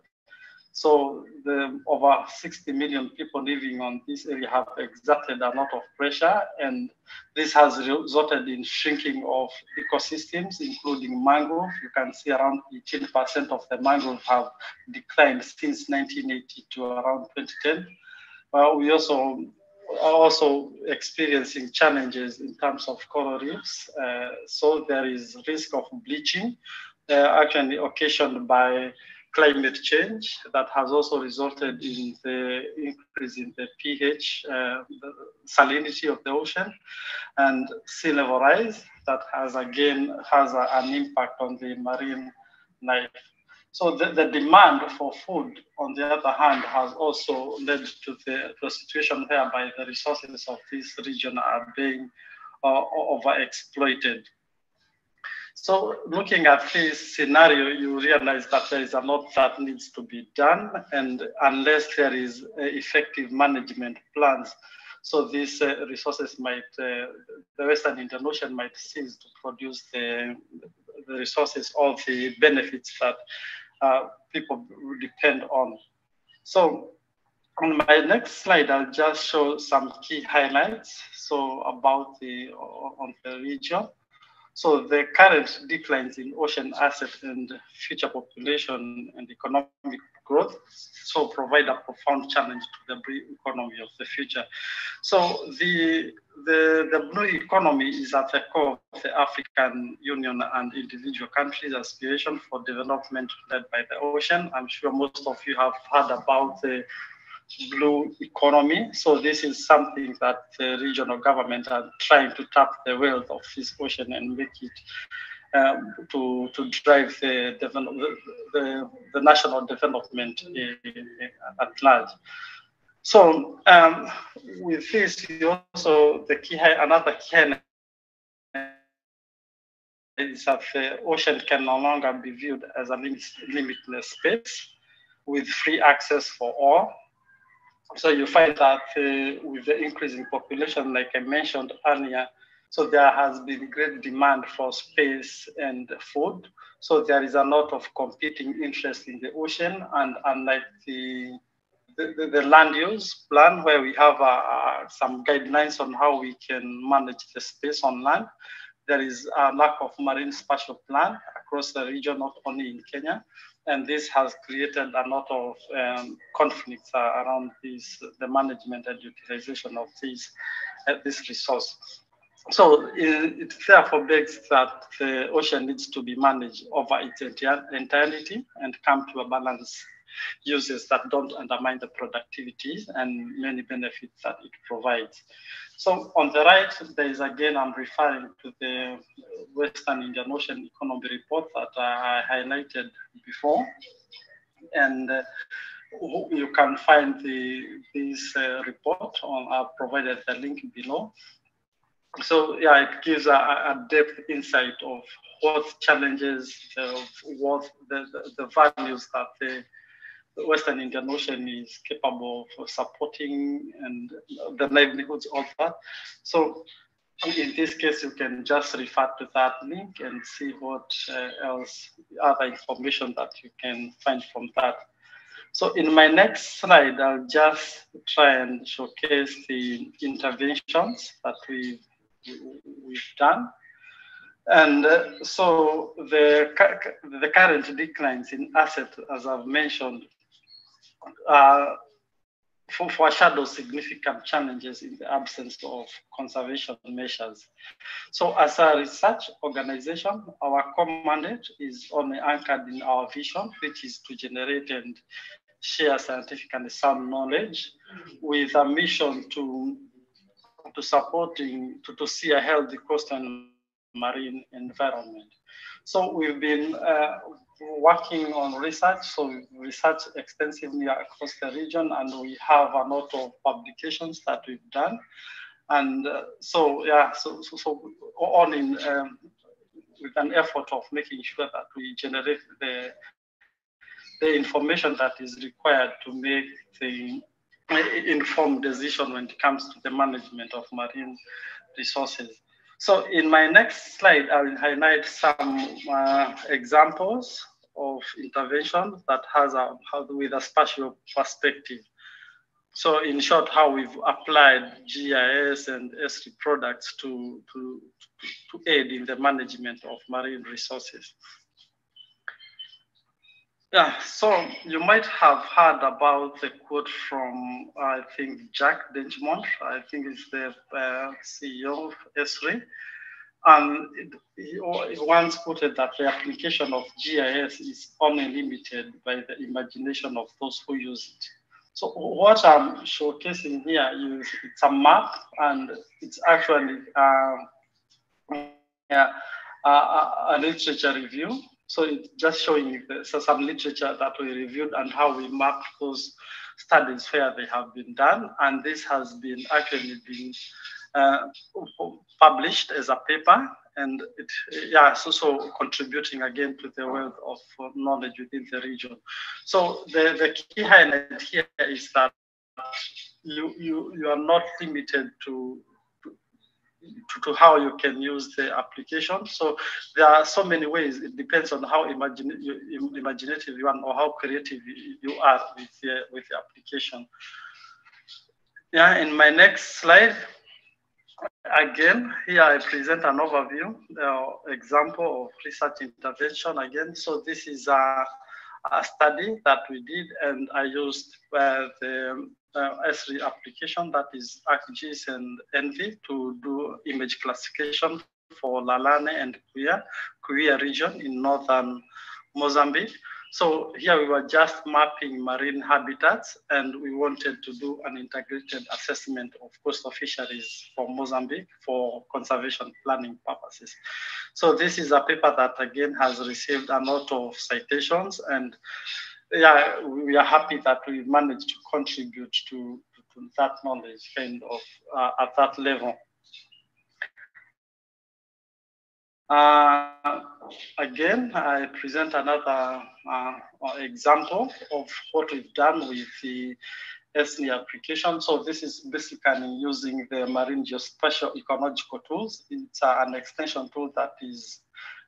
So the over 60 million people living on this area have exerted a lot of pressure, and this has resulted in shrinking of ecosystems, including mangrove. You can see around 18% of the mangrove have declined since 1980 to around 2010. Well, we also are also experiencing challenges in terms of coral reefs. Uh, so there is risk of bleaching, uh, actually occasioned by climate change that has also resulted in the increase in the pH, uh, the salinity of the ocean, and sea level rise that has again has a, an impact on the marine life. So the, the demand for food, on the other hand, has also led to the, the situation whereby the resources of this region are being uh, overexploited. So looking at this scenario, you realize that there is a lot that needs to be done. And unless there is effective management plans, so these uh, resources might, uh, the Western Indian Ocean might cease to produce the, the resources or the benefits that uh, people depend on. So on my next slide, I'll just show some key highlights. So about the, on the region. So the current declines in ocean asset and future population and economic growth so provide a profound challenge to the blue economy of the future. So the, the, the blue economy is at the core of the African Union and individual countries' aspiration for development led by the ocean. I'm sure most of you have heard about the blue economy. So this is something that the regional government are trying to tap the wealth of this ocean and make it um, to, to drive the, the, the national development at large. So um, with this, also the key another key is that the ocean can no longer be viewed as a limitless space with free access for all so you find that uh, with the increasing population, like I mentioned earlier, so there has been great demand for space and food. So there is a lot of competing interest in the ocean, and unlike the the, the, land use plan, where we have uh, uh, some guidelines on how we can manage the space on land, there is a lack of marine spatial plan across the region, not only in Kenya and this has created a lot of um, conflicts uh, around this, the management and utilization of this, uh, this resource. So it, it, therefore begs that the ocean needs to be managed over its entirety and come to a balance uses that don't undermine the productivity and many benefits that it provides. So on the right, there is again, I'm referring to the Western Indian Ocean Economy Report that I highlighted before. And uh, you can find the, this uh, report on, I've provided the link below. So yeah, it gives a, a depth insight of what challenges, uh, what the, the, the values that the Western Indian Ocean is capable of supporting and the livelihoods of that. So in this case, you can just refer to that link and see what uh, else, other information that you can find from that. So in my next slide, I'll just try and showcase the interventions that we, we've done. And uh, so the, the current declines in assets, as I've mentioned, uh, for, foreshadow significant challenges in the absence of conservation measures. So as a research organization, our core mandate is only anchored in our vision, which is to generate and share scientific and sound knowledge with a mission to, to supporting, to, to see a healthy coastal marine environment. So we've been uh, working on research, so research extensively across the region, and we have a lot of publications that we've done. And uh, so, yeah, so, so, so on in um, with an effort of making sure that we generate the the information that is required to make the informed decision when it comes to the management of marine resources. So in my next slide, I will highlight some uh, examples of intervention that has a, with a spatial perspective. So in short, how we've applied GIS and Esri products to, to, to aid in the management of marine resources. Yeah, so you might have heard about the quote from, I think, Jack Dangermond, I think it's the uh, CEO of Esri. And he once quoted that the application of GIS is only limited by the imagination of those who use it. So what I'm showcasing here is it's a map and it's actually uh, yeah, uh, a literature review. So it's just showing the, so some literature that we reviewed and how we mapped those studies where they have been done. And this has been actually been Uh, published as a paper and it yeah it's also contributing again to the wealth of uh, knowledge within the region so the, the key highlight here is that you you you are not limited to to, to how you can use the application. So there are so many ways. It depends on how imagine, you, imaginative you are or how creative you are with the, with the application. Yeah, in my next slide, Again, here I present an overview, uh, example of research intervention again. So this is a, a study that we did and I used uh, the uh, Esri application that is ArcGIS and ENVI to do image classification for Lalane and Kuia, Kuia region in northern Mozambique. So here we were just mapping marine habitats and we wanted to do an integrated assessment of coastal fisheries for Mozambique for conservation planning purposes. So this is a paper that again has received a lot of citations and yeah, we are happy that we managed to contribute to, to that knowledge kind of uh, at that level. Uh, again, I present another uh, example of what we've done with the Esri application. So this is basically using the marine geospatial ecological tools. It's uh, an extension tool that is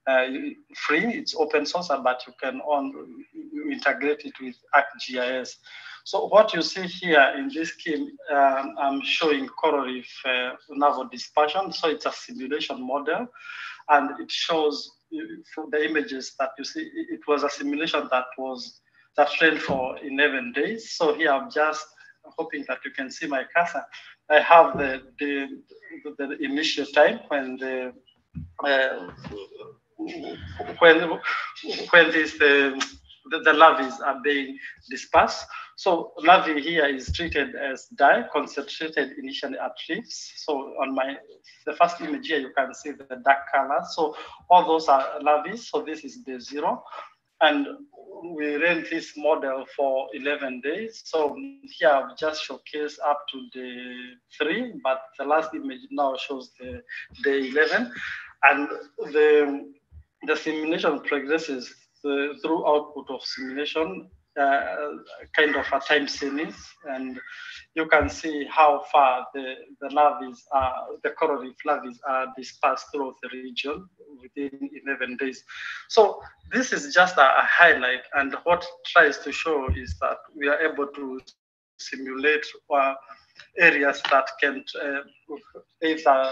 uh, free, it's open source, but you can on, integrate it with ArcGIS. So what you see here in this scheme, um, I'm showing coral reef uh, larval dispersion. So it's a simulation model and it shows from the images that you see, it was a simulation that was that ran for 11 days. So here I'm just hoping that you can see my cursor. I have the the, the initial time when the uh, when when this the the, the larvae are being dispersed. So larvae here is treated as dye, concentrated initially at reefs. So on my, the first image here, you can see the dark color. So all those are larvae. So this is day zero. And we ran this model for 11 days. So here I've just showcased up to the three, but the last image now shows the day 11. And the, the simulation progresses through output of simulation, uh, kind of a time series, and you can see how far the, the larvae are, the coral reef are dispersed throughout the region within 11 days. So this is just a, a highlight, and what tries to show is that we are able to simulate uh, areas that can uh, either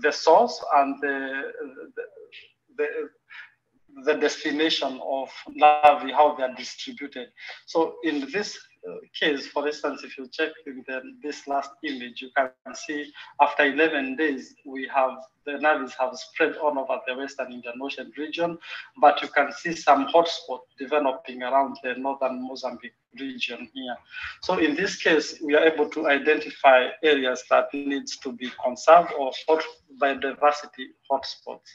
the source and the, the, the the destination of larvae, how they are distributed. So in this uh, case, for instance, if you check the, this last image, you can see after 11 days, we have the larvae have spread all over the Western Indian Ocean region, but you can see some hotspot developing around the northern Mozambique region here. So in this case, we are able to identify areas that needs to be conserved or hot biodiversity hotspots.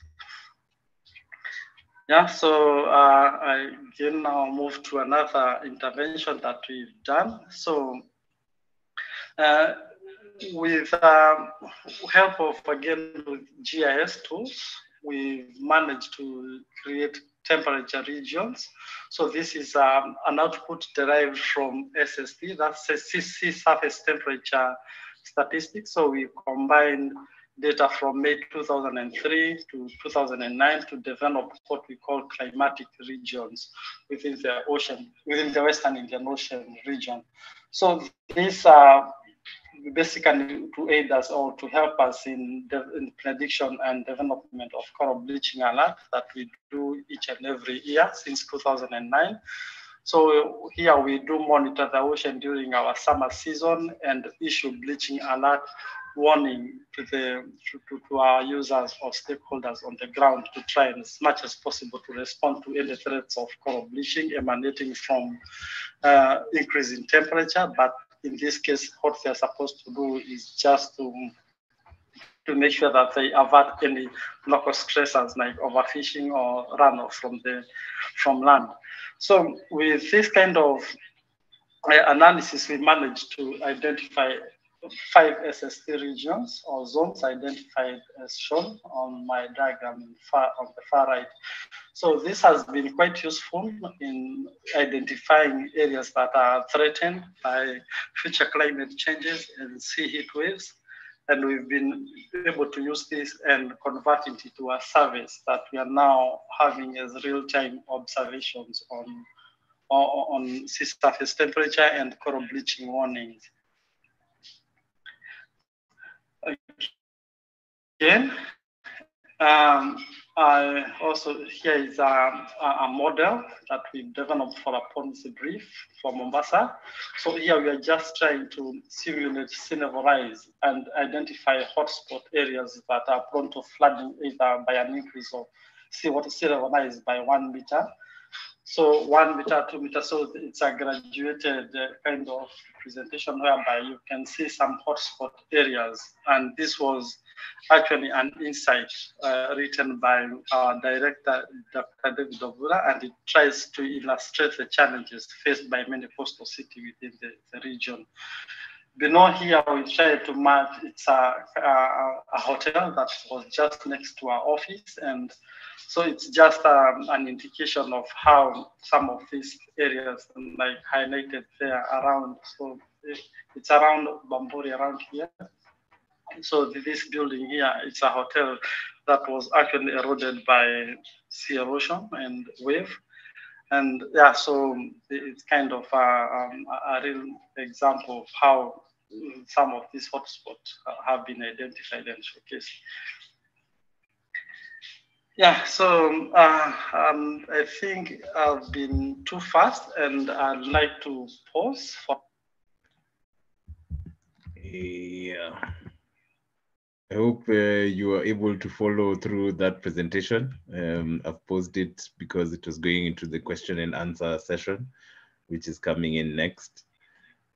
Yeah, so uh, I can now move to another intervention that we've done. So uh, with uh, help of, again, with GIS tools, we've managed to create temperature regions. So this is um, an output derived from SST, that's sea surface temperature statistics. So we combined data from May 2003 to 2009 to develop what we call climatic regions within the ocean, within the Western Indian Ocean region. So these are basically to aid us or to help us in the in prediction and development of coral bleaching alert that we do each and every year since 2009. So here we do monitor the ocean during our summer season and issue bleaching alert warning to the to, to, our users or stakeholders on the ground to try and as much as possible to respond to any threats of coral bleaching emanating from uh, increase in temperature. But in this case, what they're supposed to do is just to to make sure that they avert any local stressors like overfishing or runoff from the from land. So with this kind of uh, analysis, we managed to identify five SST regions or zones identified as shown on my diagram far, on the far right. So this has been quite useful in identifying areas that are threatened by future climate changes and sea heat waves. And we've been able to use this and convert it into a service that we are now having as real-time observations on, on sea surface temperature and coral bleaching warnings. Again, um, I also here is a, a, model that we developed for a policy brief for Mombasa. So here we are just trying to simulate rise and identify hotspot areas that are prone to flooding either by an increase of sea water sea level rise by one meter so one meter, two meter, so it's a graduated uh, kind of presentation whereby you can see some hotspot areas. And this was actually an insight uh, written by our director, Dr. David Obura, and it tries to illustrate the challenges faced by many coastal cities within the, the region. Below here, we try to mark, it's a, a, a hotel that was just next to our office and so it's just um, an indication of how some of these areas like highlighted there around. So it's around Bamburi around here. So this building here, it's a hotel that was actually eroded by sea erosion and wave. And yeah, so it's kind of a, um, a real example of how some of these hotspots have been identified and showcased. Yeah, so uh, um, I think I've been too fast and I'd like to pause for. Yeah. I hope uh, you are able to follow through that presentation. Um, I've paused it because it was going into the question and answer session, which is coming in next.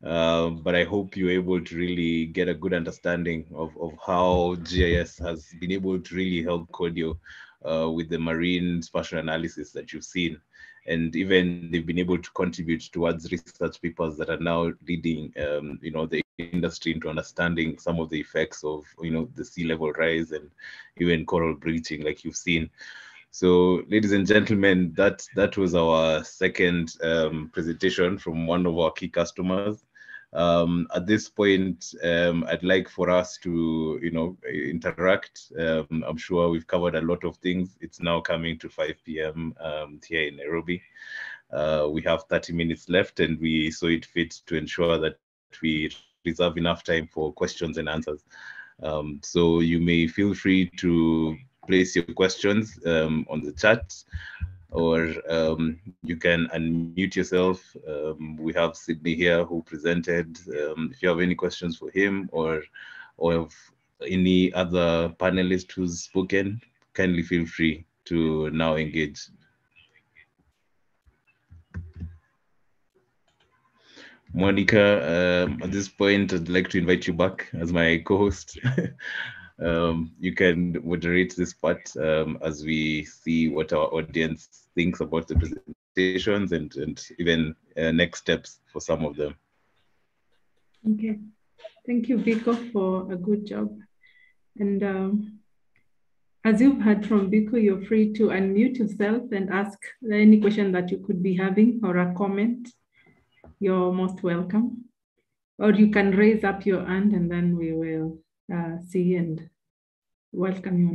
Uh, but I hope you're able to really get a good understanding of, of how GIS has been able to really help CORDIO uh, with the marine spatial analysis that you've seen. And even they've been able to contribute towards research papers that are now leading, um, you know, the industry into understanding some of the effects of, you know, the sea level rise and even coral bleaching, like you've seen. So, ladies and gentlemen, that that was our second um, presentation from one of our key customers. Um, at this point, um, I'd like for us to, you know, interact. Um, I'm sure we've covered a lot of things. It's now coming to 5 p.m. Um, here in Nairobi. Uh, we have 30 minutes left, and we saw it fit to ensure that we reserve enough time for questions and answers. Um, so you may feel free to place your questions um, on the chat or um, you can unmute yourself. Um, we have Sydney here who presented. Um, if you have any questions for him or or any other panelist who's spoken, kindly feel free to now engage. Monica, um, at this point, I'd like to invite you back as my co-host. <laughs> um, you can moderate this part um, as we see what our audience thinks about the presentations and, and even uh, next steps for some of them. Okay. Thank you, Biko, for a good job. And um, as you've heard from Biko, you're free to unmute yourself and ask any question that you could be having or a comment. You're most welcome. Or you can raise up your hand and then we will uh, see and welcome you.